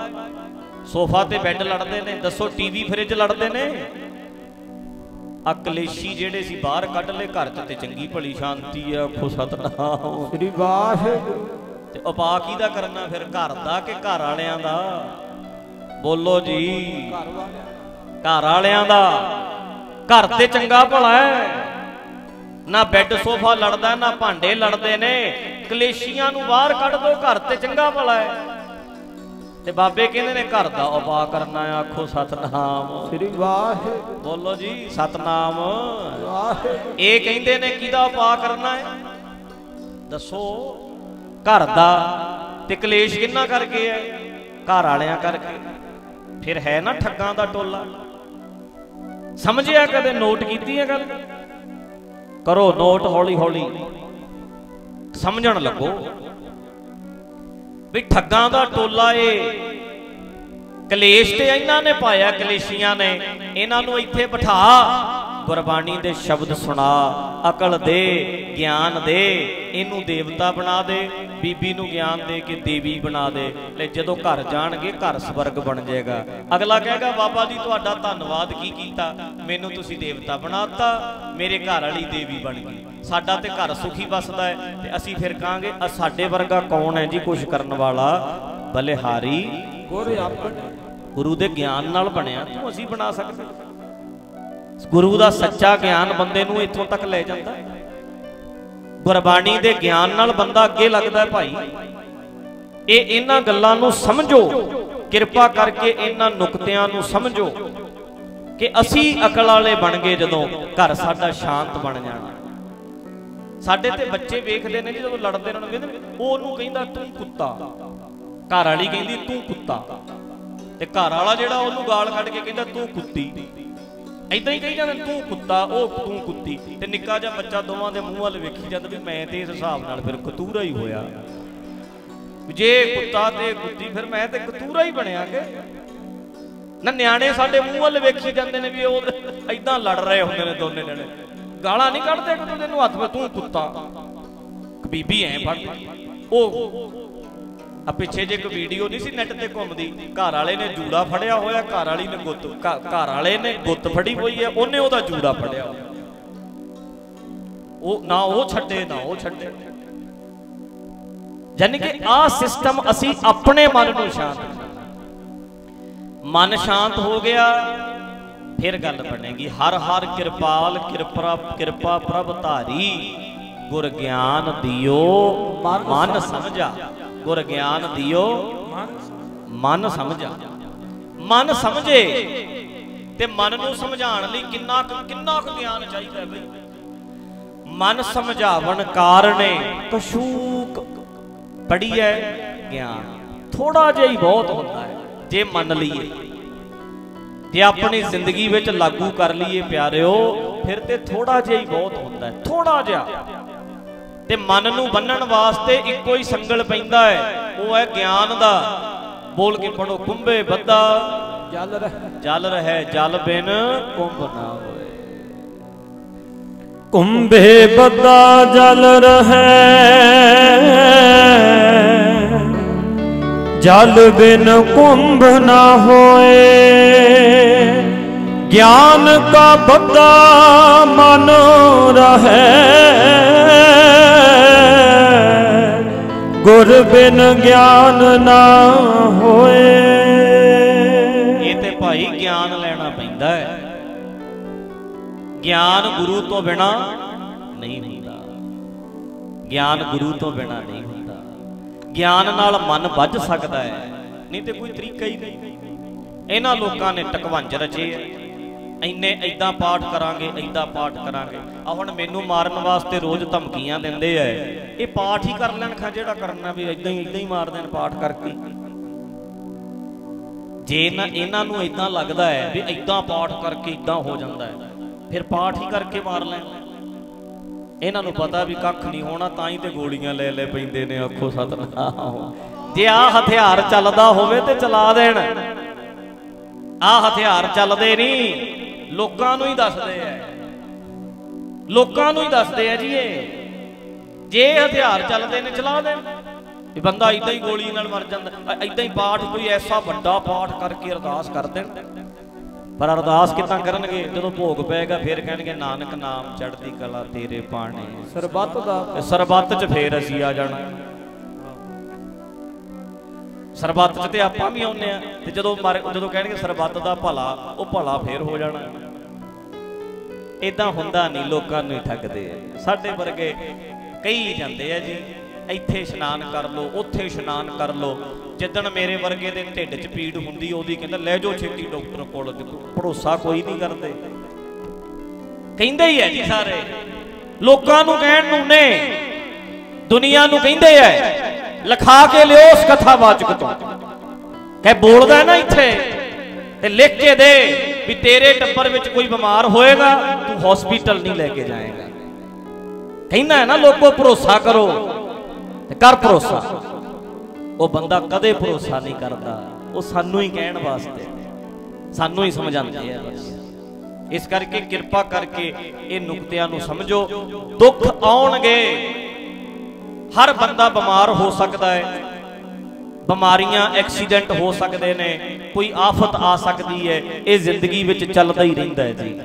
ਸੋਫਾ ਤੇ ਬੈੱਡ ਲੜਦੇ ਨੇ? ਦੱਸੋ, ਟੀਵੀ ਫ੍ਰਿਜ ਲੜਦੇ ਨੇ? ਆ ਕਲੇਸ਼ੀ ਜਿਹੜੇ ਸੀ ਬਾਹਰ ਕੱਢ ਲਏ ਘਰ ਤੇ ਚੰਗੀ ਭਲੀ ਸ਼ਾਂਤੀ ਆ ਆਖੋ ਸਤਨਾਮ। ਸ੍ਰੀ ਵਾਹਿਗੁਰੂ ਤੇ ਉਪਾਅ ਕਿਹਦਾ ਕਰਨਾ ਫਿਰ ਘਰ ਦਾ ਕਿ ਘਰ ਵਾਲਿਆਂ ਦਾ? ਬੋਲੋ ਜੀ ਘਰ ਵਾਲਿਆਂ ਦਾ। ਘਰ ਤੇ ਚੰਗਾ ਭਲਾ ਹੈ। ਨਾ ਬੈੱਡ ਸੋਫਾ ਲੜਦਾ ਨਾ ਭਾਂਡੇ ਲੜਦੇ ਨੇ। ਕਲੇਸ਼ੀਆਂ ਨੂੰ ਬਾਹਰ ਕੱਢ ਦੋ ਘਰ ਤੇ ਚੰਗਾ ਭਲਾ ਹੈ। ਤੇ ਬਾਬੇ ਕਹਿੰਦੇ ਨੇ ਘਰ ਦਾ ਉਪਾਅ ਕਰਨਾ ਆਖੋ ਸਤਨਾਮ। ਸ੍ਰੀ ਵਾਹਿਗੁਰੂ। ਬੋਲੋ ਜੀ ਸਤਨਾਮ। ਵਾਹਿਗੁਰੂ। ਇਹ ਕਹਿੰਦੇ ਨੇ ਕਿਹਦਾ ਉਪਾਅ ਕਰਨਾ ਹੈ? ਦੱਸੋ ਘਰ ਦਾ ਤੇ ਕਲੇਸ਼ ਕਿੰਨਾ ਕਰਕੇ ਹੈ? ਘਰ ਵਾਲਿਆਂ ਕਰਕੇ। ਫਿਰ ਹੈ ਨਾ ਠੱਗਾਂ ਦਾ ਟੋਲਾ। ਸਮਝਿਆ ਕਦੇ? ਨੋਟ ਕੀਤੀ ਹੈ ਗੱਲ? ਕਰੋ ਨੋਟ ਹੌਲੀ ਹੌਲੀ ਸਮਝਣ ਲੱਗੋ। ਵੀ ਠੱਗਾਂ ਦਾ ਟੋਲਾ ਏ। ਕਲੇਸ਼ ਤੇ ਇਹਨਾਂ ਨੇ ਪਾਇਆ, ਕਲੇਸ਼ੀਆਂ ਨੇ। ਇਹਨਾਂ ਨੂੰ ਇੱਥੇ ਬਿਠਾ। ਗੁਰਬਾਣੀ ਦੇ ਸ਼ਬਦ ਸੁਣਾ, ਅਕਲ ਦੇ, ਗਿਆਨ ਦੇ, ਇਹਨੂੰ ਦੇਵਤਾ ਬਣਾ ਦੇ, ਬੀਬੀ ਨੂੰ ਗਿਆਨ ਦੇ ਕੇ ਦੇਵੀ ਬਣਾ ਦੇ। ਲੈ ਜਦੋਂ ਘਰ ਜਾਣਗੇ, ਘਰ ਸਵਰਗ ਬਣ ਜਾਏਗਾ। ਅਗਲਾ ਕਹੇਗਾ, ਬਾਬਾ ਜੀ, ਤੁਹਾਡਾ ਧੰਨਵਾਦ ਕੀ ਕੀਤਾ? ਮੈਨੂੰ ਤੁਸੀਂ ਦੇਵਤਾ ਬਣਾਤਾ ਮੇਰੇ ਘਰ ਵਾਲੀ ਦੇਵੀ ਬਣ ਗਈ। ਸਾਡਾ ਤੇ ਘਰ ਸੁਖੀ ਵਸਦਾ ਹੈ ਤੇ ਅਸੀਂ ਫਿਰ ਕਹਾਂਗੇ ਆ ਸਾਡੇ ਵਰਗਾ ਕੌਣ ਹੈ ਜੀ ਕੁਝ ਕਰਨ ਵਾਲਾ? ਬਲਿਹਾਰੀ। ਗੁਰ ਆਪਣੇ ਗੁਰੂ ਦੇ ਗਿਆਨ ਨਾਲ ਬਣਿਆ, ਤੂੰ ਅਸੀਂ ਬਣਾ ਸਕਦੇ ਗੁਰੂ ਦਾ ਸੱਚਾ ਗਿਆਨ ਬੰਦੇ ਨੂੰ ਇੱਥੋਂ ਤੱਕ ਲੈ ਜਾਂਦਾ। ਗੁਰਬਾਣੀ ਦੇ ਗਿਆਨ ਨਾਲ ਬੰਦਾ ਅੱਗੇ ਲੱਗਦਾ ਹੈ ਭਾਈ। ਇਹ ਇਹਨਾਂ ਗੱਲਾਂ ਨੂੰ ਸਮਝੋ, ਕਿਰਪਾ ਕਰਕੇ ਇਹਨਾਂ ਨੁਕਤਿਆਂ ਨੂੰ ਸਮਝੋ ਕਿ ਅਸੀਂ ਅਕਲ ਵਾਲੇ ਬਣ ਗਏ ਜਦੋਂ ਘਰ ਸਾਡਾ ਸ਼ਾਂਤ ਬਣ ਜਾਣਾ। ਸਾਡੇ ਤੇ ਬੱਚੇ ਵੇਖਦੇ ਨੇ ਜੀ ਜਦੋਂ ਲੜਦੇ ਨੇ ਕਹਿੰਦੇ ਉਹ ਉਹਨੂੰ ਕਹਿੰਦਾ ਤੂੰ ਕੁੱਤਾ। ਘਰ ਵਾਲੀ ਕਹਿੰਦੀ ਤੂੰ ਕੁੱਤਾ। ਤੇ ਘਰ ਵਾਲਾ ਜਿਹੜਾ ਉਹਨੂੰ ਗਾਲ ਕੱਢ ਕੇ ਕਹਿੰਦਾ ਤੂੰ ਕੁੱਤੀ। ਐਦਾਂ ਹੀ ਕਹੀ ਜਾਂਦੇ ਤੂੰ ਕੁੱਤਾ, ਉਹ ਤੂੰ ਕੁੱਤੀ ਤੇ ਨਿੱਕਾ ਜਿਹਾ ਬੱਚਾ ਦੋਵਾਂ ਦੇ ਮੂੰਹ ਵੱਲ ਵੇਖੀ ਜਾਂਦਾ ਵੀ ਮੈਂ ਤੇ ਇਸ ਹਿਸਾਬ ਨਾਲ ਫਿਰ ਕਤੂਰਾ ਹੀ ਹੋਇਆ। ਜੇ ਕੁੱਤਾ ਤੇ ਕੁੱਤੀ ਫਿਰ ਮੈਂ ਤੇ ਕਤੂਰਾ ਹੀ ਬਣਿਆ ਕਿ? ਨਾ ਨਿਆਣੇ ਸਾਡੇ ਮੂੰਹ ਵੱਲ ਵੇਖੀ ਜਾਂਦੇ ਨੇ ਵੀ ਉਹ ਐਦਾਂ ਲੜ ਰਹੇ ਹੁੰਦੇ ਨੇ ਦੋਨੇ ਜਣੇ। ਗਾਲਾਂ ਨਹੀਂ ਕੱਢਦੇ ਕਿ ਤੂੰ ਹੱਥ ਵਿੱਚ, ਤੂੰ ਕੁੱਤਾ। ਬੀਬੀ ਐ ਫੜ ਉਹ ਆ ਪਿੱਛੇ ਜੇ ਇੱਕ ਵੀਡੀਓ ਨਹੀਂ ਸੀ ਨੈਟ ਤੇ ਘੁੰਮਦੀ ਘਰ ਵਾਲੇ ਨੇ ਜੂੜਾ ਫੜਿਆ ਹੋਇਆ ਘਰ ਵਾਲੀ ਨੇ ਗੁੱਤ ਘਰ ਵਾਲੇ ਨੇ ਗੁੱਤ ਫੜੀ ਹੋਈ ਹੈ ਉਹਨੇ ਉਹਦਾ ਜੂੜਾ ਫੜਿਆ ਉਹ ਨਾ ਉਹ ਛੱਡੇ ਨਾ ਉਹ ਛੱਡੇ। ਯਾਨੀ ਕਿ ਆਹ ਸਿਸਟਮ ਅਸੀਂ ਆਪਣੇ ਮਨ ਨੂੰ ਸ਼ਾਂਤ ਮਨ ਸ਼ਾਂਤ ਹੋ ਗਿਆ ਫਿਰ ਗੱਲ ਬਣੇਗੀ। ਹਰ ਹਰ ਕਿਰਪਾਲ ਕਿਰਪਾ ਕਿਰਪਾ ਪ੍ਰਭ ਧਾਰੀ ਗੁਰ ਗਿਆਨ ਦਿਓ ਮਨ ਸਮਝਾ। ਗੁਰ ਗਿਆਨ ਦਿਓ। ਮਨ ਸਮਝਾ। ਮਨ ਸਮਝੇ ਤੇ ਮਨ ਨੂੰ ਸਮਝਾਉਣ ਲਈ ਕਿੰਨਾ ਕਿੰਨਾ ਕੁ ਗਿਆਨ ਚਾਹੀਦਾ ਹੈ ਬਈ। ਮਨ ਸਮਝਾਵਣ ਕਾਰਣੇ ਕਸ਼ੂਕ ਪੜੀਐ ਗਿਆਨ। ਥੋੜਾ ਜਿਹਾ ਹੀ ਬਹੁਤ ਹੁੰਦਾ ਹੈ, ਜੇ ਮੰਨ ਲਈਏ। ਜੇ ਆਪਣੀ ਜ਼ਿੰਦਗੀ ਵਿੱਚ ਲਾਗੂ ਕਰ ਲਈਏ ਪਿਆਰਿਓ, ਫਿਰ ਤੇ ਥੋੜਾ ਜਿਹਾ ਹੀ ਬਹੁਤ ਹੁੰਦਾ ਹੈ। ਥੋੜਾ ਜਿਹਾ। ਤੇ ਮਨ ਨੂੰ ਬੰਨਣ ਵਾਸਤੇ ਇੱਕੋ ਹੀ ਸੰਗਲ ਪੈਂਦਾ ਹੈ। ਉਹ ਹੈ ਗਿਆਨ ਦਾ। ਬੋਲ ਕੇ ਪੜੋ ਕੁੰਭੇ ਬੱਦਾ ਜਲ ਰਹਿ। ਜਲ ਰਹਿ ਜਲ ਬਿਨ ਕੁੰਭ ਨਾ ਹੋਏ। ਕੁੰਭੇ ਬੱਦਾ ਜਲ ਰਹੈ। ਜਲ ਬਿਨ ਕੁੰਭ ਨਾ ਹੋਏ। ਗਿਆਨ ਕਾ ਬੱਦਾ ਮਨ ਰਹੈ। ਗੁਰ ਬਿਨ ਗਿਆਨ ਨਾ ਹੋਏ। ਇਹ ਤੇ ਭਾਈ ਗਿਆਨ ਲੈਣਾ ਪੈਂਦਾ ਹੈ। ਗਿਆਨ ਗੁਰੂ ਤੋਂ ਬਿਨਾ ਨਹੀਂ ਹੁੰਦਾ। ਗਿਆਨ ਗੁਰੂ ਤੋਂ ਬਿਨਾ ਨਹੀਂ ਹੁੰਦਾ। ਗਿਆਨ ਨਾਲ ਮਨ ਵੱਜ ਸਕਦਾ ਹੈ। ਨਹੀਂ ਤੇ ਕੋਈ ਤਰੀਕਾ ਹੀ ਨਹੀਂ। ਇਹਨਾਂ ਲੋਕਾਂ ਨੇ ਟਕਵੰਜ ਰਚੇ ਇੰਨੇ ਐਦਾਂ ਪਾਠ ਕਰਾਂਗੇ ਐਦਾਂ ਪਾਠ ਕਰਾਂਗੇ। ਆ ਹੁਣ ਮੈਨੂੰ ਮਾਰਨ ਵਾਸਤੇ ਰੋਜ਼ ਧਮਕੀਆਂ ਦਿੰਦੇ ਐ। ਇਹ ਪਾਠ ਹੀ ਕਰ ਲੈਣ ਖਾ ਜਿਹੜਾ ਕਰਨਾ ਵੀ ਐਦਾਂ ਹੀ ਐਦਾਂ ਹੀ ਮਾਰ ਦੇਣ ਪਾਠ ਕਰਕੇ। ਜੇ ਨਾ ਇਹਨਾਂ ਨੂੰ ਇਦਾਂ ਲੱਗਦਾ ਹੈ ਵੀ ਇਦਾਂ ਪਾਠ ਕਰਕੇ ਇਦਾਂ ਹੋ ਜਾਂਦਾ ਹੈ ਫਿਰ ਪਾਠ ਹੀ ਕਰਕੇ ਮਾਰ ਲੈਣ। ਇਹਨਾਂ ਨੂੰ ਪਤਾ ਵੀ ਕੱਖ ਨਹੀਂ ਹੋਣਾ, ਤਾਂ ਹੀ ਤੇ ਗੋਲੀਆਂ ਲੈ ਲੈ ਪੈਂਦੇ ਨੇ, ਆਖੋ ਸਤਨਾਮ। ਜੇ ਆ ਹਥਿਆਰ ਚੱਲਦਾ ਹੋਵੇ ਤੇ ਚਲਾ ਦੇਣ। ਆ ਹਥਿਆਰ ਚੱਲਦੇ ਨਹੀਂ। ਲੋਕਾਂ ਨੂੰ ਹੀ ਦੱਸਦੇ ਐ ਲੋਕਾਂ ਨੂੰ ਹੀ ਦੱਸਦੇ ਆ ਜੀ ਇਹ। ਜੇ ਹਥਿਆਰ ਚੱਲਦੇ ਨੇ ਚਲਾ ਦੇਣ। ਇਹ ਬੰਦਾ ਇਦਾਂ ਹੀ ਗੋਲੀ ਨਾਲ ਮਰ ਜਾਂਦਾ। ਇਦਾਂ ਹੀ ਪਾਠ ਕੋਈ ਐਸਾ ਵੱਡਾ ਪਾਠ ਕਰਕੇ ਅਰਦਾਸ ਕਰ ਦੇਣ। ਪਰ ਅਰਦਾਸ ਕਿੱਦਾਂ ਕਰਨਗੇ? ਜਦੋਂ ਭੋਗ ਪਏਗਾ ਫਿਰ ਕਹਿਣਗੇ ਨਾਨਕ ਨਾਮ ਚੜ੍ਹਦੀ ਕਲਾ ਤੇਰੇ ਪਾਣੇ। ਸਰਬੱਤ ਦਾ। ਸਰਬੱਤ 'ਚ ਫੇਰ ਅਸੀਂ ਆ ਜਾਣਾ। ਸਰਬੱਤ 'ਚ ਤੇ ਆਪਾਂ ਵੀ ਆਉਨੇ ਆ। ਤੇ ਜਦੋਂ ਜਦੋਂ ਕਹਿਣਗੇ ਸਰਬੱਤ ਦਾ ਭਲਾ ਉਹ ਭਲਾ ਫੇਰ ਹੋ ਜਾਣਾ। ਇਦਾਂ ਹੁੰਦਾ ਨਹੀਂ, ਲੋਕਾਂ ਨੂੰ ਹੀ ਠੱਗਦੇ ਆ। ਸਾਡੇ ਵਰਗੇ ਕਈ ਜਾਂਦੇ ਆ ਜੀ, ਇੱਥੇ ਇਸ਼ਨਾਨ ਕਰ ਲਓ, ਉੱਥੇ ਇਸ਼ਨਾਨ ਕਰ ਲਓ। ਜਿੱਦਣ ਮੇਰੇ ਵਰਗੇ ਦੇ ਢਿੱਡ 'ਚ ਪੀੜ ਹੁੰਦੀ, ਉਹਦੀ ਕਹਿੰਦਾ, ਲੈ ਜਾਓ ਛੇਤੀ ਡਾਕਟਰ ਕੋਲ ਭਰੋਸਾ ਕੋਈ ਨਹੀਂ ਕਰਦੇ। ਕਹਿੰਦੇ ਹੀ ਐ ਜੀ ਸਾਰੇ। ਲੋਕਾਂ ਨੂੰ ਕਹਿਣ ਨੂੰ ਨੇ, ਦੁਨੀਆ ਨੂੰ ਕਹਿੰਦੇ ਐ ਲਿਖਾ ਕੇ ਲਿਓ ਉਸ ਕਥਾਵਾਚਕ ਤੋਂ। ਕਹੇ, ਬੋਲਦਾ ਨਾ ਇੱਥੇ ਤੇ ਲਿਖ ਕੇ ਦੇ। ਵੀ ਤੇਰੇ ਟੱਬਰ ਵਿੱਚ ਕੋਈ ਬਿਮਾਰ ਹੋਏਗਾ, ਤੂੰ ਹਸਪੀਟਲ ਨਹੀਂ ਲੈ ਕੇ ਜਾਏਗਾ। ਕਹਿੰਦਾ ਹੈ ਨਾ, ਲੋਕੋ, ਭਰੋਸਾ ਕਰੋ ਤੇ ਕਰ ਭਰੋਸਾ। ਉਹ ਬੰਦਾ ਕਦੇ ਭਰੋਸਾ ਨਹੀਂ ਕਰਦਾ। ਉਹ ਸਾਨੂੰ ਹੀ ਕਹਿਣ ਵਾਸਤੇ। ਸਾਨੂੰ ਹੀ ਸਮਝਾਉਂਦੇ ਆ ਇਸ ਕਰਕੇ ਕਿਰਪਾ ਕਰਕੇ ਇਹ ਨੁਕਤਿਆਂ ਨੂੰ ਸਮਝੋ। ਦੁੱਖ ਆਉਣਗੇ। ਹਰ ਬੰਦਾ ਬਿਮਾਰ ਹੋ ਸਕਦਾ ਹੈ। ਬਿਮਾਰੀਆਂ ਐਕਸੀਡੈਂਟ ਹੋ ਸਕਦੇ ਨੇ, ਕੋਈ ਆਫਤ ਆ ਸਕਦੀ ਹੈ, ਇਹ ਜ਼ਿੰਦਗੀ ਵਿੱਚ ਚੱਲਦਾ ਹੀ ਰਹਿੰਦਾ ਹੈ ਜੀ।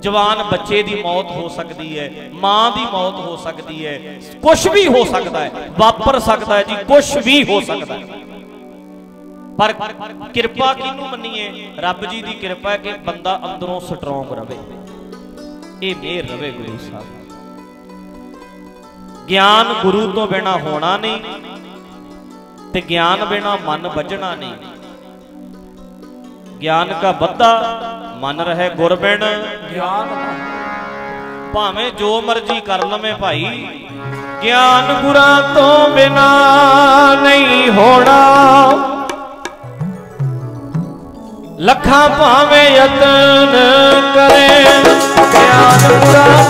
ਜਵਾਨ ਬੱਚੇ ਦੀ ਮੌਤ ਹੋ ਸਕਦੀ ਹੈ, ਮਾਂ ਦੀ ਮੌਤ ਹੋ ਸਕਦੀ ਹੈ ਕੁਝ ਵੀ ਹੋ ਸਕਦਾ ਹੈ, ਵਾਪਰ ਸਕਦਾ ਹੈ ਜੀ ਕੁਝ ਵੀ ਹੋ ਸਕਦਾ ਹੈ। ਪਰ ਕਿਰਪਾ ਕਿਹਨੂੰ ਮੰਨੀਏ? ਰੱਬ ਜੀ ਦੀ ਕਿਰਪਾ ਹੈ ਕਿ ਬੰਦਾ ਅੰਦਰੋਂ ਸਟਰੋਂਗ ਰਵੇ। ਇਹ ਮਿਹਰ ਰਵੇ ਗੁਰੂ ਸਾਹਿਬ। ਗਿਆਨ ਗੁਰੂ ਤੋਂ ਬਿਨਾ ਹੋਣਾ ਨਹੀਂ। ਤੇ ਗਿਆਨ ਬਿਨਾ ਮਨ ਵੱਜਣਾ ਨਹੀਂ। ਗਿਆਨ ਕਾ ਬੱਧਾ ਮਨ ਰਹੇ ਗੁਰ ਬਿਨ। ਗਿਆਨ ਭਾਵੇਂ ਜੋ ਮਰਜ਼ੀ ਕਰ ਲਵੇਂ ਭਾਈ ਗਿਆਨ ਗੁਰਾਂ ਤੋਂ ਬਿਨਾ ਨਹੀਂ ਹੋਣਾ। ਲੱਖਾਂ ਭਾਵੇਂ ਯਤਨ ਕਰੇ ਗਿਆਨ ਗੁਰਾਂ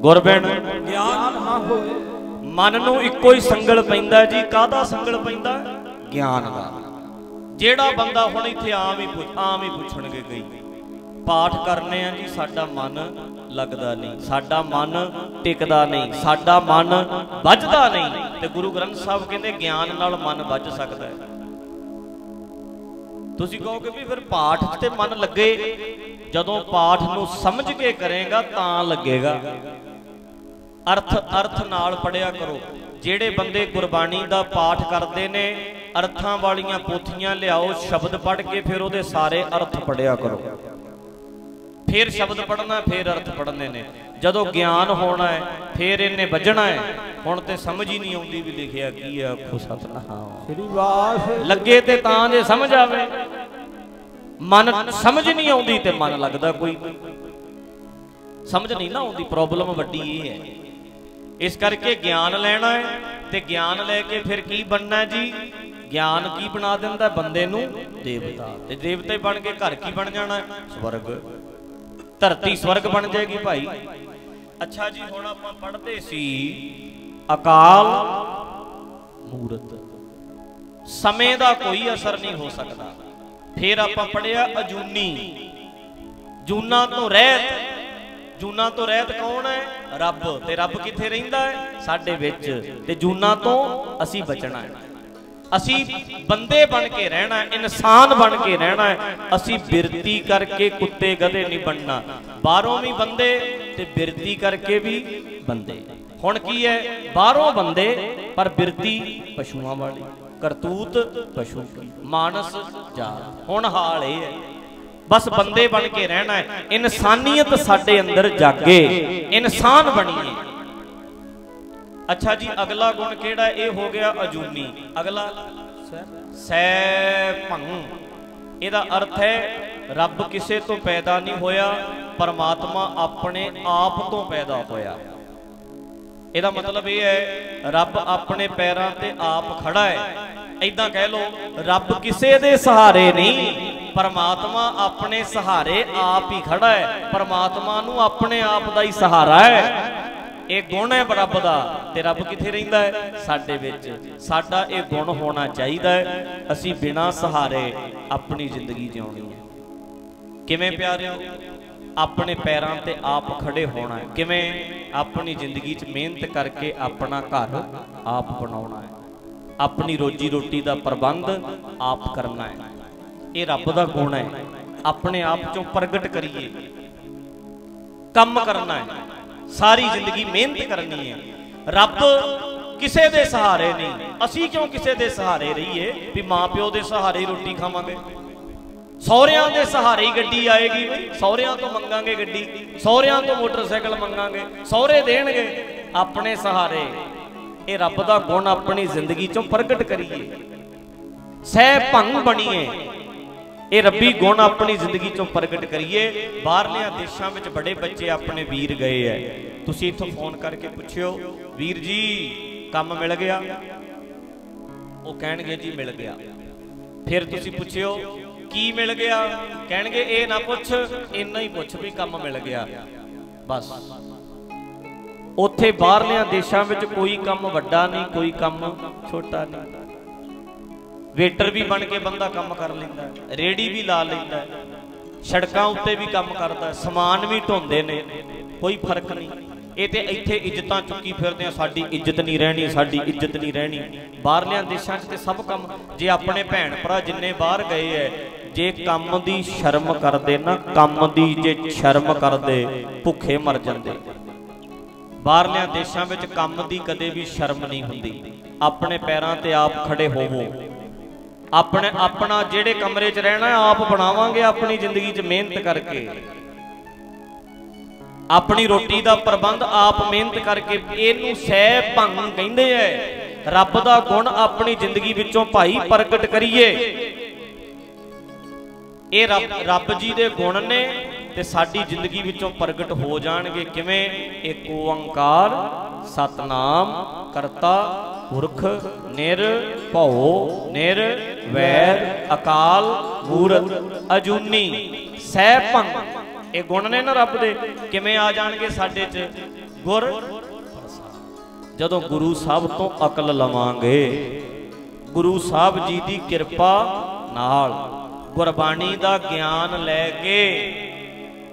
ਗੁਰਬਿਨ ਗਿਆਨ ਨਾ ਹੋਏ। ਮਨ ਨੂੰ ਇੱਕੋ ਹੀ ਸੰਗਲ ਪੈਂਦਾ ਜੀ ਕਾਹਦਾ ਸੰਗਲ ਪੈਂਦਾ? ਗਿਆਨ ਦਾ। ਜਿਹੜਾ ਬੰਦਾ ਹੁਣ ਇੱਥੇ ਆਮ ਹੀ ਪੁੱਛ ਆਮ ਹੀ ਪੁੱਛਣਗੇ ਕਈ। ਪਾਠ ਕਰਨੇ ਆ ਜੀ ਸਾਡਾ ਮਨ ਲੱਗਦਾ ਨਹੀਂ। ਸਾਡਾ ਮਨ ਟਿਕਦਾ ਨਹੀਂ। ਸਾਡਾ ਮਨ ਵੱਜਦਾ ਨਹੀਂ। ਤੇ ਗੁਰੂ ਗ੍ਰੰਥ ਸਾਹਿਬ ਕਹਿੰਦੇ ਗਿਆਨ ਨਾਲ ਮਨ ਵੱਜ ਸਕਦਾ ਹੈ। ਤੁਸੀਂ ਕਹੋਗੇ ਵੀ ਫਿਰ ਪਾਠ ਤੇ ਮਨ ਲੱਗੇ। ਜਦੋਂ ਪਾਠ ਨੂੰ ਸਮਝ ਕੇ ਕਰੇਗਾ ਤਾਂ ਲੱਗੇਗਾ। ਅਰਥ ਅਰਥ ਨਾਲ ਪੜਿਆ ਕਰੋ। ਜਿਹੜੇ ਬੰਦੇ ਗੁਰਬਾਣੀ ਦਾ ਪਾਠ ਕਰਦੇ ਨੇ ਅਰਥਾਂ ਵਾਲੀਆਂ ਪੋਥੀਆਂ ਲਿਆਓ ਸ਼ਬਦ ਪੜ੍ਹ ਕੇ ਫਿਰ ਉਹਦੇ ਸਾਰੇ ਅਰਥ ਪੜਿਆ ਕਰੋ। ਫਿਰ ਸ਼ਬਦ ਪੜਨਾ ਫਿਰ ਅਰਥ ਪੜਨੇ ਨੇ। ਜਦੋਂ ਗਿਆਨ ਹੋਣਾ ਹੈ ਫਿਰ ਇਹਨੇ ਵੱਜਣਾ ਹੈ। ਹੁਣ ਤੇ ਸਮਝ ਹੀ ਨਹੀਂ ਆਉਂਦੀ ਵੀ ਲਿਖਿਆ ਕੀ ਹੈ ਆਖੋ ਸਤਨਾਮ। ਸ੍ਰੀ ਵਾਸ ਲੱਗੇ ਤੇ ਤਾਂ ਜੇ ਸਮਝ ਆਵੇ। ਮਨ ਸਮਝ ਨਹੀਂ ਆਉਂਦੀ ਤੇ ਮਨ ਲੱਗਦਾ ਕੋਈ। ਸਮਝ ਨਹੀਂ ਨਾ ਆਉਂਦੀ ਪ੍ਰੋਬਲਮ ਵੱਡੀ ਇਹ ਹੈ। ਇਸ ਕਰਕੇ ਗਿਆਨ ਲੈਣਾ ਹੈ ਤੇ ਗਿਆਨ ਲੈ ਕੇ ਫਿਰ ਕੀ ਬਣਨਾ ਜੀ? ਗਿਆਨ ਕੀ ਬਣਾ ਦਿੰਦਾ ਬੰਦੇ ਨੂੰ? ਦੇਵਤਾ। ਤੇ ਦੇਵਤੇ ਬਣ ਕੇ ਘਰ ਕੀ ਬਣ ਜਾਣਾ ਸਵਰਗ। ਧਰਤੀ ਸਵਰਗ ਬਣ ਜਾਏਗੀ ਭਾਈ। ਅੱਛਾ ਜੀ, ਹੁਣ ਆਪਾਂ ਪੜ੍ਹਦੇ ਸੀ, ਅਕਾਲ ਮੂਰਤ। ਸਮੇਂ ਦਾ ਕੋਈ ਅਸਰ ਨਹੀਂ ਹੋ ਸਕਦਾ। ਫਿਰ ਆਪਾਂ ਪੜਿਆ ਅਜੂਨੀ। ਜੂਨਾ ਤੋਂ ਰਹਿਤ ਜੂਨਾ ਤੋਂ ਰਹਿਤ ਕੌਣ ਹੈ? ਰੱਬ। ਤੇ ਰੱਬ ਕਿੱਥੇ ਰਹਿੰਦਾ ਹੈ? ਸਾਡੇ ਵਿੱਚ। ਤੇ ਜੂਨਾ ਤੋਂ ਅਸੀਂ ਬਚਣਾ ਹੈ। ਅਸੀਂ ਬੰਦੇ ਬਣ ਕੇ ਰਹਿਣਾ ਹੈ, ਇਨਸਾਨ ਬਣ ਕੇ ਰਹਿਣਾ ਹੈ। ਅਸੀਂ ਬਿਰਤੀ ਕਰਕੇ ਕੁੱਤੇ ਗਧੇ ਨਹੀਂ ਬਣਨਾ। ਬਾਹਰੋਂ ਵੀ ਬੰਦੇ ਤੇ ਬਿਰਤੀ ਕਰਕੇ ਵੀ ਬੰਦੇ। ਹੁਣ ਕੀ ਹੈ? ਬਾਹਰੋਂ ਬੰਦੇ, ਪਰ ਬਿਰਤੀ ਪਸ਼ੂਆਂ ਵਾਲੀ। ਕਰਤੂਤ ਪਸ਼ੂ ਮਾਨਸ ਜਾਤ। ਹੁਣ ਹਾਲ ਇਹ ਹੈ ਬਸ ਬੰਦੇ ਬਣ ਕੇ ਰਹਿਣਾ ਹੈ। ਇਨਸਾਨੀਅਤ ਸਾਡੇ ਅੰਦਰ ਜਾਗੇ। ਇਨਸਾਨ ਬਣੀਏ। ਅੱਛਾ ਜੀ, ਅਗਲਾ ਗੁਣ ਕਿਹੜਾ ਇਹ ਹੋ ਗਿਆ ਅਜੂਨੀ। ਅਗਲਾ ਸੈ ਭੰ ਇਹਦਾ ਅਰਥ ਹੈ, ਰੱਬ ਕਿਸੇ ਤੋਂ ਪੈਦਾ ਨਹੀਂ ਹੋਇਆ, ਪਰਮਾਤਮਾ ਆਪਣੇ ਆਪ ਤੋਂ ਪੈਦਾ ਹੋਇਆ। ਇਹਦਾ ਮਤਲਬ ਇਹ ਹੈ, ਰੱਬ ਆਪਣੇ ਪੈਰਾਂ ਤੇ ਆਪ ਖੜਾ ਹੈ। ਐਦਾਂ ਕਹਿ ਲਓ, ਰੱਬ ਕਿਸੇ ਦੇ ਸਹਾਰੇ ਨਹੀਂ ਪਰਮਾਤਮਾ ਆਪਣੇ ਸਹਾਰੇ ਆਪ ਹੀ ਖੜਾ ਹੈ। ਪਰਮਾਤਮਾ ਨੂੰ ਆਪਣੇ ਆਪ ਦਾ ਹੀ ਸਹਾਰਾ ਹੈ। ਇਹ ਗੁਣ ਹੈ ਰੱਬ ਦਾ ਤੇ ਰੱਬ ਕਿੱਥੇ ਰਹਿੰਦਾ ਹੈ? ਸਾਡੇ ਵਿੱਚ। ਸਾਡਾ ਇਹ ਗੁਣ ਹੋਣਾ ਚਾਹੀਦਾ ਹੈ। ਅਸੀਂ ਬਿਨਾਂ ਸਹਾਰੇ ਆਪਣੀ ਜ਼ਿੰਦਗੀ ਜਿਉਣੀ ਹੈ। ਕਿਵੇਂ ਪਿਆਰਿਓ? ਆਪਣੇ ਪੈਰਾਂ ਤੇ ਆਪ ਖੜੇ ਹੋਣਾ ਹੈ। ਕਿਵੇਂ? ਆਪਣੀ ਜ਼ਿੰਦਗੀ 'ਚ ਮਿਹਨਤ ਕਰਕੇ ਆਪਣਾ ਘਰ ਆਪ ਬਣਾਉਣਾ ਹੈ। ਆਪਣੀ ਰੋਜੀ ਰੋਟੀ ਦਾ ਪ੍ਰਬੰਧ ਆਪ ਕਰਨਾ ਹੈ। ਇਹ ਰੱਬ ਦਾ ਗੁਣ ਹੈ। ਆਪਣੇ ਆਪ ਚੋਂ ਪ੍ਰਗਟ ਕਰੀਏ। ਕੰਮ ਕਰਨਾ ਹੈ। ਸਾਰੀ ਜ਼ਿੰਦਗੀ ਮਿਹਨਤ ਕਰਨੀ ਹੈ। ਰੱਬ ਕਿਸੇ ਦੇ ਸਹਾਰੇ ਨਹੀਂ। ਅਸੀਂ ਕਿਉਂ ਕਿਸੇ ਦੇ ਸਹਾਰੇ ਰਹੀਏ? ਵੀ ਮਾਂ ਪਿਓ ਦੇ ਸਹਾਰੇ ਰੋਟੀ ਖਾਵਾਂਗੇ। ਸਹੁਰਿਆਂ ਦੇ ਸਹਾਰੇ ਹੀ ਗੱਡੀ ਆਏਗੀ। ਸਹੁਰਿਆਂ ਤੋਂ ਮੰਗਾਂਗੇ ਗੱਡੀ। ਸਹੁਰਿਆਂ ਤੋਂ ਮੋਟਰਸਾਈਕਲ ਮੰਗਾਂਗੇ। ਸਹੁਰੇ ਦੇਣਗੇ। ਆਪਣੇ ਸਹਾਰੇ ਇਹ ਰੱਬ ਦਾ ਗੁਣ ਆਪਣੀ ਜ਼ਿੰਦਗੀ ਚੋਂ ਪ੍ਰਗਟ ਕਰੀਏ। ਸਹਿ ਭੰਗ ਬਣੀਏ। ਇਹ ਰੱਬੀ ਗੁਣ ਆਪਣੀ ਜ਼ਿੰਦਗੀ ਚੋਂ ਪ੍ਰਗਟ ਕਰੀਏ। ਬਾਹਰਲਿਆਂ ਦੇਸ਼ਾਂ ਵਿੱਚ ਬੜੇ ਬੱਚੇ ਆਪਣੇ ਵੀਰ ਗਏ ਐ। ਤੁਸੀਂ ਇੱਥੋਂ ਫੋਨ ਕਰਕੇ ਪੁੱਛਿਓ, ਵੀਰ ਜੀ, ਕੰਮ ਮਿਲ ਗਿਆ? ਉਹ ਕਹਿਣਗੇ, ਜੀ, ਮਿਲ ਗਿਆ। ਫਿਰ ਤੁਸੀਂ ਪੁੱਛਿਓ, ਕੀ ਮਿਲ ਗਿਆ? ਕਹਿਣਗੇ, ਇਹ ਨਾ ਪੁੱਛ, ਇੰਨਾ ਹੀ ਪੁੱਛ ਵੀ ਕੰਮ ਮਿਲ ਗਿਆ। ਬਸ। ਉੱਥੇ ਬਾਹਰਲਿਆਂ ਦੇਸ਼ਾਂ ਵਿੱਚ ਕੋਈ ਕੰਮ ਵੱਡਾ ਨਹੀਂ, ਕੋਈ ਕੰਮ ਛੋਟਾ ਨਹੀਂ। ਵੇਟਰ ਵੀ ਬਣ ਕੇ ਬੰਦਾ ਕੰਮ ਕਰ ਲੈਂਦਾ ਹੈ, ਰੇੜੀ ਵੀ ਲਾ ਲੈਂਦਾ ਸੜਕਾਂ ਉੱਤੇ ਵੀ ਕੰਮ ਕਰਦਾ ਸਮਾਨ ਵੀ ਢੋਂਦੇ ਨੇ, ਕੋਈ ਫ਼ਰਕ ਨਹੀਂ। ਇਹ ਤੇ ਇੱਥੇ ਇੱਜ਼ਤਾਂ ਚੁੱਕੀ ਫਿਰਦੇ ਆ ਸਾਡੀ ਇੱਜ਼ਤ ਨਹੀਂ ਰਹਿਣੀ, ਸਾਡੀ ਇੱਜ਼ਤ ਨਹੀਂ ਰਹਿਣੀ। ਬਾਹਰਲਿਆਂ ਦੇਸ਼ਾਂ 'ਚ ਤੇ ਸਭ ਕੰਮ, ਜੇ ਆਪਣੇ ਭੈਣ ਭਰਾ ਜਿੰਨੇ ਬਾਹਰ ਗਏ ਐ, ਜੇ ਕੰਮ ਦੀ ਸ਼ਰਮ ਕਰਦੇ ਨਾ, ਕੰਮ ਦੀ ਜੇ ਸ਼ਰਮ ਕਰਦੇ, ਭੁੱਖੇ ਮਰ ਜਾਂਦੇ। ਬਾਹਰਲਿਆਂ ਦੇਸ਼ਾਂ ਵਿੱਚ ਕੰਮ ਦੀ ਕਦੇ ਵੀ ਸ਼ਰਮ ਨਹੀਂ ਹੁੰਦੀ। ਆਪਣੇ ਪੈਰਾਂ ਤੇ ਆਪ ਖੜੇ ਹੋਵੋ। ਆਪਣੇ ਆਪਣਾ ਜਿਹੜੇ ਕਮਰੇ 'ਚ ਰਹਿਣਾ ਆਪ ਬਣਾਵਾਂਗੇ ਆਪਣੀ ਜ਼ਿੰਦਗੀ 'ਚ ਮਿਹਨਤ ਕਰਕੇ। ਆਪਣੀ ਰੋਟੀ ਦਾ ਪ੍ਰਬੰਧ ਆਪ ਮਿਹਨਤ ਕਰਕੇ, ਇਹਨੂੰ ਸਹਿ ਭੰਗ ਕਹਿੰਦੇ ਐ। ਰੱਬ ਦਾ ਗੁਣ ਆਪਣੀ ਜ਼ਿੰਦਗੀ ਵਿੱਚੋਂ ਭਾਈ ਪ੍ਰਗਟ ਕਰੀਏ। ਇਹ ਰੱਬ ਰੱਬ ਜੀ ਦੇ ਗੁਣ ਨੇ। ਤੇ ਸਾਡੀ ਜ਼ਿੰਦਗੀ ਵਿੱਚੋਂ ਪ੍ਰਗਟ ਹੋ ਜਾਣਗੇ ਕਿਵੇਂ? ਏਕ ਓੰਕਾਰ, ਸਤਨਾਮ, ਕਰਤਾ, ਪੁਰਖ, ਨਿਰ, ਭਉ, ਨਿਰ, ਵੈਰ, ਅਕਾਲ, ਮੂਰਤ, ਅਜੂਨੀ ਸਹਿ ਇਹ ਗੁਣ ਨੇ ਨਾ ਰੱਬ ਦੇ। ਕਿਵੇਂ ਆ ਜਾਣਗੇ ਸਾਡੇ 'ਚ? ਗੁਰ ਜਦੋਂ ਗੁਰੂ ਸਾਹਿਬ ਤੋਂ ਅਕਲ ਲਵਾਂਗੇ, ਗੁਰੂ ਸਾਹਿਬ ਜੀ ਦੀ ਕਿਰਪਾ ਨਾਲ ਗੁਰਬਾਣੀ ਦਾ ਗਿਆਨ ਲੈ ਕੇ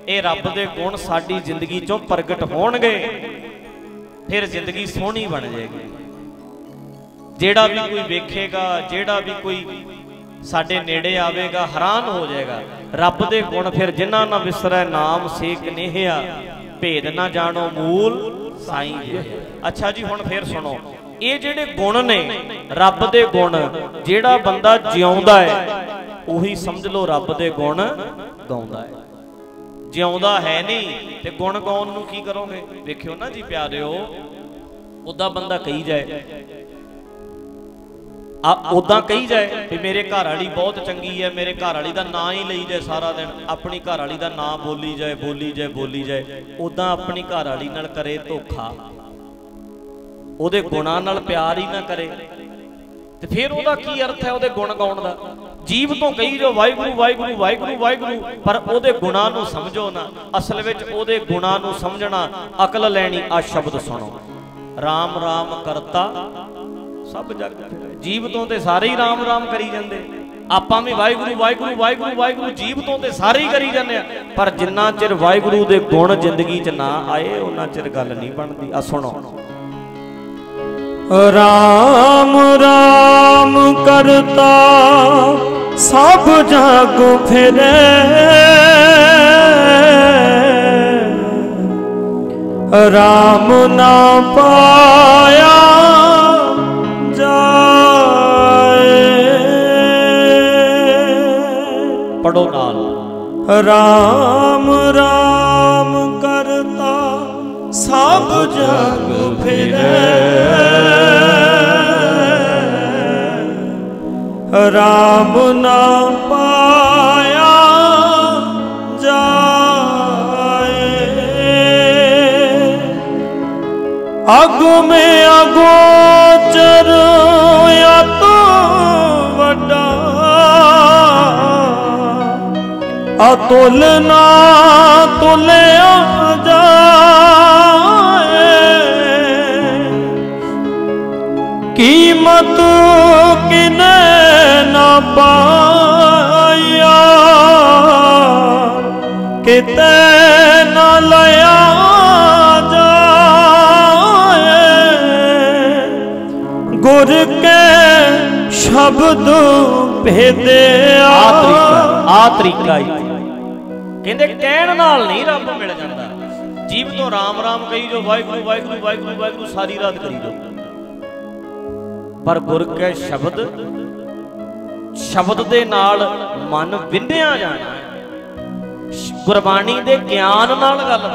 ਇਹ ਰੱਬ ਦੇ ਗੁਣ ਸਾਡੀ ਜ਼ਿੰਦਗੀ 'ਚੋਂ ਪ੍ਰਗਟ ਹੋਣਗੇ। ਫਿਰ ਜ਼ਿੰਦਗੀ ਸੋਹਣੀ ਬਣ ਜਾਏਗੀ। ਜਿਹੜਾ ਵੀ ਕੋਈ ਵੇਖੇਗਾ, ਜਿਹੜਾ ਵੀ ਕੋਈ ਸਾਡੇ ਨੇੜੇ ਆਵੇਗਾ, ਹੈਰਾਨ ਹੋ ਜਾਏਗਾ। ਰੱਬ ਦੇ ਗੁਣ ਫਿਰ ਜਿਨ੍ਹਾਂ ਨਾ ਵਿਸਰੈ, ਨਾਮ ਸੇਕ ਨੇਹਿਆ, ਭੇਦ ਨਾ ਜਾਣੋ, ਮੂਲ ਸਾਈਂ ਜੀ। ਅੱਛਾ ਜੀ, ਹੁਣ ਫਿਰ ਸੁਣੋ। ਇਹ ਜਿਹੜੇ ਗੁਣ ਨੇ, ਰੱਬ ਦੇ ਗੁਣ, ਜਿਹੜਾ ਬੰਦਾ ਜਿਉਂਦਾ ਹੈ, ਉਹੀ ਸਮਝ ਲਓ ਰੱਬ ਦੇ ਗੁਣ ਗਾਉਂਦਾ ਹੈ। ਜਿਉਂਦਾ ਹੈ ਨਹੀਂ, ਤੇ ਗੁਣ ਗਾਉਣ ਨੂੰ ਕੀ ਕਰੋਗੇ? ਵੇਖਿਓ ਨਾ ਜੀ ਪਿਆਰਿਓ ਉਦਾਂ ਬੰਦਾ ਕਹੀ ਜਾਏ। ਆ ਉਦਾਂ ਕਹੀ ਜਾਏ ਵੀ ਮੇਰੇ ਘਰ ਵਾਲੀ ਬਹੁਤ ਚੰਗੀ ਹੈ, ਮੇਰੇ ਘਰ ਵਾਲੀ ਦਾ ਨਾਂ ਹੀ ਲਈ ਜਾਏ ਸਾਰਾ ਦਿਨ, ਆਪਣੀ ਘਰ ਵਾਲੀ ਦਾ ਨਾਂ ਬੋਲੀ ਜਾਏ ਬੋਲੀ ਜਾਏ ਬੋਲੀ ਜਾਏ ਉਦਾਂ ਆਪਣੀ ਘਰ ਵਾਲੀ ਨਾਲ ਕਰੇ ਧੋਖਾ। ਉਹਦੇ ਗੁਣਾਂ ਨਾਲ ਪਿਆਰ ਹੀ ਨਾ ਕਰੇ। ਤੇ ਫਿਰ ਉਹਦਾ ਕੀ ਅਰਥ ਹੈ ਉਹਦੇ ਗੁਣ ਗਾਉਣ ਦਾ? ਜੀਵ ਤੋਂ ਕਹੀ ਜੋ ਵਾਹਿਗੁਰੂ ਵਾਹਿਗੁਰੂ ਵਾਹਿਗੁਰੂ ਵਾਹਿਗੁਰੂ, ਪਰ ਉਹਦੇ ਗੁਣਾਂ ਨੂੰ ਸਮਝੋ ਨਾ। ਅਸਲ ਵਿੱਚ ਉਹਦੇ ਗੁਣਾਂ ਨੂੰ ਸਮਝਣਾ, ਅਕਲ ਲੈਣੀ ਆ ਸ਼ਬਦ ਸੁਣੋ। RAM RAM ਕਰਤਾ। ਸਭ ਜਗ ਜੀਵ ਤੋਂ ਤੇ ਸਾਰੇ ਹੀ RAM RAM ਕਰੀ ਜਾਂਦੇ। ਆਪਾਂ ਵੀ ਵਾਹਿਗੁਰੂ ਵਾਹਿਗੁਰੂ ਵਾਹਿਗੁਰੂ ਵਾਹਿਗੁਰੂ, ਜੀਵ ਤੋਂ ਤੇ ਸਾਰੇ ਹੀ ਕਰੀ ਜਾਂਦੇ ਆ। ਪਰ ਜਿੰਨਾ ਚਿਰ ਵਾਹਿਗੁਰੂ ਦੇ ਗੁਣ ਜ਼ਿੰਦਗੀ 'ਚ ਨਾ ਆਏ, ਉਹਨਾਂ ਚਿਰ ਗੱਲ ਨਹੀਂ ਬਣਦੀ। ਆ ਸੁਣੋ। ਰਾਮ ਰਾਮ ਕਰਤਾ ਸਭ ਜਗ ਫਿਰੇ। ਰਾਮ ਨਾ ਪਾਇਆ ਜਾਏ। ਪੜੋ ਨਾਲ। ਰਾਮ ਰਾਮ ਕਰਤਾ ਸਭ ਜਗ ਫਿਰੇ ਰਾਮ ਨਾ ਪਾਇਆ ਜਾਏ। ਅਗ ਮੇ ਅਗੋਚਰ ਅਤ ਵੱਡਾ। ਅਤੁਲ ਨਾ ਤੁਲਿਆ ਜਾ। ਕੀਮਤ ਕਿਨੇ ਨਾ ਪਾਇਆ? ਕਿਤੇ ਨਾ ਲਿਆ ਜਾਏ। ਗੁਰ ਕੇ ਸ਼ਬਦ ਭੇਦਿਆ। ਆ ਤਰੀਕਾ ਆ ਤਰੀਕਾ ਹੀ ਕਹਿੰਦੇ ਕਹਿਣ ਨਾਲ ਨਹੀਂ ਰੱਬ ਮਿਲ ਜਾਂਦਾ। ਜੀਵ ਤੋਂ ਰਾਮ ਰਾਮ ਕਹੀ ਜੋ, ਵਾਹਿਗੁਰੂ ਵਾਹਿਗੁਰੂ ਵਾਹਿਗੁਰੂ ਵਾਹਿਗੁਰੂ, ਸਾਰੀ ਰਾਤ ਕਰੀ ਜੋ। ਪਰ ਗੁਰ ਕੇ ਸ਼ਬਦ ਸ਼ਬਦ ਦੇ ਨਾਲ ਮਨ ਵਿੰਨਿਆ ਜਾਣਾ। ਗੁਰਬਾਣੀ ਦੇ ਗਿਆਨ ਨਾਲ ਗੱਲ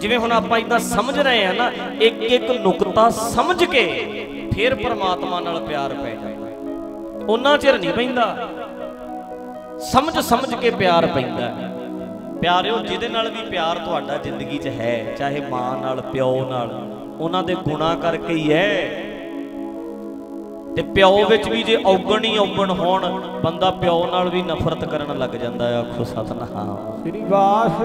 ਜਿਵੇਂ ਹੁਣ ਆਪਾਂ ਇਦਾਂ ਸਮਝ ਰਹੇ ਆ ਨਾ ਇੱਕ ਇੱਕ ਨੁਕਤਾ ਸਮਝ ਕੇ ਫਿਰ ਪ੍ਰਮਾਤਮਾ ਨਾਲ ਪਿਆਰ ਪੈ ਜਾਂਦਾ। ਉਹਨਾਂ ਚਿਰ ਨਹੀਂ ਪੈਂਦਾ। ਸਮਝ ਸਮਝ ਕੇ ਪਿਆਰ ਪੈਂਦਾ। ਪਿਆਰਿਓ, ਜਿਹਦੇ ਨਾਲ ਵੀ ਪਿਆਰ ਤੁਹਾਡਾ ਜ਼ਿੰਦਗੀ 'ਚ ਹੈ, ਚਾਹੇ ਮਾਂ ਨਾਲ, ਪਿਓ ਨਾਲ ਉਹਨਾਂ ਦੇ ਗੁਨਾਹ ਕਰਕੇ ਹੀ ਹੈ। ਤੇ ਪਿਓ ਵਿੱਚ ਵੀ ਜੇ ਔਗਣ ਹੀ ਔਗਣ ਹੋਣ ਬੰਦਾ ਪਿਓ ਨਾਲ ਵੀ ਨਫ਼ਰਤ ਕਰਨ ਲੱਗ ਜਾਂਦਾ ਹੈ ਆਖੋ ਸਤਨਾਮ। ਸ੍ਰੀ ਵਾਸ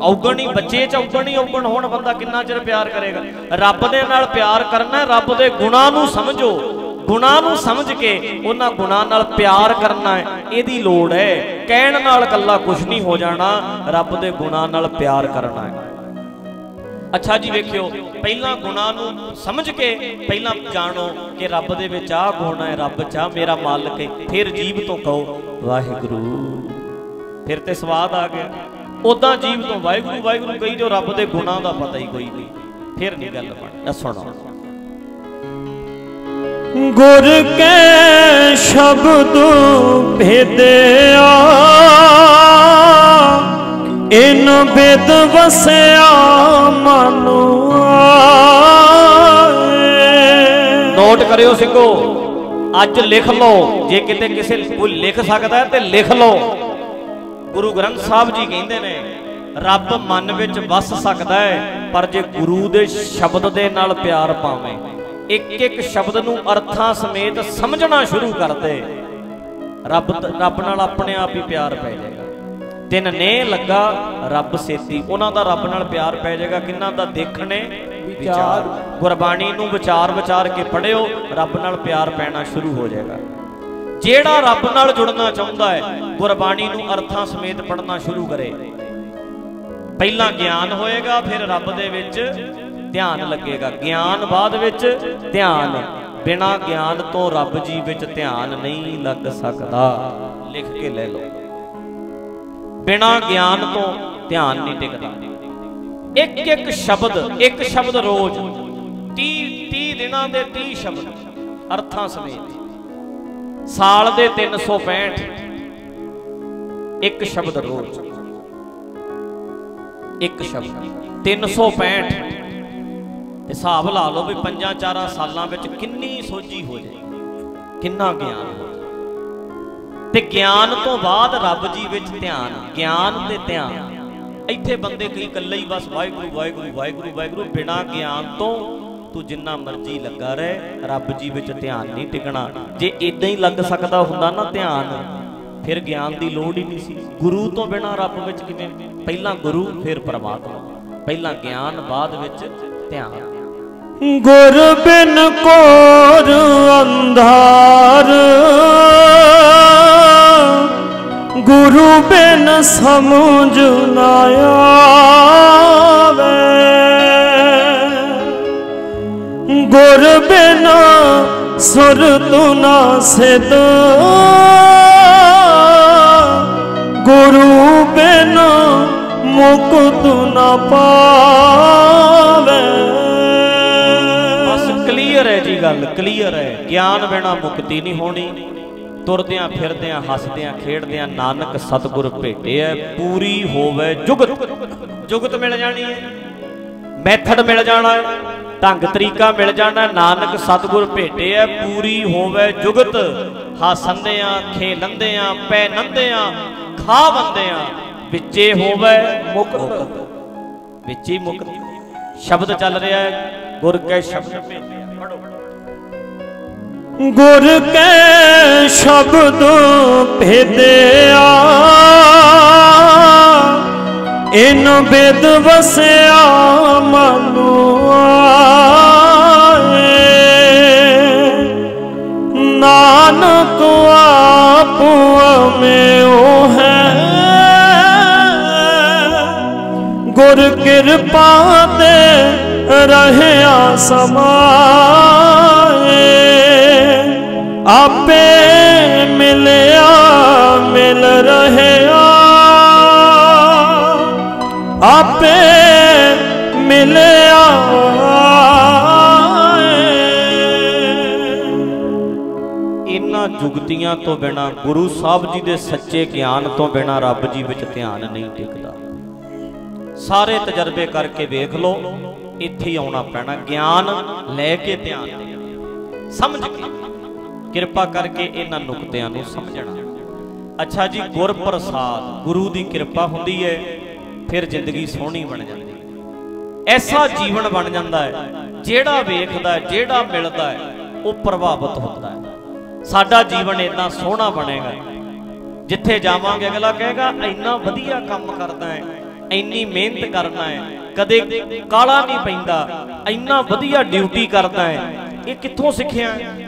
ਔਗਣ ਹੀ ਬੱਚੇ ਚ ਔਗਣ ਹੀ ਔਗਣ ਹੋਣ ਬੰਦਾ ਕਿੰਨਾ ਚਿਰ ਪਿਆਰ ਕਰੇਗਾ? ਰੱਬ ਦੇ ਨਾਲ ਪਿਆਰ ਕਰਨਾ ਰੱਬ ਦੇ ਗੁਣਾਂ ਨੂੰ ਸਮਝੋ। ਗੁਣਾਂ ਨੂੰ ਸਮਝ ਕੇ ਉਹਨਾਂ ਗੁਣਾਂ ਨਾਲ ਪਿਆਰ ਕਰਨਾ ਹੈ ਇਹਦੀ ਲੋੜ ਹੈ। ਕਹਿਣ ਨਾਲ ਕੱਲਾ ਕੁਝ ਨਹੀਂ ਹੋ ਜਾਣਾ ਰੱਬ ਦੇ ਗੁਣਾਂ ਨਾਲ ਪਿਆਰ ਕਰਨਾ ਹੈ। ਅੱਛਾ ਜੀ ਵੇਖਿਓ, ਪਹਿਲਾਂ ਗੁਣਾਂ ਨੂੰ ਸਮਝ ਕੇ ਪਹਿਲਾਂ ਜਾਣੋ ਕਿ ਰੱਬ ਦੇ ਵਿੱਚ ਆਹ ਗੁਣ ਹੈ, ਰੱਬ ਚ ਆਹ ਮੇਰਾ ਮਾਲਕ ਹੈ, ਫਿਰ ਜੀਵ ਤੋਂ ਕਹੋ, ਵਾਹਿਗੁਰੂ। ਫਿਰ ਤੇ ਸਵਾਦ ਆ ਗਿਆ। ਉਦਾਂ ਜੀਵ ਤੋਂ ਵਾਹਿਗੁਰੂ ਵਾਹਿਗੁਰੂ ਕਹੀ ਜੋ ਰੱਬ ਦੇ ਗੁਣਾਂ ਦਾ ਪਤਾ ਹੀ ਕੋਈ ਨਹੀਂ। ਫਿਰ ਨਹੀਂ ਗੱਲ ਬਣ ਸੁਣੋ। ਗੁਰ ਕੇ ਸ਼ਬਦ ਭੇਦਿਆ। ਇਨ ਬਿਦ ਵਸਿਆ ਮਨ ਨੋਟ ਕਰਿਓ ਸਿੰਘੋ, ਅੱਜ ਲਿਖ ਲਓ, ਜੇ ਕਿਤੇ ਕਿਸੇ ਕੋਈ ਲਿਖ ਸਕਦਾ ਤੇ ਲਿਖ ਲਓ। ਗੁਰੂ ਗ੍ਰੰਥ ਸਾਹਿਬ ਜੀ ਕਹਿੰਦੇ ਨੇ, ਰੱਬ ਮਨ ਵਿੱਚ ਵਸ ਸਕਦਾ ਹੈ, ਪਰ ਜੇ ਗੁਰੂ ਦੇ ਸ਼ਬਦ ਦੇ ਨਾਲ ਪਿਆਰ ਪਾਵੇਂ ਇੱਕ ਇੱਕ ਸ਼ਬਦ ਨੂੰ ਅਰਥਾਂ ਸਮੇਤ ਸਮਝਣਾ ਸ਼ੁਰੂ ਕਰ ਦੇ। ਰੱਬ ਰੱਬ ਨਾਲ ਆਪਣੇ ਆਪ ਹੀ ਪਿਆਰ ਪੈ ਜਾਏ। ਤਿੰਨ ਨੇ ਲੱਗਾ ਰੱਬ ਸੇਤੀ। ਉਹਨਾਂ ਦਾ ਰੱਬ ਨਾਲ ਪਿਆਰ ਪੈ ਜਾਏਗਾ। ਕਿੰਨਾਂ ਦਾ ਦੇਖਣੇ? ਵਿਚਾਰ। ਗੁਰਬਾਣੀ ਨੂੰ ਵਿਚਾਰ ਵਿਚਾਰ ਕੇ ਪੜਿਓ ਰੱਬ ਨਾਲ ਪਿਆਰ ਪੈਣਾ ਸ਼ੁਰੂ ਹੋ ਜਾਏਗਾ। ਜਿਹੜਾ ਰੱਬ ਨਾਲ ਜੁੜਨਾ ਚਾਹੁੰਦਾ ਹੈ ਗੁਰਬਾਣੀ ਨੂੰ ਅਰਥਾਂ ਸਮੇਤ ਪੜਨਾ ਸ਼ੁਰੂ ਕਰੇ। ਪਹਿਲਾਂ ਗਿਆਨ ਹੋਏਗਾ ਫਿਰ ਰੱਬ ਦੇ ਵਿੱਚ ਧਿਆਨ ਲੱਗੇਗਾ। ਗਿਆਨ ਬਾਅਦ ਵਿੱਚ ਧਿਆਨ। ਬਿਨਾ ਗਿਆਨ ਤੋਂ ਰੱਬ ਜੀ ਵਿੱਚ ਧਿਆਨ ਨਹੀਂ ਲੱਗ ਸਕਦਾ। ਲਿਖ ਕੇ ਲੈ ਲਓ। ਬਿਨਾ ਗਿਆਨ ਤੋਂ ਧਿਆਨ ਨਹੀਂ ਟਿਕਦਾ। ਇੱਕ ਇੱਕ ਸ਼ਬਦ ਇੱਕ ਸ਼ਬਦ ਰੋਜ਼ 30 30 ਦਿਨਾਂ ਦੇ 30 ਸ਼ਬਦ ਅਰਥਾਂ ਸਮੇਤ। ਸਾਲ ਦੇ 365 ਇੱਕ ਸ਼ਬਦ ਰੋਜ਼। ਇੱਕ ਸ਼ਬਦ 365 ਤੇ ਹਿਸਾਬ ਲਾ ਲਓ ਵੀ ਪੰਜਾਂ ਚਾਰਾਂ ਸਾਲਾਂ ਵਿੱਚ ਕਿੰਨੀ ਸੋਝੀ ਹੋ ਜਾਏ, ਕਿੰਨਾ ਗਿਆਨ ਹੋ ਤੇ ਗਿਆਨ ਤੋਂ ਬਾਅਦ ਰੱਬ ਜੀ ਵਿੱਚ ਧਿਆਨ, ਗਿਆਨ ਤੇ ਧਿਆਨ। ਇੱਥੇ ਬੰਦੇ ਕਈ ਇਕੱਲੇ ਹੀ ਬਸ ਵਾਹਿਗੁਰੂ ਵਾਹਿਗੁਰੂ ਵਾਹਿਗੁਰੂ ਵਾਹਿਗੁਰੂ, ਬਿਨਾ ਗਿਆਨ ਤੋਂ ਤੂੰ ਜਿੰਨਾ ਮਰਜ਼ੀ ਲੱਗਾ ਰਹਿ, ਰੱਬ ਜੀ ਵਿੱਚ ਧਿਆਨ ਨਹੀਂ ਟਿਕਣਾ। ਜੇ ਇਦਾਂ ਹੀ ਲੱਗ ਸਕਦਾ ਹੁੰਦਾ ਨਾ ਧਿਆਨ, ਫਿਰ ਗਿਆਨ ਦੀ ਲੋੜ ਹੀ ਨਹੀਂ ਸੀ। ਗੁਰੂ ਤੋਂ ਬਿਨਾ ਰੱਬ ਵਿੱਚ ਕਿਵੇਂ? ਪਹਿਲਾਂ ਗੁਰੂ, ਫਿਰ ਪਰਮਾਤਮਾ। ਪਹਿਲਾਂ ਗਿਆਨ, ਬਾਅਦ ਵਿੱਚ ਧਿਆਨ। ਗੁਰ ਬਿਨ ਕੋਰ ਅੰਧਾਰ। ਗੁਰੂ ਬਿਨ ਸਮਝ ਨਾ ਆਵੇ। ਗੁਰ ਬਿਨ ਸੁਰ ਤੂ ਨਾ ਸਿਧ। ਗੁਰੂ ਬਿਨ ਮੁਕਤ ਨਾ ਪਾਵੇ ਗੱਲ ਕਲੀਅਰ ਹੈ। ਗਿਆਨ ਬਿਨਾ ਮੁਕਤੀ ਨਹੀਂ ਹੋਣੀ। ਤੁਰਦਿਆਂ ਫਿਰਦਿਆਂ, ਹੱਸਦਿਆਂ, ਖੇਡਦਿਆਂ ਨਾਨਕ ਸਤਿਗੁਰ ਭੇਟਿਆ ਪੂਰੀ ਹੋਵੇ ਜੁਗਤ। ਜੁਗਤ ਮਿਲ ਜਾਣੀ ਹੈ ਮੈਥਡ ਮਿਲ ਜਾਣਾ ਹੈ ਢੰਗ ਤਰੀਕਾ ਮਿਲ ਜਾਣਾ ਹੈ। ਨਾਨਕ ਸਤਿਗੁਰ ਭੇਟਿਆ ਪੂਰੀ ਹੋਵੇ ਜੁਗਤ। ਹੱਸੰਦਿਆਂ ਖੇਲੰਦਿਆਂ ਪੈ ਨੰਦਿਆਂ ਵਿੱਚੇ ਹੋਵੇ ਮੁਕਤ। ਵਿੱਚ ਹੀ ਮੁਕਤ। ਸ਼ਬਦ ਚੱਲ ਰਿਹਾ ਹੈ ਗੁਰ ਕੈ ਸ਼ਬਦ ਗੁਰ ਕੇ ਸ਼ਬਦ ਭੇਦਿਆ। ਇਨ ਬੇਦ ਵਸਿਆ ਮਨੁ ਆਏ। ਨਾਨਕ ਆਪ ਮੇਉ ਹੈ। ਗੁਰ ਕਿਰਪਾ ਤੇ ਰਹਿਆ ਸਮਾਏ ਆਪੇ ਮਿਲਿਆ, ਮਿਲ ਰਹਿਆ। ਆਪੇ ਮਿਲਿਆ। ਇਹਨਾਂ ਜੁਗਤੀਆਂ ਤੋਂ ਬਿਨਾ ਗੁਰੂ ਸਾਹਿਬ ਜੀ ਦੇ ਸੱਚੇ ਗਿਆਨ ਤੋਂ ਬਿਨਾ ਰੱਬ ਜੀ ਵਿੱਚ ਧਿਆਨ ਨਹੀਂ ਟਿਕਦਾ। ਸਾਰੇ ਤਜਰਬੇ ਕਰਕੇ ਵੇਖ ਲਓ, ਇੱਥੇ ਆਉਣਾ ਪੈਣਾ, ਗਿਆਨ ਲੈ ਕੇ ਧਿਆਨ। ਸਮਝ ਕੇ। ਕਿਰਪਾ ਕਰਕੇ ਇਹਨਾਂ ਨੁਕਤਿਆਂ ਨੂੰ ਸਮਝਣਾ। ਅੱਛਾ ਜੀ ਗੁਰ ਪ੍ਰਸਾਦ ਗੁਰੂ ਦੀ ਕਿਰਪਾ ਹੁੰਦੀ ਹੈ ਫਿਰ ਜ਼ਿੰਦਗੀ ਸੋਹਣੀ ਬਣ ਜਾਂਦੀ। ਹੈ ਐਸਾ ਜੀਵਨ ਬਣ ਜਾਂਦਾ ਹੈ ਜਿਹੜਾ ਵੇਖਦਾ ਹੈ ਜਿਹੜਾ ਮਿਲਦਾ ਹੈ ਉਹ ਪ੍ਰਭਾਵਿਤ ਹੁੰਦਾ ਹੈ ਸਾਡਾ ਜੀਵਨ ਇਦਾਂ ਸੋਹਣਾ ਬਣੇਗਾ। ਜਿੱਥੇ ਜਾਵਾਂਗੇ, ਅਗਲਾ ਕਹੇਗਾ, ਇੰਨਾ ਵਧੀਆ ਕੰਮ ਕਰਦਾ ਹੈ ਇੰਨੀ ਮਿਹਨਤ ਕਰਦਾ ਹੈ ਕਦੇ ਕਾਲਾ ਨਹੀਂ ਪੈਂਦਾ, ਇੰਨਾ ਵਧੀਆ ਡਿਊਟੀ ਕਰਦਾ ਹੈ ਇਹ ਕਿੱਥੋਂ ਸਿੱਖਿਆ ਹੈ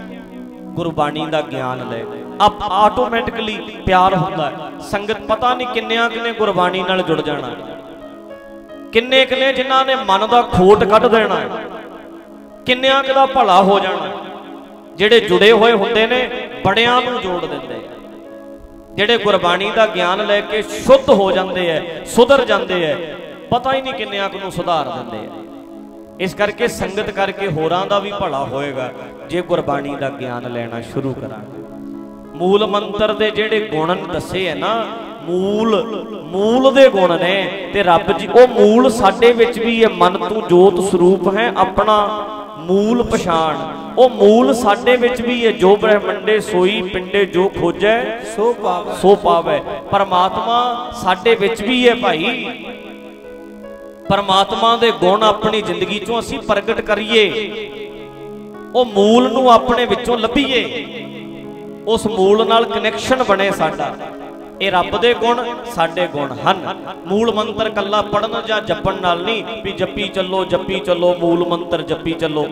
ਗੁਰਬਾਣੀ ਦਾ ਗਿਆਨ ਲੈ। ਆਪ ਆਟੋਮੈਟਿਕਲੀ ਪਿਆਰ ਹੁੰਦਾ ਸੰਗਤ ਪਤਾ ਨਹੀਂ ਕਿੰਨਿਆਂ ਕਿੰਨੇ ਗੁਰਬਾਣੀ ਨਾਲ ਜੁੜ ਜਾਣਾ ਕਿੰਨੇ ਕਿੰਨੇ ਜਿਨ੍ਹਾਂ ਨੇ ਮਨ ਦਾ ਖੋਟ ਕੱਢ ਦੇਣਾ ਕਿੰਨਿਆਂ ਕੁ ਦਾ ਭਲਾ ਹੋ ਜਾਣਾ ਜਿਹੜੇ ਜੁੜੇ ਹੋਏ ਹੁੰਦੇ ਨੇ, ਬੜਿਆਂ ਨੂੰ ਜੋੜ ਦਿੰਦੇ ਜਿਹੜੇ ਗੁਰਬਾਣੀ ਦਾ ਗਿਆਨ ਲੈ ਕੇ ਸ਼ੁੱਧ ਹੋ ਜਾਂਦੇ ਐ ਸੁਧਰ ਜਾਂਦੇ ਐ ਪਤਾ ਹੀ ਨਹੀਂ ਕਿੰਨਿਆਂ ਕੁ ਨੂੰ ਸੁਧਾਰ ਦਿੰਦੇ ਐ ਇਸ ਕਰਕੇ ਸੰਗਤ ਕਰਕੇ ਹੋਰਾਂ ਦਾ ਵੀ ਭਲਾ ਹੋਏਗਾ। ਜੇ ਗੁਰਬਾਣੀ ਦਾ ਗਿਆਨ ਲੈਣਾ ਸ਼ੁਰੂ ਕਰਾਂਗੇ। ਮੂਲ ਮੰਤਰ ਦੇ ਜਿਹੜੇ ਗੁਣ ਦੱਸੇ ਐ ਨਾ ਮੂਲ ਮੂਲ ਦੇ ਗੁਣ ਨੇ ਤੇ ਰੱਬ ਜੀ ਉਹ ਮੂਲ ਸਾਡੇ ਵਿੱਚ ਵੀ ਹੈ ਮਨ ਤੂੰ ਜੋਤ ਸਰੂਪ ਹੈ ਆਪਣਾ ਮੂਲ ਪਛਾਣ। ਉਹ ਮੂਲ ਸਾਡੇ ਵਿੱਚ ਵੀ ਹੈ ਜੋ ਬ੍ਰਹਮੰਡੇ ਸੋਈ ਪਿੰਡੇ ਜੋ ਖੋਜੈ ਸੋ ਪਾਵੈ। ਸੋ ਪਾਵੈ। ਪਰਮਾਤਮਾ ਸਾਡੇ ਵਿੱਚ ਵੀ ਹੈ ਭਾਈ ਪਰਮਾਤਮਾ ਦੇ ਗੁਣ ਆਪਣੀ ਜ਼ਿੰਦਗੀ ਚੋਂ ਅਸੀਂ ਪ੍ਰਗਟ ਕਰੀਏ। ਉਹ ਮੂਲ ਨੂੰ ਆਪਣੇ ਵਿੱਚੋਂ ਲੱਭੀਏ। ਉਸ ਮੂਲ ਨਾਲ ਕਨੈਕਸ਼ਨ ਬਣੇ ਸਾਡਾ। ਇਹ ਰੱਬ ਦੇ ਗੁਣ, ਸਾਡੇ ਗੁਣ ਹਨ। ਮੂਲ ਮੰਤਰ ਕੱਲਾ ਪੜਨ ਜਾਂ ਜਪਣ ਨਾਲ ਨਹੀਂ, ਵੀ ਜੱਪੀ ਚੱਲੋ ਜੱਪੀ ਚੱਲੋ, ਮੂਲ ਮੰਤਰ ਜੱਪੀ ਚੱਲੋ।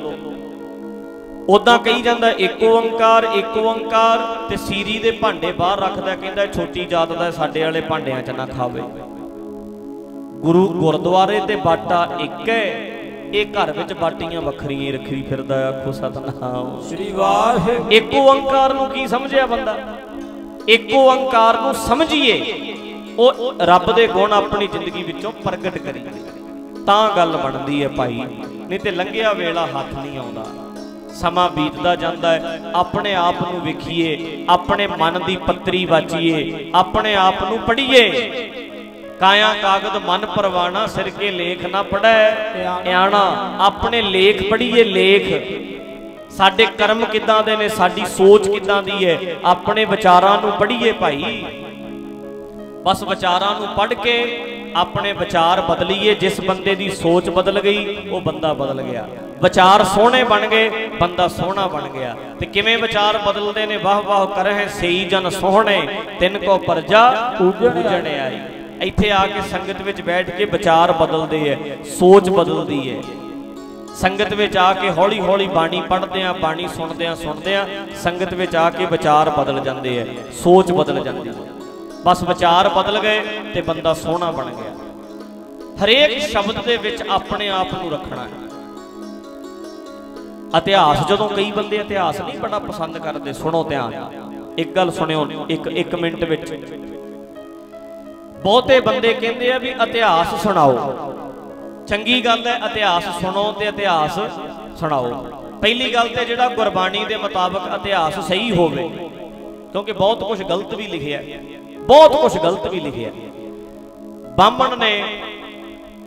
ਉਦਾਂ ਕਹੀ ਜਾਂਦਾ, ਇੱਕ ਓੰਕਾਰ ਇੱਕ ਓੰਕਾਰ, ਤੇ ਸੀਰੀ ਦੇ ਭਾਂਡੇ ਬਾਹਰ ਰੱਖਦਾ, ਕਹਿੰਦਾ ਛੋਟੀ ਜਾਤ ਦਾ ਸਾਡੇ ਵਾਲੇ ਭਾਂਡਿਆਂ 'ਚ ਨਾ ਖਾਵੇ। ਗੁਰੂ ਗੁਰਦੁਆਰੇ ਤੇ ਬਾਟਾ ਇੱਕ ਹੈ। ਇਹ ਘਰ ਵਿੱਚ ਬਾਟੀਆਂ ਵੱਖਰੀਆਂ ਰੱਖੀ ਫਿਰਦਾ ਆਖੋ ਸਤਨਾਮ। ਸ੍ਰੀ ਵਾਹਿਗੁਰੂ। ਇੱਕ ਓੰਕਾਰ ਨੂੰ ਕੀ ਸਮਝਿਆ ਬੰਦਾ? ਇੱਕ ਓੰਕਾਰ ਨੂੰ ਸਮਝੀਏ। ਉਹ ਰੱਬ ਦੇ ਗੁਣ ਆਪਣੀ ਜ਼ਿੰਦਗੀ ਵਿੱਚੋਂ ਪ੍ਰਗਟ ਕਰੀਏ ਤਾਂ ਗੱਲ ਬਣਦੀ ਹੈ ਭਾਈ। ਨਹੀਂ ਤੇ ਲੰਘਿਆ ਵੇਲਾ ਹੱਥ ਨਹੀਂ ਆਉਂਦਾ। ਸਮਾਂ ਬੀਤਦਾ ਜਾਂਦਾ ਹੈ। ਆਪਣੇ ਆਪ ਨੂੰ ਵੇਖੀਏ। ਆਪਣੇ ਮਨ ਦੀ ਪੱਤਰੀ ਵਾਚੀਏ। ਆਪਣੇ ਆਪ ਨੂੰ ਪੜ੍ਹੀਏ। ਕਾਇਆ ਕਾਗਦ ਮਨ ਪਰਵਾਣਾ, ਸਿਰ ਕੇ ਲੇਖ ਨਾ ਪੜੈ ਇਆਣਾ ਆਪਣੇ ਲੇਖ ਪੜ੍ਹੀਏ ਲੇਖ। ਸਾਡੇ ਕਰਮ ਕਿੱਦਾਂ ਦੇ ਨੇ, ਸਾਡੀ ਸੋਚ ਕਿੱਦਾਂ ਦੀ ਹੈ? ਆਪਣੇ ਵਿਚਾਰਾਂ ਨੂੰ ਪੜ੍ਹੀਏ ਭਾਈ। ਬਸ ਵਿਚਾਰਾਂ ਨੂੰ ਪੜ੍ਹ ਕੇ ਆਪਣੇ ਵਿਚਾਰ ਬਦਲੀਏ। ਜਿਸ ਬੰਦੇ ਦੀ ਸੋਚ ਬਦਲ ਗਈ, ਉਹ ਬੰਦਾ ਬਦਲ ਗਿਆ। ਵਿਚਾਰ ਸੋਹਣੇ ਬਣ ਗਏ, ਬੰਦਾ ਸੋਹਣਾ ਬਣ ਗਿਆ। ਤੇ ਕਿਵੇਂ ਵਿਚਾਰ ਬਦਲਦੇ ਨੇ? ਵਾਹ ਵਾਹ ਕਰਹਿ ਸਈ ਜਨ ਸੋਹਣੇ, ਤਿੰਨ ਕੋ ਪਰਜਾ ਪੂਜਣ ਆਈ ਇੱਥੇ ਆ ਕੇ ਸੰਗਤ ਵਿੱਚ ਬੈਠ ਕੇ ਵਿਚਾਰ ਬਦਲਦੇ ਐ, ਸੋਚ ਬਦਲਦੀ ਐ। ਸੰਗਤ ਵਿੱਚ ਆ ਕੇ ਹੌਲੀ ਹੌਲੀ ਬਾਣੀ ਪੜ੍ਹਦੇ ਆ, ਬਾਣੀ ਸੁਣਦੇ ਆ ਸੁਣਦੇ ਆ, ਸੰਗਤ ਵਿੱਚ ਆ ਕੇ ਵਿਚਾਰ ਬਦਲ ਜਾਂਦੇ ਐ, ਸੋਚ ਬਦਲ ਜਾਂਦੀ ਹੈ ਬਸ ਵਿਚਾਰ ਬਦਲ ਗਏ ਤੇ ਬੰਦਾ ਸੋਹਣਾ ਬਣ ਗਿਆ। ਹਰੇਕ ਸ਼ਬਦ ਦੇ ਵਿੱਚ ਆਪਣੇ ਆਪ ਨੂੰ ਰੱਖਣਾ ਹੈ ਇਤਿਹਾਸ, ਜਦੋਂ ਕਈ ਬੰਦੇ ਇਤਿਹਾਸ ਨਹੀਂ ਬੜਾ ਪਸੰਦ ਕਰਦੇ, ਸੁਣੋ ਧਿਆਨ। ਇੱਕ ਗੱਲ ਸੁਣਿਓ, ਇੱਕ ਇੱਕ ਮਿੰਟ ਵਿੱਚ। ਬਹੁਤੇ ਬੰਦੇ ਕਹਿੰਦੇ ਆ ਵੀ ਇਤਿਹਾਸ ਸੁਣਾਓ। ਚੰਗੀ ਗੱਲ ਹੈ, ਇਤਿਹਾਸ ਸੁਣੋ ਤੇ ਇਤਿਹਾਸ ਸੁਣਾਓ। ਪਹਿਲੀ ਗੱਲ ਤੇ ਜਿਹੜਾ ਗੁਰਬਾਣੀ ਦੇ ਮੁਤਾਬਕ ਇਤਿਹਾਸ ਸਹੀ ਹੋਵੇ, ਕਿਉਂਕਿ ਬਹੁਤ ਕੁਝ ਗਲਤ ਵੀ ਲਿਖਿਆ ਬਹੁਤ ਕੁਝ ਗਲਤ ਵੀ ਲਿਖਿਆ ਬਾਹਮਣ ਨੇ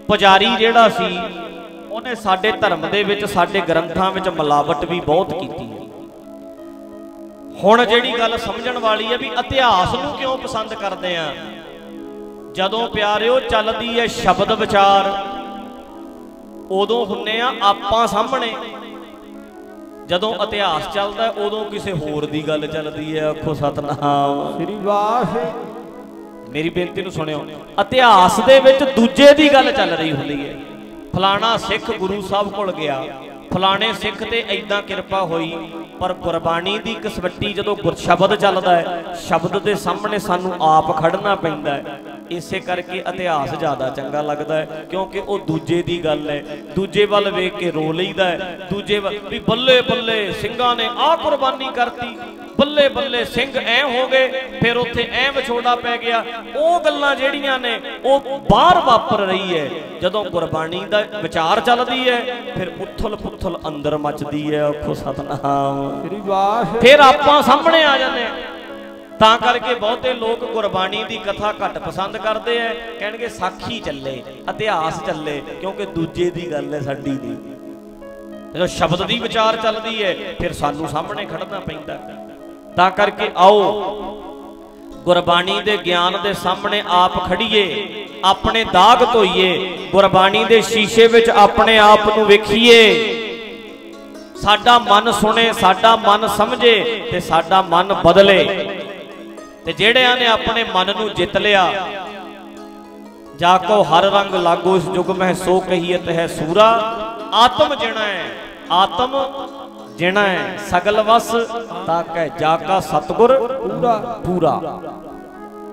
ਪੁਜਾਰੀ ਜਿਹੜਾ ਸੀ, ਉਹਨੇ ਸਾਡੇ ਧਰਮ ਦੇ ਵਿੱਚ, ਸਾਡੇ ਗ੍ਰੰਥਾਂ ਵਿੱਚ ਮਿਲਾਵਟ ਵੀ ਬਹੁਤ ਕੀਤੀ ਹੈ। ਹੁਣ ਜਿਹੜੀ ਗੱਲ ਸਮਝਣ ਵਾਲੀ ਹੈ ਵੀ ਇਤਿਹਾਸ ਨੂੰ ਕਿਉਂ ਪਸੰਦ ਕਰਦੇ ਆ? ਜਦੋਂ ਪਿਆਰਿਓ ਚੱਲਦੀ ਹੈ ਸ਼ਬਦ ਵਿਚਾਰ। ਉਦੋਂ ਹੁੰਨੇ ਆ ਆਪਾਂ ਸਾਹਮਣੇ। ਜਦੋਂ ਇਤਿਹਾਸ ਚੱਲਦਾ ਉਦੋਂ ਕਿਸੇ ਹੋਰ ਦੀ ਗੱਲ ਚੱਲਦੀ ਹੈ ਆਖੋ ਸਤਨਾਮ। ਸ੍ਰੀ ਵਾਹਿਗੁਰੂ। ਮੇਰੀ ਬੇਨਤੀ ਨੂੰ ਸੁਣਿਓ ਇਤਿਹਾਸ ਦੇ ਵਿੱਚ ਦੂਜੇ ਦੀ ਗੱਲ ਚੱਲ ਰਹੀ ਹੁੰਦੀ ਹੈ ਫਲਾਣਾ ਸਿੱਖ ਗੁਰੂ ਸਾਹਿਬ ਕੋਲ ਗਿਆ। ਫਲਾਣੇ ਸਿੱਖ ਤੇ ਐਦਾਂ ਕਿਰਪਾ ਹੋਈ, ਪਰ ਗੁਰਬਾਣੀ ਦੀ ਕਸਵੱਟੀ ਜਦੋਂ ਗੁਰ ਸ਼ਬਦ ਚੱਲਦਾ ਹੈ, ਸ਼ਬਦ ਦੇ ਸਾਹਮਣੇ ਸਾਨੂੰ ਆਪ ਖੜਨਾ ਪੈਂਦਾ ਹੈ। ਇਸੇ ਕਰਕੇ ਇਤਿਹਾਸ ਜ਼ਿਆਦਾ ਚੰਗਾ ਲੱਗਦਾ ਹੈ, ਕਿਉਂਕਿ ਉਹ ਦੂਜੇ ਦੀ ਗੱਲ ਹੈ। ਦੂਜੇ ਵੱਲ ਵੇਖ ਕੇ ਰੋ ਲਈਦਾ ਹੈ। ਦੂਜੇ ਵੱਲ, ਵੀ ਬੱਲੇ ਬੱਲੇ ਸਿੰਘਾਂ ਨੇ ਆਹ ਕੁਰਬਾਨੀ ਕਰਤੀ। ਬੱਲੇ ਬੱਲੇ ਸਿੰਘ ਐ ਹੋ ਗਏ, ਫਿਰ ਉੱਥੇ ਐ ਵਿਛੋੜਾ ਪੈ ਗਿਆ। ਉਹ ਗੱਲਾਂ ਜਿਹੜੀਆਂ ਨੇ, ਉਹ ਬਾਹਰ ਵਾਪਰ ਰਹੀ ਹੈ। ਜਦੋਂ ਗੁਰਬਾਣੀ ਦਾ ਵਿਚਾਰ ਚੱਲਦੀ ਹੈ, ਫਿਰ ਉਥਲ ਪੁਥਲ ਅੰਦਰ ਮੱਚਦੀ ਹੈ ਆਖੋ ਸਤਨਾਮ। ਸ੍ਰੀ ਵਾਹਿਗੁਰੂ। ਫਿਰ ਆਪਾਂ ਸਾਹਮਣੇ ਆ ਜਾਂਦੇ ਆ ਤਾਂ ਕਰਕੇ ਬਹੁਤੇ ਲੋਕ ਗੁਰਬਾਣੀ ਦੀ ਕਥਾ ਘੱਟ ਪਸੰਦ ਕਰਦੇ ਐ। ਕਹਿਣਗੇ ਸਾਖੀ ਚੱਲੇ ਇਤਿਹਾਸ ਚੱਲੇ ਕਿਉਂਕਿ ਦੂਜੇ ਦੀ ਗੱਲ ਹੈ ਸਾਡੀ ਦੀ। ਜਦੋਂ ਸ਼ਬਦ ਦੀ ਵਿਚਾਰ ਚੱਲਦੀ ਹੈ ਫਿਰ ਸਾਨੂੰ ਸਾਹਮਣੇ ਖੜਨਾ ਪੈਂਦਾ। ਤਾਂ ਕਰਕੇ ਆਓ ਗੁਰਬਾਣੀ ਦੇ ਗਿਆਨ ਦੇ ਸਾਹਮਣੇ ਆਪ ਖੜੀਏ ਆਪਣੇ ਦਾਗ ਧੋਈਏ ਗੁਰਬਾਣੀ ਦੇ ਸ਼ੀਸ਼ੇ ਵਿੱਚ ਆਪਣੇ ਆਪ ਨੂੰ ਵੇਖੀਏ। ਸਾਡਾ ਮਨ ਸੁਣੇ, ਸਾਡਾ ਮਨ ਸਮਝੇ ਤੇ ਸਾਡਾ ਮਨ ਬਦਲੇ। ਤੇ ਜਿਹੜਿਆਂ ਨੇ ਆਪਣੇ ਮਨ ਨੂੰ ਜਿੱਤ ਲਿਆ, ਜਾ ਕੋ ਹਰ ਰੰਗ ਲਾਗੋ ਇਸ ਜੁਗ ਮਹਿ, ਸੋ ਕਹੀਤ ਹੈ ਸੂਰਾ। ਆਤਮ ਜਿਣਾ ਹੈ ਆਤਮ ਜਿਣਾ ਹੈ ਸਗਲ ਵਸ, ਤਾਂ ਕਹਿ ਜਾ ਕਾ ਸਤਗੁਰ ਪੂਰਾ ਪੂਰਾ।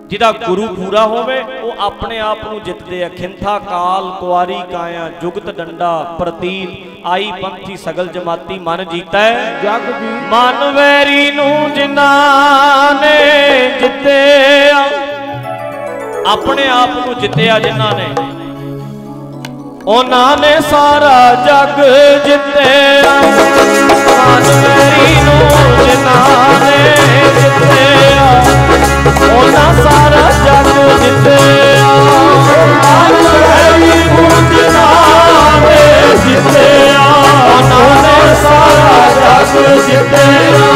ਜਿਹਦਾ ਗੁਰੂ ਪੂਰਾ ਹੋਵੇ ਉਹ ਆਪਣੇ ਆਪ ਨੂੰ ਜਿੱਤਦੇ ਆ। ਖਿੰਥਾ ਕਾਲ ਕੁਆਰੀ ਕਾਇਆ ਜੁਗਤ ਡੰਡਾ ਪ੍ਰਤੀਤ ਆਈ ਪੰਥੀ ਸਗਲ ਜਮਾਤੀ ਮਨ ਜੀਤਾ। ਹੈ ਜਗ ਜੀ ਮਨ ਵੈਰੀ ਨੂੰ ਜਿਨ੍ਹਾਂ ਨੇ ਜਿੱਤਿਆ ਆਪਣੇ ਆਪ ਨੂੰ ਜਿੱਤਿਆ ਜਿਨ੍ਹਾਂ ਨੇ। ਉਹਨਾਂ ਨੇ ਸਾਰਾ ਜੱਗ ਜਿੱਤਿਆ। ਮਨ ਵੈਰੀ ਨੂੰ ਜਿਨ੍ਹਾਂ ਉਹਨਾਂ ਸਾਰਾ ਜਗ ਜਿੱਤਿਆ ਮਨ ਵੈਰੀ ਨੂੰ ਜਿਨ੍ਹਾਂ ਜਿੱਤਿਆ ਉਹਨਾਂ ਸਾਰਾ ਜਗ ਜਿੱਤਿਆ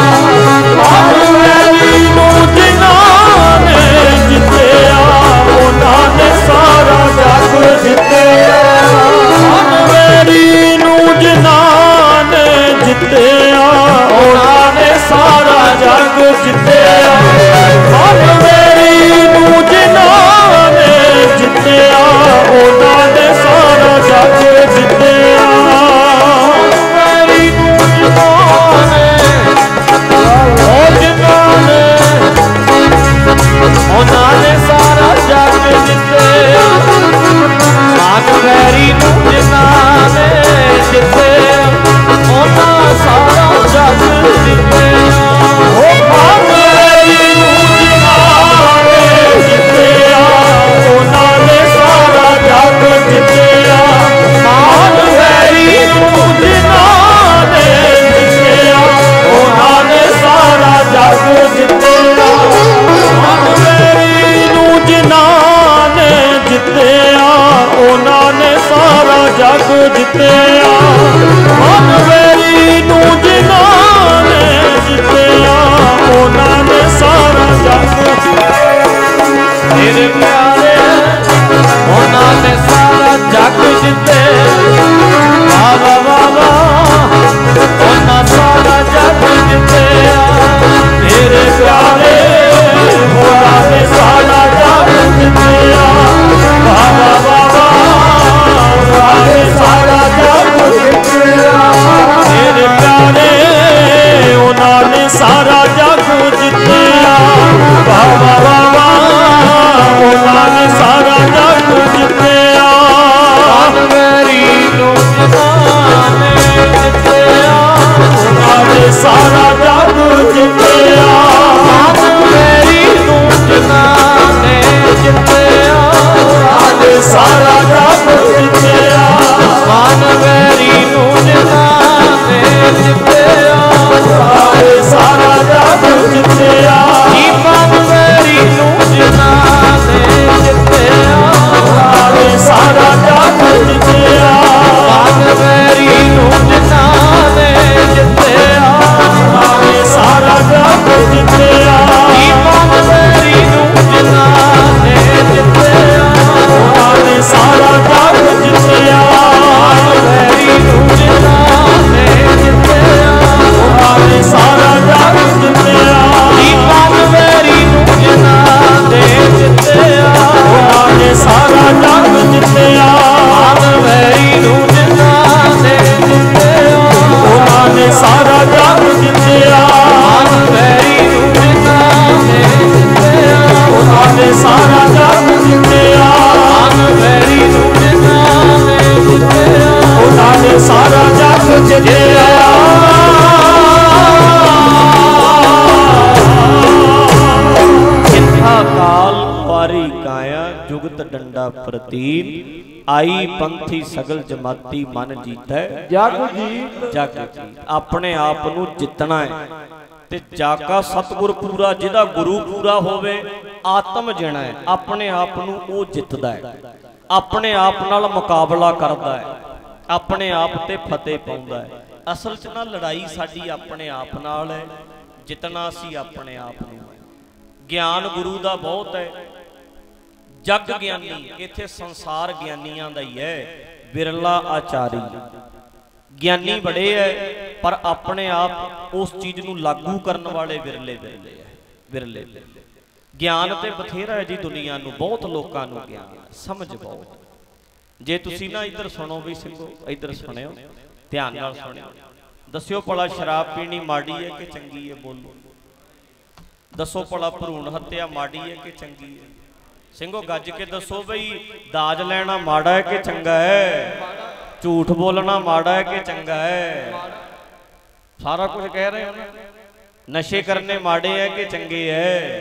ਮਨ ਵੈਰੀ ਨੂੰ ਜਿਨ੍ਹਾਂ ਜਿੱਤਿਆ ਉਹਨਾਂ ਨੇ ਸਾਰਾ ਜੱਗ ਜਿੱਤਿਆ ਮੇਰੀ ਨੂੰ ਜਿਨ੍ਹਾਂ ਨੇ ਜਿੱਤਿਆ ਉਹਨਾਂ ਨੇ ਸਾਰਾ ਜੱਗ ਜਿੱਤਿਆ। ਜਿੱਤਿਆ, ਉਹਨਾਂ ਨੇ ਸਾਰਾ ਜੱਗ ਜਿੱਤਿਆ। ਵੈਰੀ ਨੂੰ ਜਿਨ੍ਹਾਂ ਨੇ ਉਹ ਜਿਨ੍ਹਾਂ ਨੇ ਉਹਨਾਂ ਨੇ ਸਾਰਾ ਜੱਗ ਜਿੱਤਿਆ। ਮਨ ਵੈਰੀ ਨੂੰ ਜਿਨ੍ਹਾਂ ਨੇ ਜਿੱਤਿਆ, ਉਹਨਾਂ ਸਾਰਾ ਸਾਰਾ ਜਗ ਜਿੱਤਿਆ। ਮਨ ਵੇਰੀ ਨੂੰ ਜਿਨ੍ਹਾਂ ਨੇ ਜਿੱਤਿਆ, ਉਹਨਾਂ ਨੇ ਸਾਰਾ ਜੱਗ ਤੇਰੇ ਪਿਆਰੇ, ਉਹਨਾਂ ਨੇ ਸਾਰਾ ਜਗ ਜਿੱਤੇ ਵਾ ਵਾ ਵਾ ਉਹਨਾਂ ਸਾਰਾ ਜਗ ਜਿੱਤਿਆ। ਤੇਰੇ ਪਿਆਰੇ, ਉਹਨਾਂ ਨੇ ਸਾਰਾ ਜਗ ਜਿੱਤਿਆ। ਉਹਨਾਂ ਨੇ ਸਾਰਾ ਜੱਗ ਜਿੱਤਿਆ। ਵਾ ਵਾ ਵਾ ਉਹਨਾਂ ਨੇ ਸਾਰਾ ਆਈ ਪੰਥੀ ਸਗਲ ਜਮਾਤੀ ਮਨ ਜੀਤੈ। ਜਗ ਜੀਤ। ਜਗ ਜੀਤ। ਆਪਣੇ ਆਪ ਨੂੰ ਜਿੱਤਣਾ ਹੈ। ਤੇ ਜਾਕਾ ਸਤਗੁਰ ਪੂਰਾ ਜਿਹਦਾ ਗੁਰੂ ਪੂਰਾ ਹੋਵੇ ਆਤਮ ਜਣਾ। ਹੈ ਆਪਣੇ ਆਪ ਨੂੰ ਉਹ ਜਿੱਤਦਾ ਹੈ। ਆਪਣੇ ਆਪ ਨਾਲ ਮੁਕਾਬਲਾ ਕਰਦਾ ਹੈ। ਆਪਣੇ ਆਪ ਤੇ ਫਤਿਹ ਪਾਉਂਦਾ ਹੈ। ਅਸਲ 'ਚ ਨਾ ਲੜਾਈ ਸਾਡੀ ਆਪਣੇ ਆਪ ਨਾਲ ਹੈ। ਜਿੱਤਣਾ ਅਸੀਂ ਆਪਣੇ ਆਪ ਨੂੰ। ਗਿਆਨ ਗੁਰੂ ਦਾ ਬਹੁਤ ਹੈ। ਜਗ ਗਿਆਨੀ, ਇੱਥੇ ਸੰਸਾਰ ਗਿਆਨੀਆਂ ਦਾ ਹੀ ਹੈ। ਵਿਰਲਾ ਆਚਾਰੀ। ਗਿਆਨੀ ਬੜੇ ਐ ਪਰ ਆਪਣੇ ਆਪ ਉਸ ਚੀਜ਼ ਨੂੰ ਲਾਗੂ ਕਰਨ ਵਾਲੇ ਵਿਰਲੇ ਵਿਰਲੇ ਐ ਵਿਰਲੇ ਵਿਰਲੇ ਗਿਆਨ ਤੇ ਬਥੇਰਾ ਹੈ ਜੀ ਦੁਨੀਆ ਨੂੰ, ਬਹੁਤ ਲੋਕਾਂ ਨੂੰ ਗਿਆਨ, ਸਮਝ ਬਹੁਤ। ਜੇ ਤੁਸੀਂ ਨਾ ਇੱਧਰ ਸੁਣੋ ਵੀ ਸਿੰਘੋ, ਇੱਧਰ ਸੁਣਿਓ, ਧਿਆਨ ਨਾਲ ਸੁਣਿਓ। ਦੱਸਿਓ ਭਲਾ ਸ਼ਰਾਬ ਪੀਣੀ ਮਾੜੀ ਹੈ ਕਿ ਚੰਗੀ ਹੈ ਬੋਲੋ? ਦੱਸੋ ਭਲਾ ਭਰੂਣ ਹੱਤਿਆ ਮਾੜੀ ਹੈ ਕਿ ਚੰਗੀ ਹੈ? ਸਿੰਘੋ, ਗੱਜ ਕੇ ਦੱਸੋ ਬਈ, ਦਾਜ ਲੈਣਾ ਮਾੜਾ ਹੈ ਕਿ ਚੰਗਾ ਹੈ? ਝੂਠ ਬੋਲਣਾ ਮਾੜਾ ਹੈ ਕਿ ਚੰਗਾ ਹੈ? ਸਾਰਾ ਕੁਝ ਕਹਿ ਰਹੇ ਹੋ ਨਸ਼ੇ ਕਰਨੇ ਮਾੜੇ ਹੈ ਕਿ ਚੰਗੇ ਹੈ?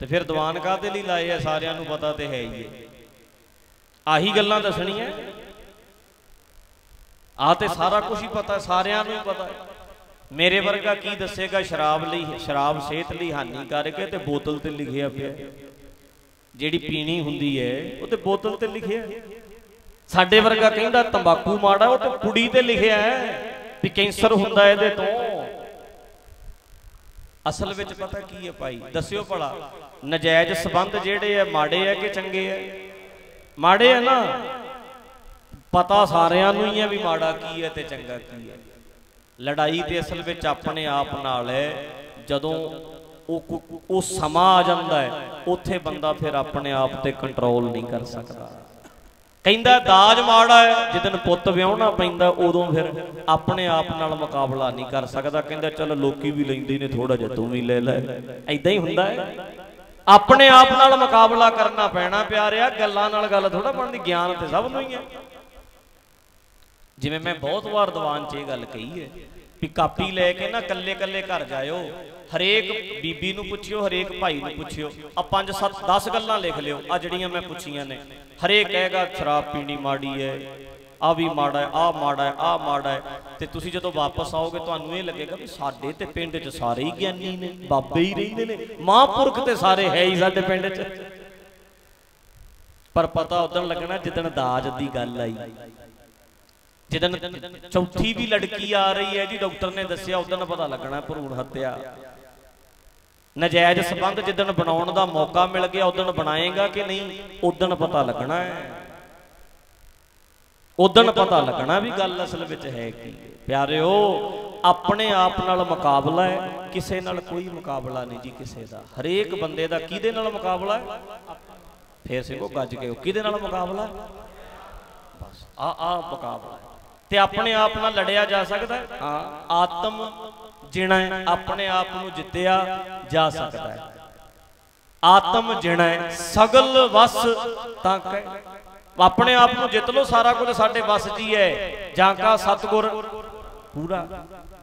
ਤੇ ਫਿਰ ਦੀਵਾਨ ਕਾਹਦੇ ਲਈ ਲਾਏ ਆ? ਸਾਰਿਆਂ ਨੂੰ ਪਤਾ ਤੇ ਹੈ ਹੀ ਹੈ। ਆਹੀ ਗੱਲਾਂ ਦੱਸਣੀਆਂ। ਆ ਤੇ ਸਾਰਾ ਕੁਝ ਹੀ ਪਤਾ, ਸਾਰਿਆਂ ਨੂੰ ਹੀ ਪਤਾ। ਮੇਰੇ ਵਰਗਾ ਕੀ ਦੱਸੇਗਾ? ਸ਼ਰਾਬ ਲਈ, ਸ਼ਰਾਬ ਸਿਹਤ ਲਈ ਹਾਨੀਕਾਰਕ ਹੈ ਤੇ ਬੋਤਲ ਤੇ ਲਿਖਿਆ ਪਿਆ ਜਿਹੜੀ ਪੀਣੀ ਹੁੰਦੀ ਹੈ ਉਹ ਤੇ ਬੋਤਲ ਤੇ ਲਿਖਿਆ। ਸਾਡੇ ਵਰਗਾ ਕਹਿੰਦਾ ਤੰਬਾਕੂ ਮਾੜਾ ਉਹ ਤੇ ਕੁੜੀ ਤੇ ਲਿਖਿਆ ਹੈ ਵੀ ਕੈਂਸਰ ਹੁੰਦਾ ਇਹਦੇ ਤੋਂ। ਅਸਲ ਵਿੱਚ ਪਤਾ ਕੀ ਹੈ ਭਾਈ? ਦੱਸਿਓ ਭਲਾ। ਨਜਾਇਜ਼ ਸਬੰਧ ਜਿਹੜੇ ਆ ਮਾੜੇ ਆ ਕਿ ਚੰਗੇ ਆ? ਮਾੜੇ ਆ ਨਾ। ਪਤਾ ਸਾਰਿਆਂ ਨੂੰ ਹੀ ਆ ਵੀ ਮਾੜਾ ਕੀ ਹੈ ਤੇ ਚੰਗਾ ਕੀ ਹੈ। ਲੜਾਈ ਤੇ ਅਸਲ ਵਿੱਚ ਆਪਣੇ ਆਪ ਨਾਲ ਹੈ। ਜਦੋਂ ਉਹ ਉਹ ਸਮਾਂ ਆ ਜਾਂਦਾ ਹੈ, ਉੱਥੇ ਬੰਦਾ ਫਿਰ ਆਪਣੇ ਆਪ ਤੇ ਕੰਟਰੋਲ ਨਹੀਂ ਕਰ ਸਕਦਾ। ਕਹਿੰਦਾ, ਦਾਜ ਮਾੜਾ ਹੈ ਜਿੱਦਨ ਪੁੱਤ ਵਿਆਹਣਾ ਪੈਂਦਾ, ਉਦੋਂ ਫਿਰ ਆਪਣੇ ਆਪ ਨਾਲ ਮੁਕਾਬਲਾ ਨਹੀਂ ਕਰ ਸਕਦਾ। ਕਹਿੰਦਾ, ਚਲ ਲੋਕੀ ਵੀ ਲੈਂਦੇ ਨੇ ਥੋੜਾ ਜਿਹਾ ਤੂੰ ਵੀ ਲੈ ਲੈ। ਐਦਾਂ ਹੀ ਹੁੰਦਾ ਹੈ। ਆਪਣੇ ਆਪ ਨਾਲ ਮੁਕਾਬਲਾ ਕਰਨਾ ਪੈਣਾ ਪਿਆਰਿਆ ਗੱਲਾਂ ਨਾਲ ਗੱਲ ਥੋੜਾ ਬਣਦੀ, ਗਿਆਨ ਤੇ ਸਭ ਨੂੰ ਹੀ ਹੈ। ਜਿਵੇਂ ਮੈਂ ਬਹੁਤ ਵਾਰ ਦੀਵਾਨ 'ਚ ਇਹ ਗੱਲ ਕਹੀ ਹੈ ਵੀ ਕਾਪੀ ਲੈ ਕੇ ਨਾ ਕੱਲੇ ਕੱਲੇ ਘਰ ਜਾਇਓ ਹਰੇਕ ਬੀਬੀ ਨੂੰ ਪੁੱਛਿਓ, ਹਰੇਕ ਭਾਈ ਨੂੰ ਪੁੱਛਿਓ। ਆ 5 7 10 ਗੱਲਾਂ ਲਿਖ ਲਿਓ ਆ ਜਿਹੜੀਆਂ ਮੈਂ ਪੁੱਛੀਆਂ ਨੇ। ਹਰੇਕ ਕਹੇਗਾ, ਸ਼ਰਾਬ ਪੀਣੀ ਮਾੜੀ ਹੈ ਆ ਵੀ ਮਾੜਾ ਹੈ ਆ ਮਾੜਾ ਹੈ ਆ ਮਾੜਾ ਹੈ ਤੇ ਤੁਸੀਂ ਜਦੋਂ ਵਾਪਸ ਆਓਗੇ, ਤੁਹਾਨੂੰ ਇਹ ਲੱਗੇਗਾ ਵੀ ਸਾਡੇ ਤੇ ਪਿੰਡ 'ਚ ਸਾਰੇ ਹੀ ਗਿਆਨੀ ਨੇ, ਬਾਬੇ ਹੀ ਰਹਿੰਦੇ ਨੇ। ਮਹਾਂਪੁਰਖ ਤੇ ਸਾਰੇ ਹੈ ਹੀ ਸਾਡੇ ਪਿੰਡ 'ਚ। ਪਰ ਪਤਾ ਉਦੋਂ ਲੱਗਣਾ, ਜਿੱਦਣ ਦਾਜ ਦੀ ਗੱਲ ਆਈ। ਜਿੱਦਣ ਚੌਥੀ ਵੀ ਲੜਕੀ ਆ ਰਹੀ ਹੈ ਜੀ, ਡਾਕਟਰ ਨੇ ਦੱਸਿਆ ਉਦੋਂ ਪਤਾ ਲੱਗਣਾ ਭਰੂਣ ਹੱਤਿਆ। ਨਜਾਇਜ਼ ਸਬੰਧ ਜਿੱਦਣ ਬਣਾਉਣ ਦਾ ਮੌਕਾ ਮਿਲ ਗਿਆ ਉਦੋਂ ਬਣਾਏਗਾ ਕਿ ਨਹੀਂ? ਉਦੋਂ ਪਤਾ ਲੱਗਣਾ ਹੈ। ਉਦੋਂ ਪਤਾ ਲੱਗਣਾ ਵੀ ਗੱਲ ਅਸਲ ਵਿੱਚ ਹੈ ਕੀ। ਪਿਆਰਿਓ ਆਪਣੇ ਆਪ ਨਾਲ ਮੁਕਾਬਲਾ ਹੈ ਕਿਸੇ ਨਾਲ ਕੋਈ ਮੁਕਾਬਲਾ ਨਹੀਂ ਜੀ ਕਿਸੇ ਦਾ। ਹਰੇਕ ਬੰਦੇ ਦਾ ਕਿਹਦੇ ਨਾਲ ਮੁਕਾਬਲਾ ਹੈ? ਫੇਰ ਸਿੰਘੋ ਗੱਜ ਕੇ ਕਿਹਦੇ ਨਾਲ ਮੁਕਾਬਲਾ? ਹੈ ਬਸ ਆ ਆ ਮੁਕਾਬਲਾ ਤੇ ਆਪਣੇ ਆਪ ਨਾਲ ਲੜਿਆ ਜਾ ਸਕਦਾ ਹਾਂ। ਆਤਮ ਜਿਣਾ ਆਪਣੇ ਆਪ ਨੂੰ ਜਿੱਤਿਆ ਜਾ ਸਕਦਾ ਹੈ। ਆਤਮ ਜਿਣਾ ਸਗਲ ਵਸ ਤਾਂ ਕਹਿ। ਆਪਣੇ ਆਪ ਨੂੰ ਜਿੱਤ ਲੋ ਸਾਰਾ ਕੁਝ ਸਾਡੇ ਵਸ ਜੀ ਹੈ। ਜਾਂ ਕਾ ਸਤਗੁਰ ਪੂਰਾ।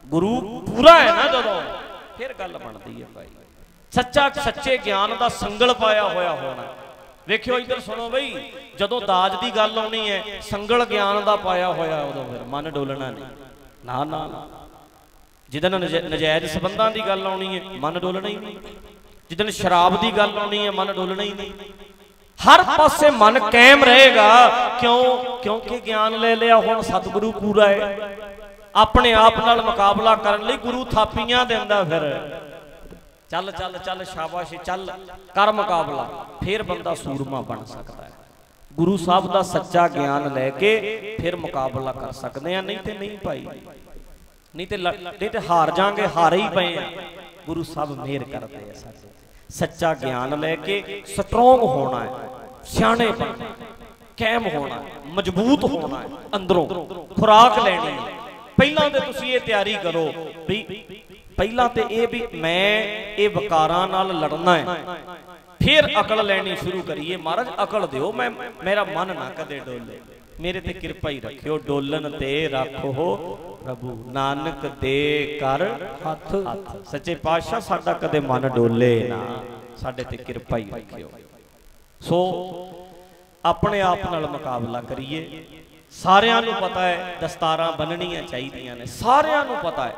ਗੁਰੂ ਪੂਰਾ ਹੈ ਨਾ ਜਦੋਂ। ਫਿਰ ਗੱਲ ਬਣਦੀ ਹੈ ਭਾਈ। ਸੱਚਾ ਸੱਚੇ ਗਿਆਨ ਦਾ ਸੰਗਲ ਪਾਇਆ ਹੋਇਆ ਹੋਣਾ। ਵੇਖਿਓ ਇੱਧਰ ਸੁਣੋ ਬਈ, ਜਦੋਂ ਦਾਜ ਦੀ ਗੱਲ ਆਉਣੀ ਹੈ, ਸੰਗਲ ਗਿਆਨ ਦਾ ਪਾਇਆ ਹੋਇਆ ਉਦੋਂ ਫਿਰ ਮਨ ਡੋਲਣਾ ਨਹੀਂ। ਨਾ ਨਾ। ਜਿੱਦਨ ਨਜ- ਨਜਾਇਜ਼ ਸਬੰਧਾਂ ਦੀ ਗੱਲ ਆਉਣੀ ਹੈ, ਮਨ ਡੋਲਣਾ ਹੀ ਨਹੀਂ। ਜਿੱਦਨ ਸ਼ਰਾਬ ਦੀ ਗੱਲ ਆਉਣੀ ਹੈ, ਮਨ ਡੋਲਣਾ ਹੀ ਨਹੀਂ। ਹਰ ਪਾਸੇ ਮਨ ਕਾਇਮ ਰਹੇਗਾ, ਕਿਉਂ? ਕਿਉਂਕਿ ਗਿਆਨ ਲੈ ਲਿਆ ਹੁਣ ਸਤਿਗੁਰੂ ਪੂਰਾ ਹੈ। ਆਪਣੇ ਆਪ ਨਾਲ ਮੁਕਾਬਲਾ ਕਰਨ ਲਈ ਗੁਰੂ ਥਾਪੀਆਂ ਦਿੰਦਾ ਫਿਰ। ਚੱਲ ਚੱਲ ਚੱਲ, ਸ਼ਾਬਾਸ਼, ਚੱਲ, ਕਰ ਮੁਕਾਬਲਾ। ਫਿਰ ਬੰਦਾ ਸੂਰਮਾ ਬਣ ਸਕਦਾ ਹੈ। ਗੁਰੂ ਸਾਹਿਬ ਦਾ ਸੱਚਾ ਗਿਆਨ ਲੈ ਕੇ ਫਿਰ ਮੁਕਾਬਲਾ ਕਰ ਸਕਦੇ ਆ ਨਹੀਂ ਤੇ ਨਹੀਂ ਭਾਈ। ਨਹੀਂ ਤੇ ਲ- ਨਹੀਂ ਤੇ ਹਾਰ ਜਾਾਂਗੇ ਹਾਰੇ ਹੀ ਪਏ ਆ। ਗੁਰੂ ਸਾਹਿਬ ਮਿਹਰ ਕਰਦੇ ਆ ਸਾਡੇ। ਸੱਚਾ ਗਿਆਨ ਲੈ ਕੇ ਸਟਰੋਂਗ ਹੋਣਾ ਹੈ, ਸਿਆਣੇ ਬਣਨਾ ਕਾਇਮ ਹੋਣਾ ਮਜ਼ਬੂਤ ਹੋਣਾ ਅੰਦਰੋਂ ਖੁਰਾਕ ਲੈਣੀ ਹੈ। ਪਹਿਲਾਂ ਤੇ ਤੁਸੀਂ ਇਹ ਤਿਆਰੀ ਕਰੋ ਵੀ ਪਹਿਲਾਂ ਤੇ ਇਹ ਵੀ ਮੈਂ ਇਹ ਵਕਾਰਾਂ ਨਾਲ ਲੜਨਾ ਹੈ। ਫਿਰ ਅਕਲ ਲੈਣੀ ਸ਼ੁਰੂ ਕਰੀਏ। ਮਹਾਰਾਜ, ਅਕਲ ਦਿਓ, ਮੈਂ ਮੇਰਾ ਮਨ ਨਾ ਕਦੇ ਡੋਲੇ। ਮੇਰੇ ਤੇ ਕਿਰਪਾ ਹੀ ਰੱਖਿਓ ਡੋਲਨ ਤੇ ਰੱਖੋ ਪ੍ਰਭੂ। ਨਾਨਕ ਦੇ ਕਰ ਹੱਥ। ਸੱਚੇ ਪਾਤਸ਼ਾਹ ਸਾਡਾ ਕਦੇ ਮਨ ਡੋਲੇ ਨਾ ਸਾਡੇ ਤੇ ਕਿਰਪਾ ਹੀ ਰੱਖਿਓ। ਸੋ ਆਪਣੇ ਆਪ ਨਾਲ ਮੁਕਾਬਲਾ ਕਰੀਏ। ਸਾਰਿਆਂ ਨੂੰ ਪਤਾ ਹੈ ਦਸਤਾਰਾਂ ਬੰਨਣੀਆਂ ਚਾਹੀਦੀਆਂ ਨੇ। ਸਾਰਿਆਂ ਨੂੰ ਪਤਾ ਹੈ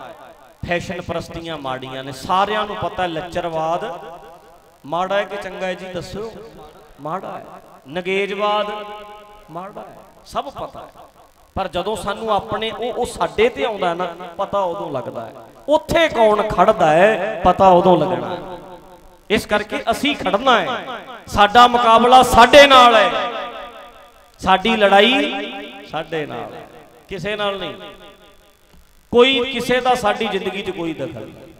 ਫੈਸ਼ਨ ਪ੍ਰਸਤੀਆਂ ਮਾੜੀਆਂ ਨੇ। ਸਾਰਿਆਂ ਨੂੰ ਪਤਾ ਹੈ ਲੱਚਰਵਾਦ। ਮਾੜਾ ਹੈ ਕਿ ਚੰਗਾ ਹੈ ਜੀ ਦੱਸੋ ਮਾੜਾ ਹੈ। ਨਗੇਜਵਾਦ। ਮਾੜਾ ਹੈ। ਸਭ ਪਤਾ ਹੈ। ਪਰ ਜਦੋਂ ਸਾਨੂੰ ਆਪਣੇ ਉਹ ਉਹ ਸਾਡੇ ਤੇ ਆਉਂਦਾ ਨਾ, ਪਤਾ ਉਦੋਂ ਲੱਗਦਾ ਹੈ। ਉੱਥੇ ਕੌਣ ਖੜਦਾ ਹੈ, ਪਤਾ ਉਦੋਂ ਲੱਗਣਾ ਹੈ। ਇਸ ਕਰਕੇ ਅਸੀਂ ਖੜਨਾ ਹੈ। ਸਾਡਾ ਮੁਕਾਬਲਾ ਸਾਡੇ ਨਾਲ ਹੈ। ਸਾਡੀ ਲੜਾਈ ਸਾਡੇ ਨਾਲ ਹੈ। ਕਿਸੇ ਨਾਲ ਨਹੀਂ। ਕੋਈ ਕਿਸੇ ਦਾ ਸਾਡੀ ਜ਼ਿੰਦਗੀ 'ਚ ਕੋਈ ਦਖਲ ਨਹੀਂ।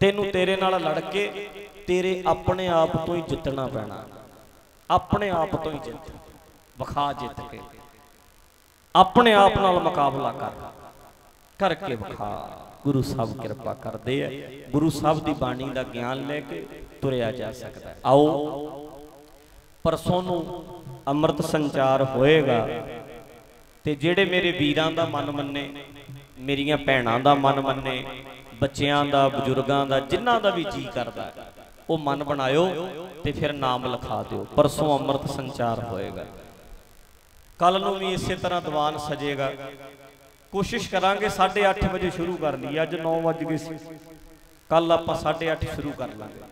ਤੈਨੂੰ ਤੇਰੇ ਨਾਲ ਲੜ ਕੇ ਤੇਰੇ ਆਪਣੇ ਆਪ ਤੋਂ ਹੀ ਜਿੱਤਣਾ ਪੈਣਾ। ਆਪਣੇ ਆਪ ਤੋਂ ਹੀ ਜਿੱਤ। ਵਿਖਾ ਜਿੱਤ ਕੇ। ਆਪਣੇ ਆਪ ਨਾਲ ਮੁਕਾਬਲਾ ਕਰ। ਕਰਕੇ ਵਿਖਾ। ਗੁਰੂ ਸਾਹਿਬ ਕਿਰਪਾ ਕਰਦੇ ਆ। ਗੁਰੂ ਸਾਹਿਬ ਦੀ ਬਾਣੀ ਦਾ ਗਿਆਨ ਲੈ ਕੇ ਤੁਰਿਆ ਜਾ ਸਕਦਾ ਆਓ ਪਰਸੋਂ ਨੂੰ ਅੰਮ੍ਰਿਤ ਸੰਚਾਰ ਹੋਏਗਾ ਤੇ ਜਿਹੜੇ ਮੇਰੇ ਵੀਰਾਂ ਦਾ ਮਨ ਮੰਨੇ, ਮੇਰੀਆਂ ਭੈਣਾਂ ਦਾ ਮਨ ਮੰਨੇ, ਬੱਚਿਆਂ ਦਾ, ਬਜ਼ੁਰਗਾਂ ਦਾ, ਜਿਨ੍ਹਾਂ ਦਾ ਵੀ ਜੀ ਕਰਦਾ, ਉਹ ਮਨ ਬਣਾਇਓ ਤੇ ਫਿਰ ਨਾਮ ਲਿਖਾ ਦਿਓ। ਪਰਸੋਂ ਅੰਮ੍ਰਿਤ ਸੰਚਾਰ ਹੋਏਗਾ। ਕੱਲ ਨੂੰ ਵੀ ਇਸੇ ਤਰ੍ਹਾਂ ਦੀਵਾਨ ਸਜੇਗਾ। ਕੋਸ਼ਿਸ਼ ਕਰਾਂਗੇ 8:30 ਵਜੇ ਸ਼ੁਰੂ ਕਰ ਲਈ ਅੱਜ 9 ਵਜ ਗਏ ਸੀ। ਕੱਲ ਆਪਾਂ 8:30 ਸ਼ੁਰੂ ਕਰ ਲਾਂਗੇ।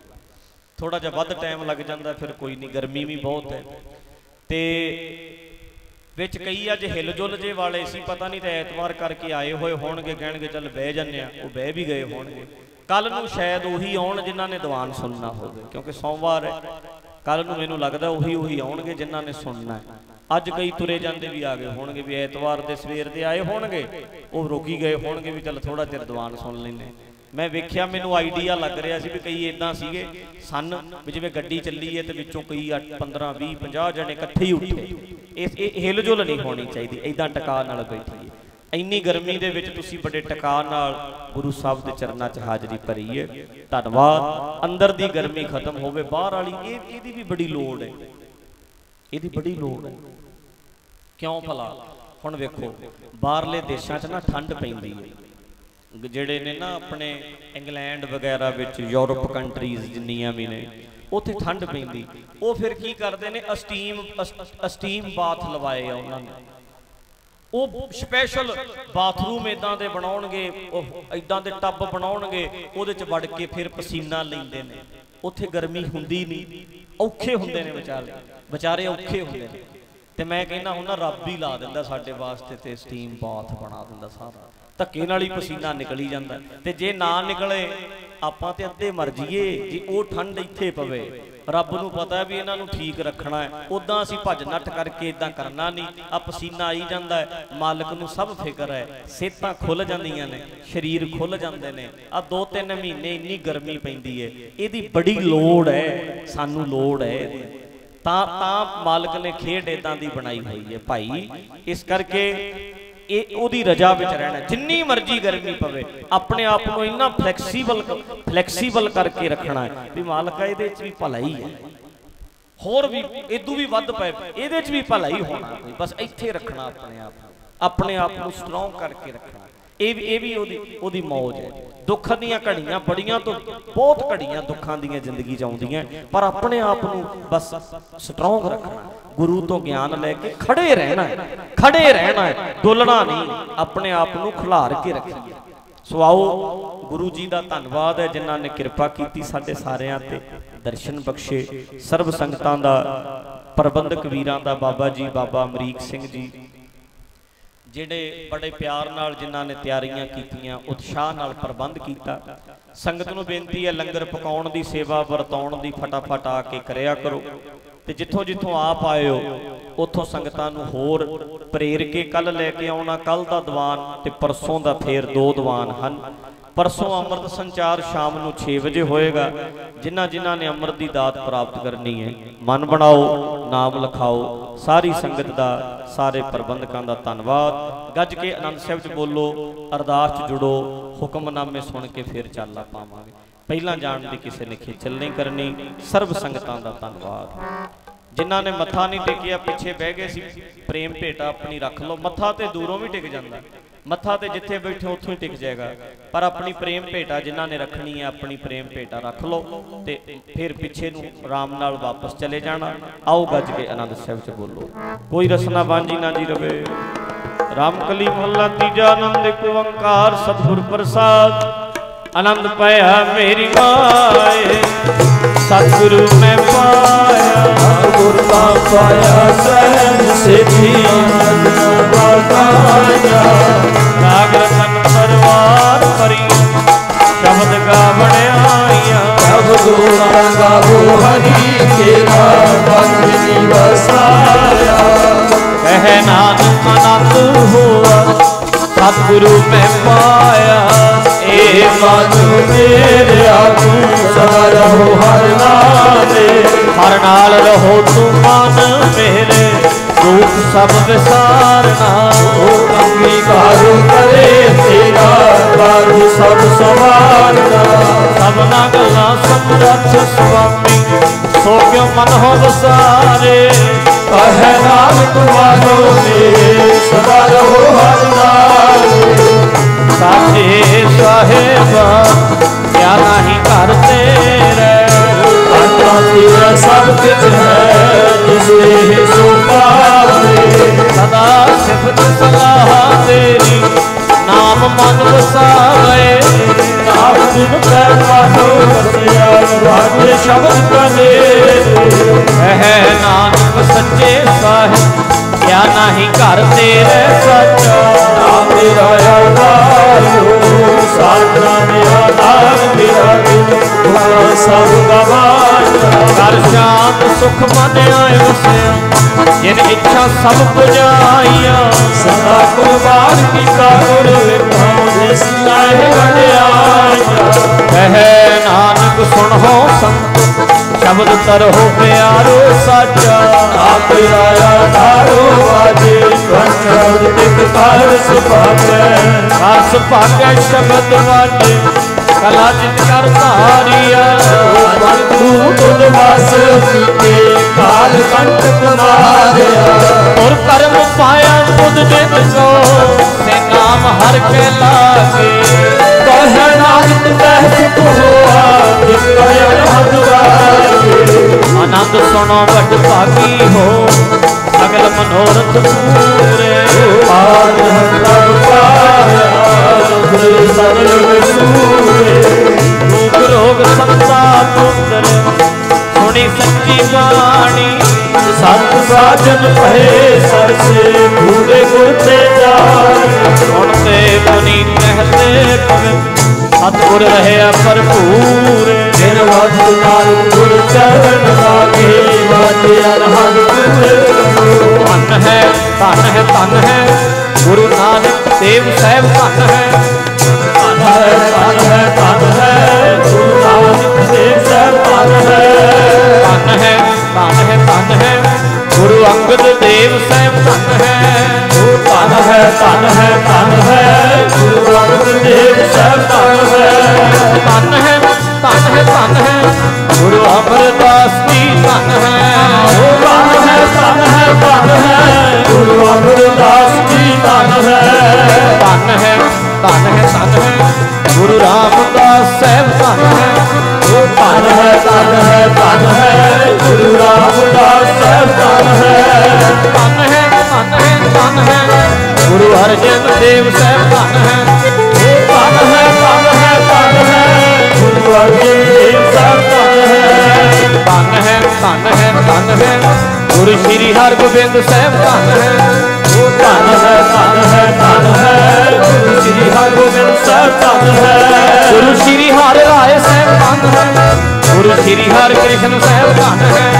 ਥੋੜਾ ਜਿਹਾ ਵੱਧ ਟਾਈਮ ਲੱਗ ਜਾਂਦਾ, ਫਿਰ ਕੋਈ ਨਹੀਂ, ਗਰਮੀ ਵੀ ਬਹੁਤ ਹੈ। ਤੇ ਵਿੱਚ ਕਈ ਅੱਜ ਹਿਲਜੁਲ ਜੇ ਵਾਲੇ ਸੀ, ਪਤਾ ਨਹੀਂ ਤੇ ਐਤਵਾਰ ਕਰਕੇ ਆਏ ਹੋਏ ਹੋਣਗੇ, ਕਹਿਣਗੇ ਚੱਲ ਬਹਿ ਜੰਨੇ ਆ ਉਹ ਬਹਿ ਵੀ ਗਏ ਹੋਣਗੇ। ਕੱਲ ਨੂੰ ਸ਼ਾਇਦ ਉਹੀ ਆਉਣ ਜਿਨ੍ਹਾਂ ਨੇ ਦੀਵਾਨ ਸੁਣਨਾ ਹੋਵੇ, ਕਿਉਂਕਿ ਸੋਮਵਾਰ ਹੈ। ਕੱਲ ਨੂੰ ਮੈਨੂੰ ਲੱਗਦਾ ਉਹੀ ਉਹੀ ਆਉਣਗੇ ਜਿਨ੍ਹਾਂ ਨੇ ਸੁਣਨਾ ਹੈ। ਅੱਜ ਕਈ ਤੁਰੇ ਜਾਂਦੇ ਵੀ ਆ ਗਏ ਹੋਣਗੇ ਵੀ ਐਤਵਾਰ ਦੇ ਸਵੇਰ ਦੇ ਆਏ ਹੋਣਗੇ, ਉਹ ਰੋਕੀ ਗਏ ਹੋਣਗੇ ਵੀ ਚੱਲ ਥੋੜਾ ਚਿਰ ਦੀਵਾਨ ਸੁਣ ਲੈਨੇ ਮੈਂ ਵੇਖਿਆ, ਮੈਨੂੰ ਆਈਡੀਆ ਲੱਗ ਰਿਹਾ ਸੀ ਵੀ ਕਈ ਇਦਾਂ ਸੀਗੇ, ਸਨ ਵੀ ਜਿਵੇਂ ਗੱਡੀ ਚੱਲੀ ਹੈ ਤੇ ਵਿੱਚੋਂ ਕਈ 15 20 50 ਜਣੇ ਇਕੱਠੇ ਹੀ ਉੱਠੇ। ਇਸ, ਇਹ ਹਿਲਜੁਲ ਨਹੀਂ ਹੋਣੀ ਚਾਹੀਦੀ ਇਦਾਂ ਟਕਾ ਨਾਲ ਬੈਠੀਏ। ਇੰਨੀ ਗਰਮੀ ਦੇ ਵਿੱਚ ਤੁਸੀਂ ਬੜੇ ਟਕਾ ਨਾਲ ਗੁਰੂ ਸਾਹਿਬ ਦੇ ਚਰਨਾਂ 'ਚ ਹਾਜ਼ਰੀ ਭਰੀਏ। ਧੰਨਵਾਦ, ਅੰਦਰ ਦੀ ਗਰਮੀ ਖਤਮ ਹੋਵੇ, ਬਾਹਰ ਵਾਲੀ, ਇਹ, ਇਹਦੀ ਵੀ ਬੜੀ ਲੋੜ ਹੈ ਇਹਦੀ ਬੜੀ ਲੋੜ ਹੈ। ਕਿਉਂ ਭਲਾ? ਹੁਣ ਵੇਖੋ, ਬਾਹਰਲੇ ਦੇਸ਼ਾਂ 'ਚ ਨਾ ਠੰਡ ਪੈਂਦੀ ਹੈ। ਜਿਹੜੇ ਨੇ ਨਾ ਆਪਣੇ ਇੰਗਲੈਂਡ ਵਗੈਰਾ ਵਿੱਚ, ਯੂਰਪ ਕੰਟਰੀਜ਼ ਜਿੰਨੀਆਂ ਵੀ ਨੇ, ਉੱਥੇ ਠੰਡ ਪੈਂਦੀ। ਉਹ ਫਿਰ ਕੀ ਕਰਦੇ ਨੇ? ਅਸਟੀਮ ਅਸਟੀਮ ਬਾਥ ਲਵਾਏ ਆ ਉਹਨਾਂ ਨੇ। ਉਹ ਸਪੈਸ਼ਲ ਬਾਥਰੂਮ ਇਦਾਂ ਦੇ ਬਣਾਉਣਗੇ, ਉਹ ਇਦਾਂ ਦੇ ਟੱਬ ਬਣਾਉਣਗੇ, ਉਹਦੇ ਚ ਵੜ ਕੇ ਫਿਰ ਪਸੀਨਾ ਲੈਂਦੇ ਨੇ। ਉੱਥੇ ਗਰਮੀ ਹੁੰਦੀ ਨਹੀਂ। ਔਖੇ ਹੁੰਦੇ ਨੇ ਵਿਚਾਰੇ ਵਿਚਾਰੇ ਔਖੇ ਹੁੰਦੇ ਨੇ। ਤੇ ਮੈਂ ਕਹਿੰਦਾ ਹੁਣ ਨਾ ਰੱਬ ਹੀ ਲਾ ਦਿੰਦਾ ਸਾਡੇ ਵਾਸਤੇ ਤੇ ਸਟੀਮ ਬਾਥ ਬਣਾ ਦਿੰਦਾ ਸਾਰਾ। ਧੱਕੇ ਨਾਲ ਹੀ ਪਸੀਨਾ ਨਿਕਲੀ ਜਾਂਦਾ। ਤੇ ਜੇ ਨਾ ਨਿਕਲੇ, ਆਪਾਂ ਤੇ ਅੱਧੇ ਮਰ ਜਾਈਏ, ਜੇ ਉਹ ਠੰਡ ਇੱਥੇ ਪਵੇ। ਰੱਬ ਨੂੰ ਪਤਾ ਵੀ ਇਹਨਾਂ ਨੂੰ ਠੀਕ ਰੱਖਣਾ ਹੈ। ਉਦਾਂ ਅਸੀਂ ਭੱਜ ਨੱਠ ਕਰਕੇ ਇਦਾਂ ਕਰਨਾ ਨਹੀਂ। ਆ ਪਸੀਨਾ ਆਈ ਜਾਂਦਾ ਹੈ। ਮਾਲਕ ਨੂੰ ਸਭ ਫਿਕਰ ਹੈ। ਸਿਹਤਾਂ ਖੁੱਲ ਜਾਂਦੀਆਂ ਨੇ। ਸਰੀਰ ਖੁੱਲ ਜਾਂਦੇ ਨੇ। ਆ 2-3 ਮਹੀਨੇ ਇੰਨੀ ਗਰਮੀ ਪੈਂਦੀ ਹੈ। ਇਹਦੀ ਬੜੀ ਲੋੜ ਹੈ। ਸਾਨੂੰ ਲੋੜ ਹੈ ਇਹਦੀ। ਤਾਂ ਤਾਂ ਮਾਲਕ ਨੇ ਖੇਡ ਇਦਾਂ ਦੀ ਬਣਾਈ ਹੋਈ ਹੈ ਭਾਈ। ਇਸ ਕਰਕੇ ਇਹ ਉਹਦੀ ਰਜਾ ਵਿੱਚ ਰਹਿਣਾ, ਜਿੰਨੀ ਮਰਜ਼ੀ ਗਰਮੀ ਪਵੇ, ਆਪਣੇ ਆਪ ਨੂੰ ਇੰਨਾ ਫਲੈਕਸੀਬਲ ਫਲੈਕਸੀਬਲ ਕਰਕੇ ਰੱਖਣਾ ਹੈ ਵੀ ਮਾਲਕਾ ਇਹਦੇ ਵਿੱਚ ਵੀ ਭਲਾਈ ਹੈ। ਹੋਰ ਵੀ ਇਦੋਂ ਵੀ ਵੱਧ ਪਏ, ਇਹਦੇ 'ਚ ਵੀ ਭਲਾਈ ਹੋਣਾ ਕੋਈ ਬਸ ਇੱਥੇ ਰੱਖਣਾ ਆਪਣੇ ਆਪ ਨੂੰ, ਆਪਣੇ ਆਪ ਨੂੰ ਸਟਰੋਂਗ ਕਰਕੇ ਰੱਖਣਾ। ਇਹ ਵੀ ਇਹ ਵੀ ਉਹਦੀ ਉਹਦੀ ਮੌਜ ਹੈ। ਦੁੱਖ ਦੀਆਂ ਘੜੀਆਂ ਬੜੀਆਂ ਤੋਂ ਬਹੁਤ ਘੜੀਆਂ ਦੁੱਖਾਂ ਦੀਆਂ ਜ਼ਿੰਦਗੀ 'ਚ ਆਉਂਦੀਆਂ ਪਰ ਆਪਣੇ ਆਪ ਨੂੰ ਬਸ ਸਟਰੋਂਗ ਰੱਖਣਾ ਗੁਰੂ ਤੋਂ ਗਿਆਨ ਲੈ ਕੇ ਖੜੇ ਰਹਿਣਾ ਹੈ। ਖੜੇ ਰਹਿਣਾ ਹੈ। ਡੋਲਣਾ ਨਹੀਂ, ਆਪਣੇ ਆਪ ਨੂੰ ਖਿਲਾਰ ਕੇ ਰੱਖਣਾ ਸੋ ਆਓ, ਗੁਰੂ ਜੀ ਦਾ ਧੰਨਵਾਦ ਹੈ ਜਿਨ੍ਹਾਂ ਨੇ ਕਿਰਪਾ ਕੀਤੀ ਸਾਡੇ ਸਾਰਿਆਂ ਤੇ ਦਰਸ਼ਨ ਬਖਸ਼ੇ। ਸਰਬ ਸੰਗਤਾਂ ਦਾ ਪ੍ਰਬੰਧਕ ਵੀਰਾਂ ਦਾ ਬਾਬਾ ਜੀ, ਬਾਬਾ ਅਮਰੀਕ ਸਿੰਘ ਜੀ ਜਿਹੜੇ ਬੜੇ ਪਿਆਰ ਨਾਲ ਜਿਨ੍ਹਾਂ ਨੇ ਤਿਆਰੀਆਂ ਕੀਤੀਆਂ, ਉਤਸ਼ਾਹ ਨਾਲ ਪ੍ਰਬੰਧ ਕੀਤਾ। ਸੰਗਤ ਨੂੰ ਬੇਨਤੀ ਹੈ, ਲੰਗਰ ਪਕਾਉਣ ਦੀ ਸੇਵਾ ਵਰਤਾਉਣ ਦੀ ਫਟਾਫਟ ਆ ਕੇ ਕਰਿਆ ਕਰੋ। ਤੇ ਜਿੱਥੋਂ ਜਿੱਥੋਂ ਆਪ ਆਇਓ, ਉੱਥੋਂ ਸੰਗਤਾਂ ਨੂੰ ਹੋਰ ਪ੍ਰੇਰ ਕੇ ਕੱਲ ਲੈ ਕੇ ਆਉਣਾ। ਕੱਲ ਦਾ ਦੀਵਾਨ ਤੇ ਪਰਸੋਂ ਦਾ ਫੇਰ ਦੋ ਦੀਵਾਨ ਹਨ। ਪਰਸੋਂ ਅੰਮ੍ਰਿਤ ਸੰਚਾਰ ਸ਼ਾਮ ਨੂੰ 6 ਵਜੇ ਹੋਏਗਾ, ਜਿਨ੍ਹਾਂ ਜਿਨ੍ਹਾਂ ਨੇ ਅੰਮ੍ਰਿਤ ਦੀ ਦਾਤ ਪ੍ਰਾਪਤ ਕਰਨੀ ਹੈ। ਮਨ ਬਣਾਓ, ਨਾਮ ਲਿਖਾਓ, ਸਾਰੀ ਸੰਗਤ ਦਾ, ਸਾਰੇ ਪ੍ਰਬੰਧਕਾਂ ਦਾ ਧੰਨਵਾਦ। ਗੱਜ ਕੇ ਆਨੰਦ ਸਾਹਿਬ ਚ ਬੋਲੋ, ਅਰਦਾਸ ਚ ਜੁੜੋ, ਹੁਕਮਨਾਮੇ ਸੁਣ ਕੇ ਫਿਰ ਚੱਲ ਪਾਵਾਂਗੇ ਪਹਿਲਾਂ ਜਾਣ ਦੀ ਕਿਸੇ ਨੇ ਖੇਚਲ ਨਹੀਂ ਕਰਨੀ, ਸਰਬ ਸੰਗਤਾਂ ਦਾ ਧੰਨਵਾਦ। ਜਿਨ੍ਹਾਂ ਨੇ ਮੱਥਾ ਨਹੀਂ ਟੇਕਿਆ, ਪਿੱਛੇ ਬਹਿ ਗਏ ਸੀ। ਪ੍ਰੇਮ ਭੇਟਾ ਆਪਣੀ ਰੱਖ ਲਓ, ਮੱਥਾ ਤੇ ਦੂਰੋਂ ਵੀ ਟਿਕ ਜਾਂਦਾ। ਮੱਥਾ ਤੇ ਜਿੱਥੇ ਬੈਠੇ ਉੱਥੋਂ ਹੀ ਟਿਕ ਜਾਏਗਾ। ਪਰ ਆਪਣੀ ਪ੍ਰੇਮ ਭੇਟਾ ਜਿਨ੍ਹਾਂ ਨੇ ਰੱਖਣੀ ਹੈ, ਆਪਣੀ ਪ੍ਰੇਮ ਭੇਟਾ ਰੱਖ ਲਓ ਤੇ ਫਿਰ ਪਿੱਛੇ ਨੂੰ ਆਰਾਮ ਨਾਲ ਵਾਪਸ ਚਲੇ ਜਾਣਾ। ਆਓ ਗੱਜ ਕੇ ਆਨੰਦ ਸਾਹਿਬ ਚ ਬੋਲੋ। ਕੋਈ ਰਸਨਾ ਬਾਂਝੀ ਨਾ ਜੀ ਰਵੇ। ਰਾਮਕਲੀ ਮਹੱਲਾ ਤੀਜਾ ਆਨੰਦ, ਇੱਕ ਓੰਕਾਰ, ਸਤਿਗੁਰ ਪ੍ਰਸਾਦ। ਆਨੰਦ ਪਾਇਆ ਮੇਰੀ ਮਾਏ। ਸਤਿਗੁਰੂ ਮੈਂ ਪਾਇਆ। ਸਤਿਗੁਰ ਦਾ ਪਾਇਆ ਸਹਿਜ ਸਿੱਧੀ ਵਰਤਾਇਆ ਰਾਗ ਰਤਨ ਪਰਵਾਰ ਪਰੀ ਸ਼ਬਦ ਗਾਵਣ ਆਇਆ ਸਭ ਗੁਰਾਂ ਦਾ ਹਰੀ ਤੇਰਾ ਬੰਦਨੀ ਵਸਾਇਆ। ਕਹਿ ਨਾਨਕ ਅਨੰਦ ਹੋਆ। ਸਤਿਗੁਰੂ ਮੈਂ ਪਾਇਆ ਏ ਮਨ ਮੇਰਿਆ ਤੂੰ ਸਦਾ ਰਹੋ ਹਰ ਨਾਲੇ ਹਰ ਨਾਲ ਰਹੋ ਤੂੰ ਮਨ ਮੇਰੇ। ਦੁੱਖ ਸਭ ਵਿਸਾਰਨਾ ਉਹ ਅੰਗੀਕਾਰੋ ਕਰੇ ਤੇਰਾ ਕਾਜ ਸਭ ਸਵਾਰਨਾ ਸਭਨਾ ਗੱਲਾਂ ਸਮਰੱਥ ਸੁਆਮੀ ਸੋ ਕਿਉ ਮਨ ਹੋ ਵਸਾਰੇ? ਕਹੈ ਨਾਮ ਤੁਮਾਰੋ ਮੇਰੇ ਸਦਾ ਰਹੋ ਹਰ ਨਾਲੇ। ਸਾਚੇ ਸਾਹਿਬਾ ਕਿਆ ਨਹੀਂ ਘਰ ਤੇਰੇ? ਆਤਮਾ ਤੇਰਾ ਸਭ ਕੁਝ ਹੈ ਜਿਸ ਸੋ ਸਦਾ ਸਿਫਤ ਸਲਾਹ ਤੇਰੀ, ਨਾਮ ਮਨ ਵਸਾਏ ਨਾਮ ਦਿਨ ਕੈ ਮਾਨੋ ਵਸਿਆ ਰਾਜੇ ਸ਼ਬਦ ਕਲੇ। ਹੈ ਨਾਨਕ ਸੱਚੇ ਸਾਹਿਬ, ਕਿਆ ਨਹੀਂ ਘਰ ਤੇਰੇ ਸੱਚਾ। ਨਾਮ ਤੇਰਾ ਆਧਾਰ ਸਾਧਨਾ ਨੇ ਆਧਾਰ ਮੇਰਾ ਦਿਲ ਹੁਕਮ ਸਭ ਗਵਾਇਆ ਕਰ ਸ਼ਾਂਤ ਸੁਖ ਮਨ ਆਏ ਵਸਿਆ ਜਿਨ ਇੱਛਾ ਸਭ ਪੁਜਾਈਆਂ ਸਦਾ ਕੁਰਬਾਨ ਕੀਤਾ ਗੁਰ ਵਿਭਾਉ ਜਿਸ ਨਾਏ ਵਡਿਆਈਆਂ ਕਹੇ ਨਾਨਕ ਸੁਣੋ ਸੰਤ ਸ਼ਬਦ ਕਰੋ ਪਿਆਰੋ ਸਾਚਾ ਆਪ ਆਇਆ ਧਾਰੋ ਵਾਜੇ, ਕੰਠ ਤਿਕ ਕਰ ਸੁਭਾਗੈ ਰਸ ਭਾਗੈ ਸ਼ਬਦ ਵਾਜੇ ਕਲਾ ਜਿਤ ਕਰ ਧਾਰੀਆ ਤੂੰ ਤੁਧ ਵਸ ਕੀਤੇ ਕਾਲ ਕੰਟਕ ਮਾਰਿਆ ਔਰ ਕਰਮ ਪਾਇਆ ਤੁਧ ਜਿਤ ਕੋ ਸੇ ਨਾਮ ਹਰ ਕੇ ਲਾਗੇ। ਕਹੈ ਨਾਨਕ ਕਹਿ ਸੁਖ ਹੋਆ ਜਿਸ ਕਰੇ ਅਨਹਦ ਵਾਗੇ ਆਨੰਦ ਸੁਣੋ ਵੱਡ ਭਾਗੀ ਹੋ ਅਗਲ ਮਨੋਰਥ ਪੂਰੇ। ਆਦ ਪ੍ਰਭ ਪਾਇਆ। ਗੁਰ ਸਗਲ ਵਿਸੂਰੇ ਰੋਗ ਰੋਗ ਸੰਤਾ ਪੁੱਤਰ ਸੁਣੀ ਸੱਚੀ ਬਾਣੀ ਸਤ ਸਾਜਨ ਭਏ ਸਰਸੇ ਪੂਰੇ ਗੁਰ ਤੇ ਜਾਏ ਹੁਣ ਤੇ ਮੁਨੀ ਕਹਤੇ ਪਵਿੱਤ ਸਤਿਗੁਰ ਰਹਿਆ ਭਰਪੂਰ ਦਿਨ ਵਕਤ ਨਾਲ ਗੁਰ ਚਰਨ ਲਾਗੇ ਵਾਜੇ ਅਨਹਦ ਪੂਰੇ ਧਨ ਹੈ ਧਨ ਹੈ ਧਨ ਹੈ ਗੁਰੂ ਨਾਨਕ ਦੇਵ ਸਾਹਿਬ ਧਨ ਹੈ ਧਨ ਹੈ ਧਨ ਹੈ ਧਨ ਹੈ ਗੁਰੂ ਨਾਨਕ ਦੇਵ ਸਾਹਿਬ ਧਨ ਹੈ ਧਨ ਹੈ ਧਨ ਹੈ ਧਨ ਹੈ ਗੁਰੂ ਅੰਗਦ ਦੇਵ ਸਾਹਿਬ ਧਨ ਹੈ ਉਹ ਧਨ ਹੈ ਧਨ ਹੈ ਧਨ ਹੈ ਗੁਰੂ ਅੰਗਦ ਦੇਵ ਸਾਹਿਬ ਧਨ ਹੈ ਧਨ ਹੈ ਧਨ ਹੈ ਧਨ ਹੈ ਗੁਰੂ ਅਮਰਦਾਸ ਜੀ ਧਨ ਹੈ ਧਨ ਹੈ ਗੁਰੂ ਅਮਰਦਾਸ ਜੀ ਧਨ ਹੈ ਧਨ ਹੈ ਧਨ ਹੈ ਧਨ ਹੈ ਗੁਰੂ ਰਾਮਦਾਸ ਸਾਹਿਬ ਧਨ ਹੈ ਉਹ ਧਨ ਹੈ ਧਨ ਹੈ ਧਨ ਹੈ ਗੁਰੂ ਰਾਮਦਾਸ ਸਾਹਿਬ ਧਨ ਹੈ ਧਨ ਹੈ ਧਨ ਹੈ ਧਨ ਹੈ ਗੁਰੂ ਅਰਜਨ ਦੇਵ ਸਾਹਿਬ ਧਨ ਹੈ ਉਹ ਧਨ ਹੈ ਧਨ ਹੈ ਧਨ ਹੈ ਗੁਰੂ ਅਰਜਨ ਦੇਵ ਸਾਹਿਬ ਧਨ ਹੈ ਧਨ ਹੈ। ਗੁਰੂ ਸ੍ਰੀ ਹਰਗੋਬਿੰਦ ਸਾਹਿਬ, ਧਨ ਹੈ। ਉਹ ਧਨ ਹੈ ਧਨ ਹੈ ਧਨ ਹੈ। ਗੁਰੂ ਸ੍ਰੀ ਹਰਗੋਬਿੰਦ ਸਾਹਿਬ, ਧਨ ਹੈ। ਗੁਰੂ ਸ੍ਰੀ ਹਰਿ ਰਾਏ ਸਾਹਿਬ, ਧਨ ਹੈ। ਗੁਰੂ ਸ੍ਰੀ ਹਰਿ ਕ੍ਰਿਸ਼ਨ ਸਾਹਿਬ, ਧਨ ਹੈ।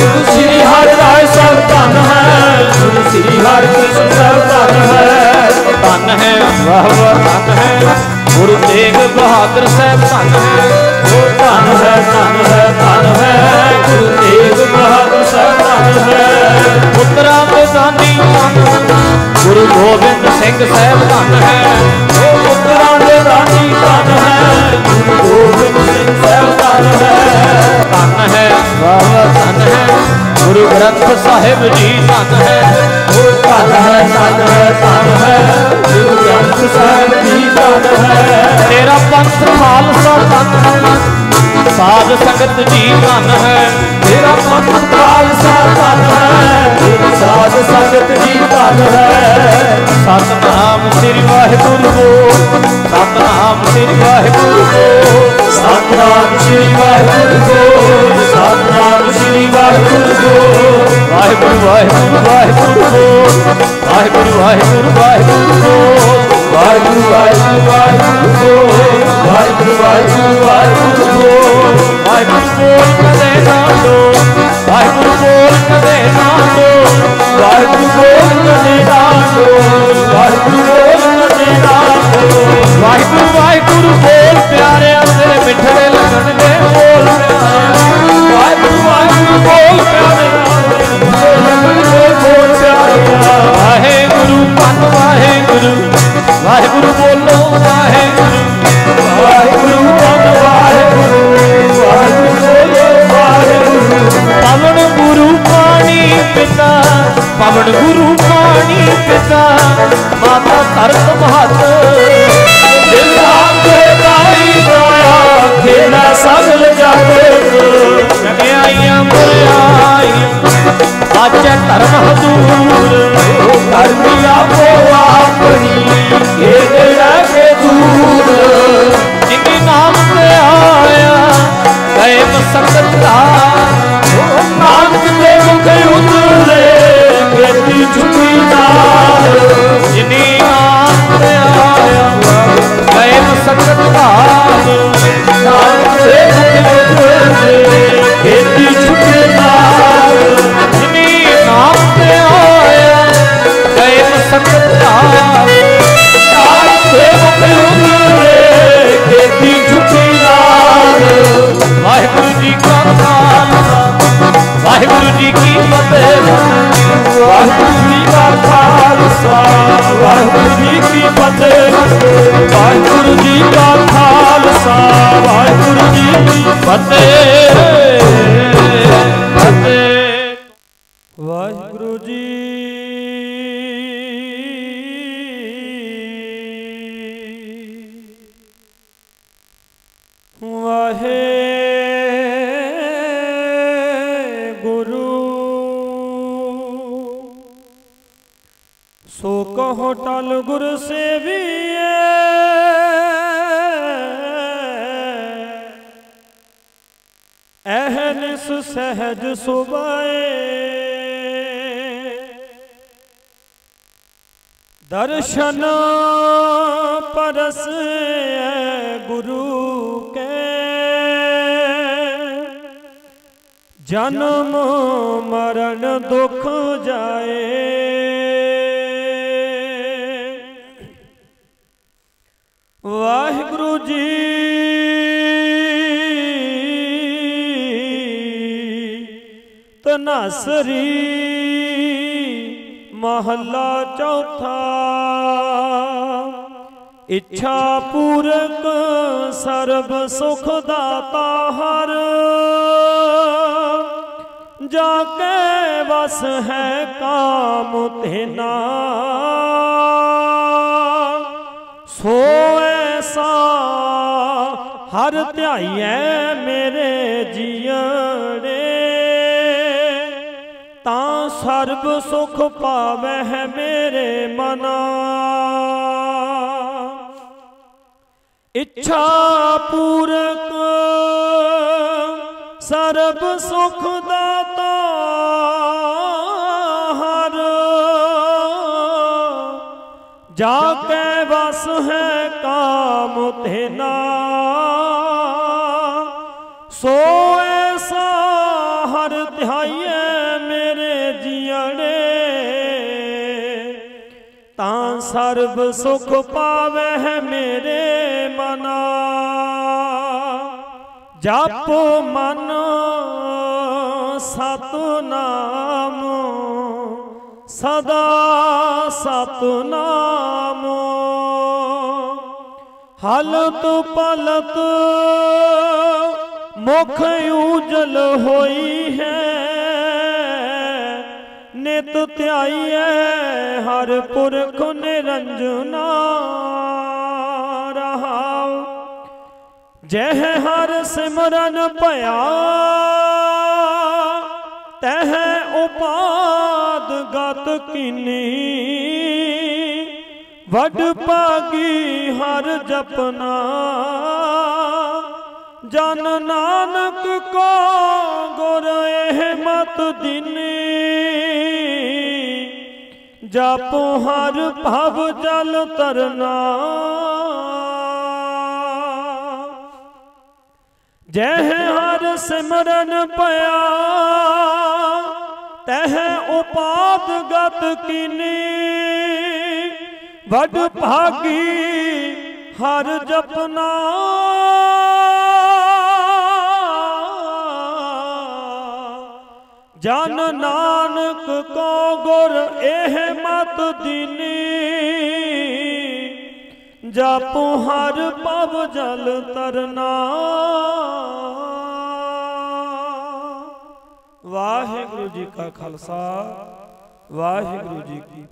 ਗੁਰੂ ਸ੍ਰੀ ਹਰਿ ਰਾਏ ਸਾਹਿਬ, ਧਨ ਹੈ। ਗੁਰੂ ਸ੍ਰੀ ਹਰਿ ਕ੍ਰਿਸ਼ਨ ਸਾਹਿਬ, ਧਨ ਹੈ। ਧਨ ਹੈ, ਵਾਹ ਵਾਹ, ਧਨ ਹੈ। ਗੁਰੂ ਤੇਗ ਬਹਾਦਰ ਸਾਹਿਬ ਧਨ ਹੈ। ਉਹ ਧਨ ਹੈ ਧਨ ਹੈ ਧਨ ਹੈ। ਗੁਰੂ ਤੇਗ ਬਹਾਦਰ ਸਾਹਿਬ ਧਨ ਹੈ। ਪੁੱਤਰਾਂ ਦੇ ਦਾਨੀ ਗੁਰੂ ਗੋਬਿੰਦ ਸਿੰਘ ਸਾਹਿਬ ਧਨ ਹੈ। ਉਹ ਪੁੱਤਰਾਂ ਦੇ ਦਾਨੀ ਧਨ ਹੈ। ਗੁਰੂ ਗੋਬਿੰਦ ਸਿੰਘ ਸਾਹਿਬ ਧਨ ਹੈ। ਧਨ ਹੈ। ਵਾਹ ਧਨ ਹੈ। ਗੁਰੂ ਗ੍ਰੰਥ ਸਾਹਿਬ ਜੀ ਧਨ ਹੈ। ਹੈ ਤੇਰਾ ਪੰਥ ਖਾਲਸਾ ਧਨ ਸਾਧ ਸੰਗਤ ਜੀ ਧਨ ਹੈ। ਤੇਰਾ ਪੰਥ ਖਾਲਸਾ ਧਨ ਹੈ। ਸਾਧ ਸੰਗਤ ਜੀ ਧਨ ਹੈ। ਸਤਨਾਮ ਸ੍ਰੀ ਵਾਹਿਗੁਰੂ ਬੋਲ ਸਤਨਾਮ ਸ੍ਰੀ ਵਾਹਿਗੁਰੂ ਬੋਲ ਸਤਨਾਮ ਸ੍ਰੀ ਵਾਹਿਗੁਰੂ ਬੋਲ ਸਤਨਾਮ ਸ੍ਰੀ ਵਾਹਿਗੁਰੂ ਬੋਲ ਵਾਹਿਗੁਰੂ ਵਾਹਿਗੁਰੂ ਵਾਹਿਗੁਰੂ ਬੋਲ ਵਾਹਿਗੁਰੂ ਵਾਹਿਗੁਰੂ ਵਾਹਿਗੁਰੂ ਕੋ ਵਾਹਿਗੁਰੂ ਵਾਹਿਗੁਰੂ ਵਾਹਿਗੁਰੂ ਕੋ ਵਾਹਿਗੁਰੂ ਵਾਹਿਗੁਰੂ ਵਾਹਿਗੁਰੂ ਕੋ ਵਾਹਿਗੁਰੂ ਬੋਲ ਕਦੇ ਨਾ ਲੋ ਵਾਹਿਗੁਰੂ ਬੋਲ ਕਦੇ ਨਾ ਲੋ ਵਾਹਿਗੁਰੂ ਬੋਲ ਕਦੇ ਨਾ ਲੋ ਵਾਹਿਗੁਰੂ ਬੋਲ ਕਦੇ ਨਾ ਲੋ ਵਾਹਿਗੁਰੂ ਵਾਹਿਗੁਰੂ ਬੋਲ ਪਿਆਰਿਆ ਤੇਰੇ ਮਿੱਠੇ ਲੱਗਣਗੇ ਬੋਲ ਪਿਆਰਿਆ ਵਾਹਿਗੁਰੂ ਵਾਹਿਗੁਰੂ ਬੋਲ ਪਿਆਰਿਆ ਤੇਰੇ ਮਿੱਠੇ ਲੱਗਣਗੇ ਵਾਹਿਗੁਰੂ ਪੰਨ ਵਾਹਿਗੁਰੂ। ਵਾਹਿਗੁਰੂ ਬੋਲੋ, ਵਾਹਿਗੁਰੂ। ਵਾਹਿਗੁਰੂ ਪੰਨ ਵਾਹਿਗੁਰੂ। ਵਾਹਿਗੁਰੂ ਬੋਲੋ, ਵਾਹਿਗੁਰੂ। ਪਵਨ ਗੁਰੂ ਪਾਣੀ ਪਿਤਾ, ਪਵਨ ਗੁਰੂ ਪਾਣੀ ਪਿਤਾ। ਮਾਤਾ ਧਰਤ ਮਹਤ। ਦਿਲ ਆਪੇ ਦਾਈ ਦਾਇਆ ਖੇੜਾ ਸਗਲ ਜਗ। ਨਗਿਆਈਆਂ ਮੁਰਿਆਈਆਂ ਆਚੇ ਧਰਮ ਹਜ਼ੂਰ ਧਰਮੀ ਆਪੋ ਆਪਣੀ ਇਹ ਰਹਿ ਕੇ ਦੂਰ। ਜਿਨੀ ਨਾਮ ਤੇ ਆਇਆ ਗਏ ਮਸਕਤ ਨਾਨਕ ਦੇ ਮੁਖ ਉਤਰੇ ਬੇਟੀ ਛੁੱਟੀ ਨਾਲ। ਜਿਨੀ ਨਾਮ ਤੇ ਆਇਆ ਗਏ ਮਸਕਤ ਦਾ, ਨਾਨਕ ਦੇ ਮੁਖ ਉਤਰੇ ਬੇਟੀ ਛੁੱਟੀ ਨਾਲ। ਗਏ ਮਸਕਤ ਦਾ ਨਾਨਕ ਦੇ ਮੁਖ ਉਤਰੇ ਨਾਲ ਵਾਹਿਗੁਰੂ ਜੀ ਕਾ ਖਾਲਸਾ ਵਾਹਿਗੁਰੂ ਜੀ ਕੀ ਫਤਿਹ। ਵਾਹਿਗੁਰੂ ਜੀ ਕਾ ਖਾਲਸਾ ਵਾਹਿਗੁਰੂ ਜੀ ਕੀ ਫਤਿਹ। ਵਾਹਿਗੁਰੂ ਜੀ ਕਾ ਖਾਲਸਾ ਵਾਹਿਗੁਰੂ ਜੀ ਕੀ ਫਤਿਹ। ਫਤਿਹ ਵਾਹਿਗੁਰੂ ਜੀ ਸਹਿਜ ਦਰਸ਼ਨ ਪਰਸ ਗੁਰੂ ਕੇ। ਜਨਮ ਮਰਨ ਦੁਖ ਜਾਏ। ਤਨਾਸਰੀ ਮਹੱਲਾ ਚੌਥਾ। ਇੱਛਾ ਪੂਰਕ ਸਰਬ ਸੁਖ ਦਾਤਾ ਹਰ। ਜਾ ਕੇ ਵਸ ਹੈ ਕਾਮ ਤੇਨਾ। ਸੋ ਐਸਾ ਹਰ ਧਿਆਈਐ ਮੇਰੇ ਜੀਣੇ ਸਰਬ ਸੁਖ ਪਾਵਹਿ ਮੇਰੇ ਮਨਾ। ਇੱਛਾ ਪੂਰਕ ਸਰਬ ਸੁਖ ਦਾਤਾ ਹਰ। ਜਾ ਕੇ ਵਸ ਹੈ ਕਾਮ ਤੇਨਾ ਸੋ ਸਰਬ ਸੁਖ ਪਾਵੇ ਮੇਰੇ ਮਨਾ। ਜਪ ਮਨ ਸਤਨਾਮ, ਸਦਾ ਸਤਨਾਮ। ਹਲਤ ਪਲਤ ਮੁਖ ਉਜਲ ਹੋਈ ਹੈ ਨਿਤ ਧਿਆਈਐ, ਹਰ ਪੁਰਖ ਨਿਰੰਜਨਾ ਰਹਾਉ ਜਹ ਹਰ ਸਿਮਰਨ ਭਇਆ, ਤਹ ਉਪਾਦ ਗਤ ਕੀਨੀ। ਵੱਡ ਪਾਗੀ ਹਰ ਜਪਨਾ, ਜਨ ਨਾਨਕ ਕੋ ਗੁਰ ਇਹ ਮਤ ਦਿਨੀ। ਜਪੋ ਹਰ ਭਵ ਜਲ ਤਰਨਾ ਜਹ ਹਰ ਸਿਮਰਨ ਪਿਆ ਤਹ ਉਪਾਦ ਗਤ ਕੀਨੀ। ਵੱਡ ਭਾਗੀ ਹਰ ਜਪਨਾ। ਜਨ ਨਾਨਕ ਕੋ ਗੁਰ ਇਹ ਮਤ ਦਿਨੀ। ਜਪੁ ਹਰ ਪਵ ਜਲ ਤਰਨਾ। ਵਾਹਿਗੁਰੂ ਜੀ ਕਾ ਖਾਲਸਾ, ਵਾਹਿਗੁਰੂ ਜੀ ਕੀ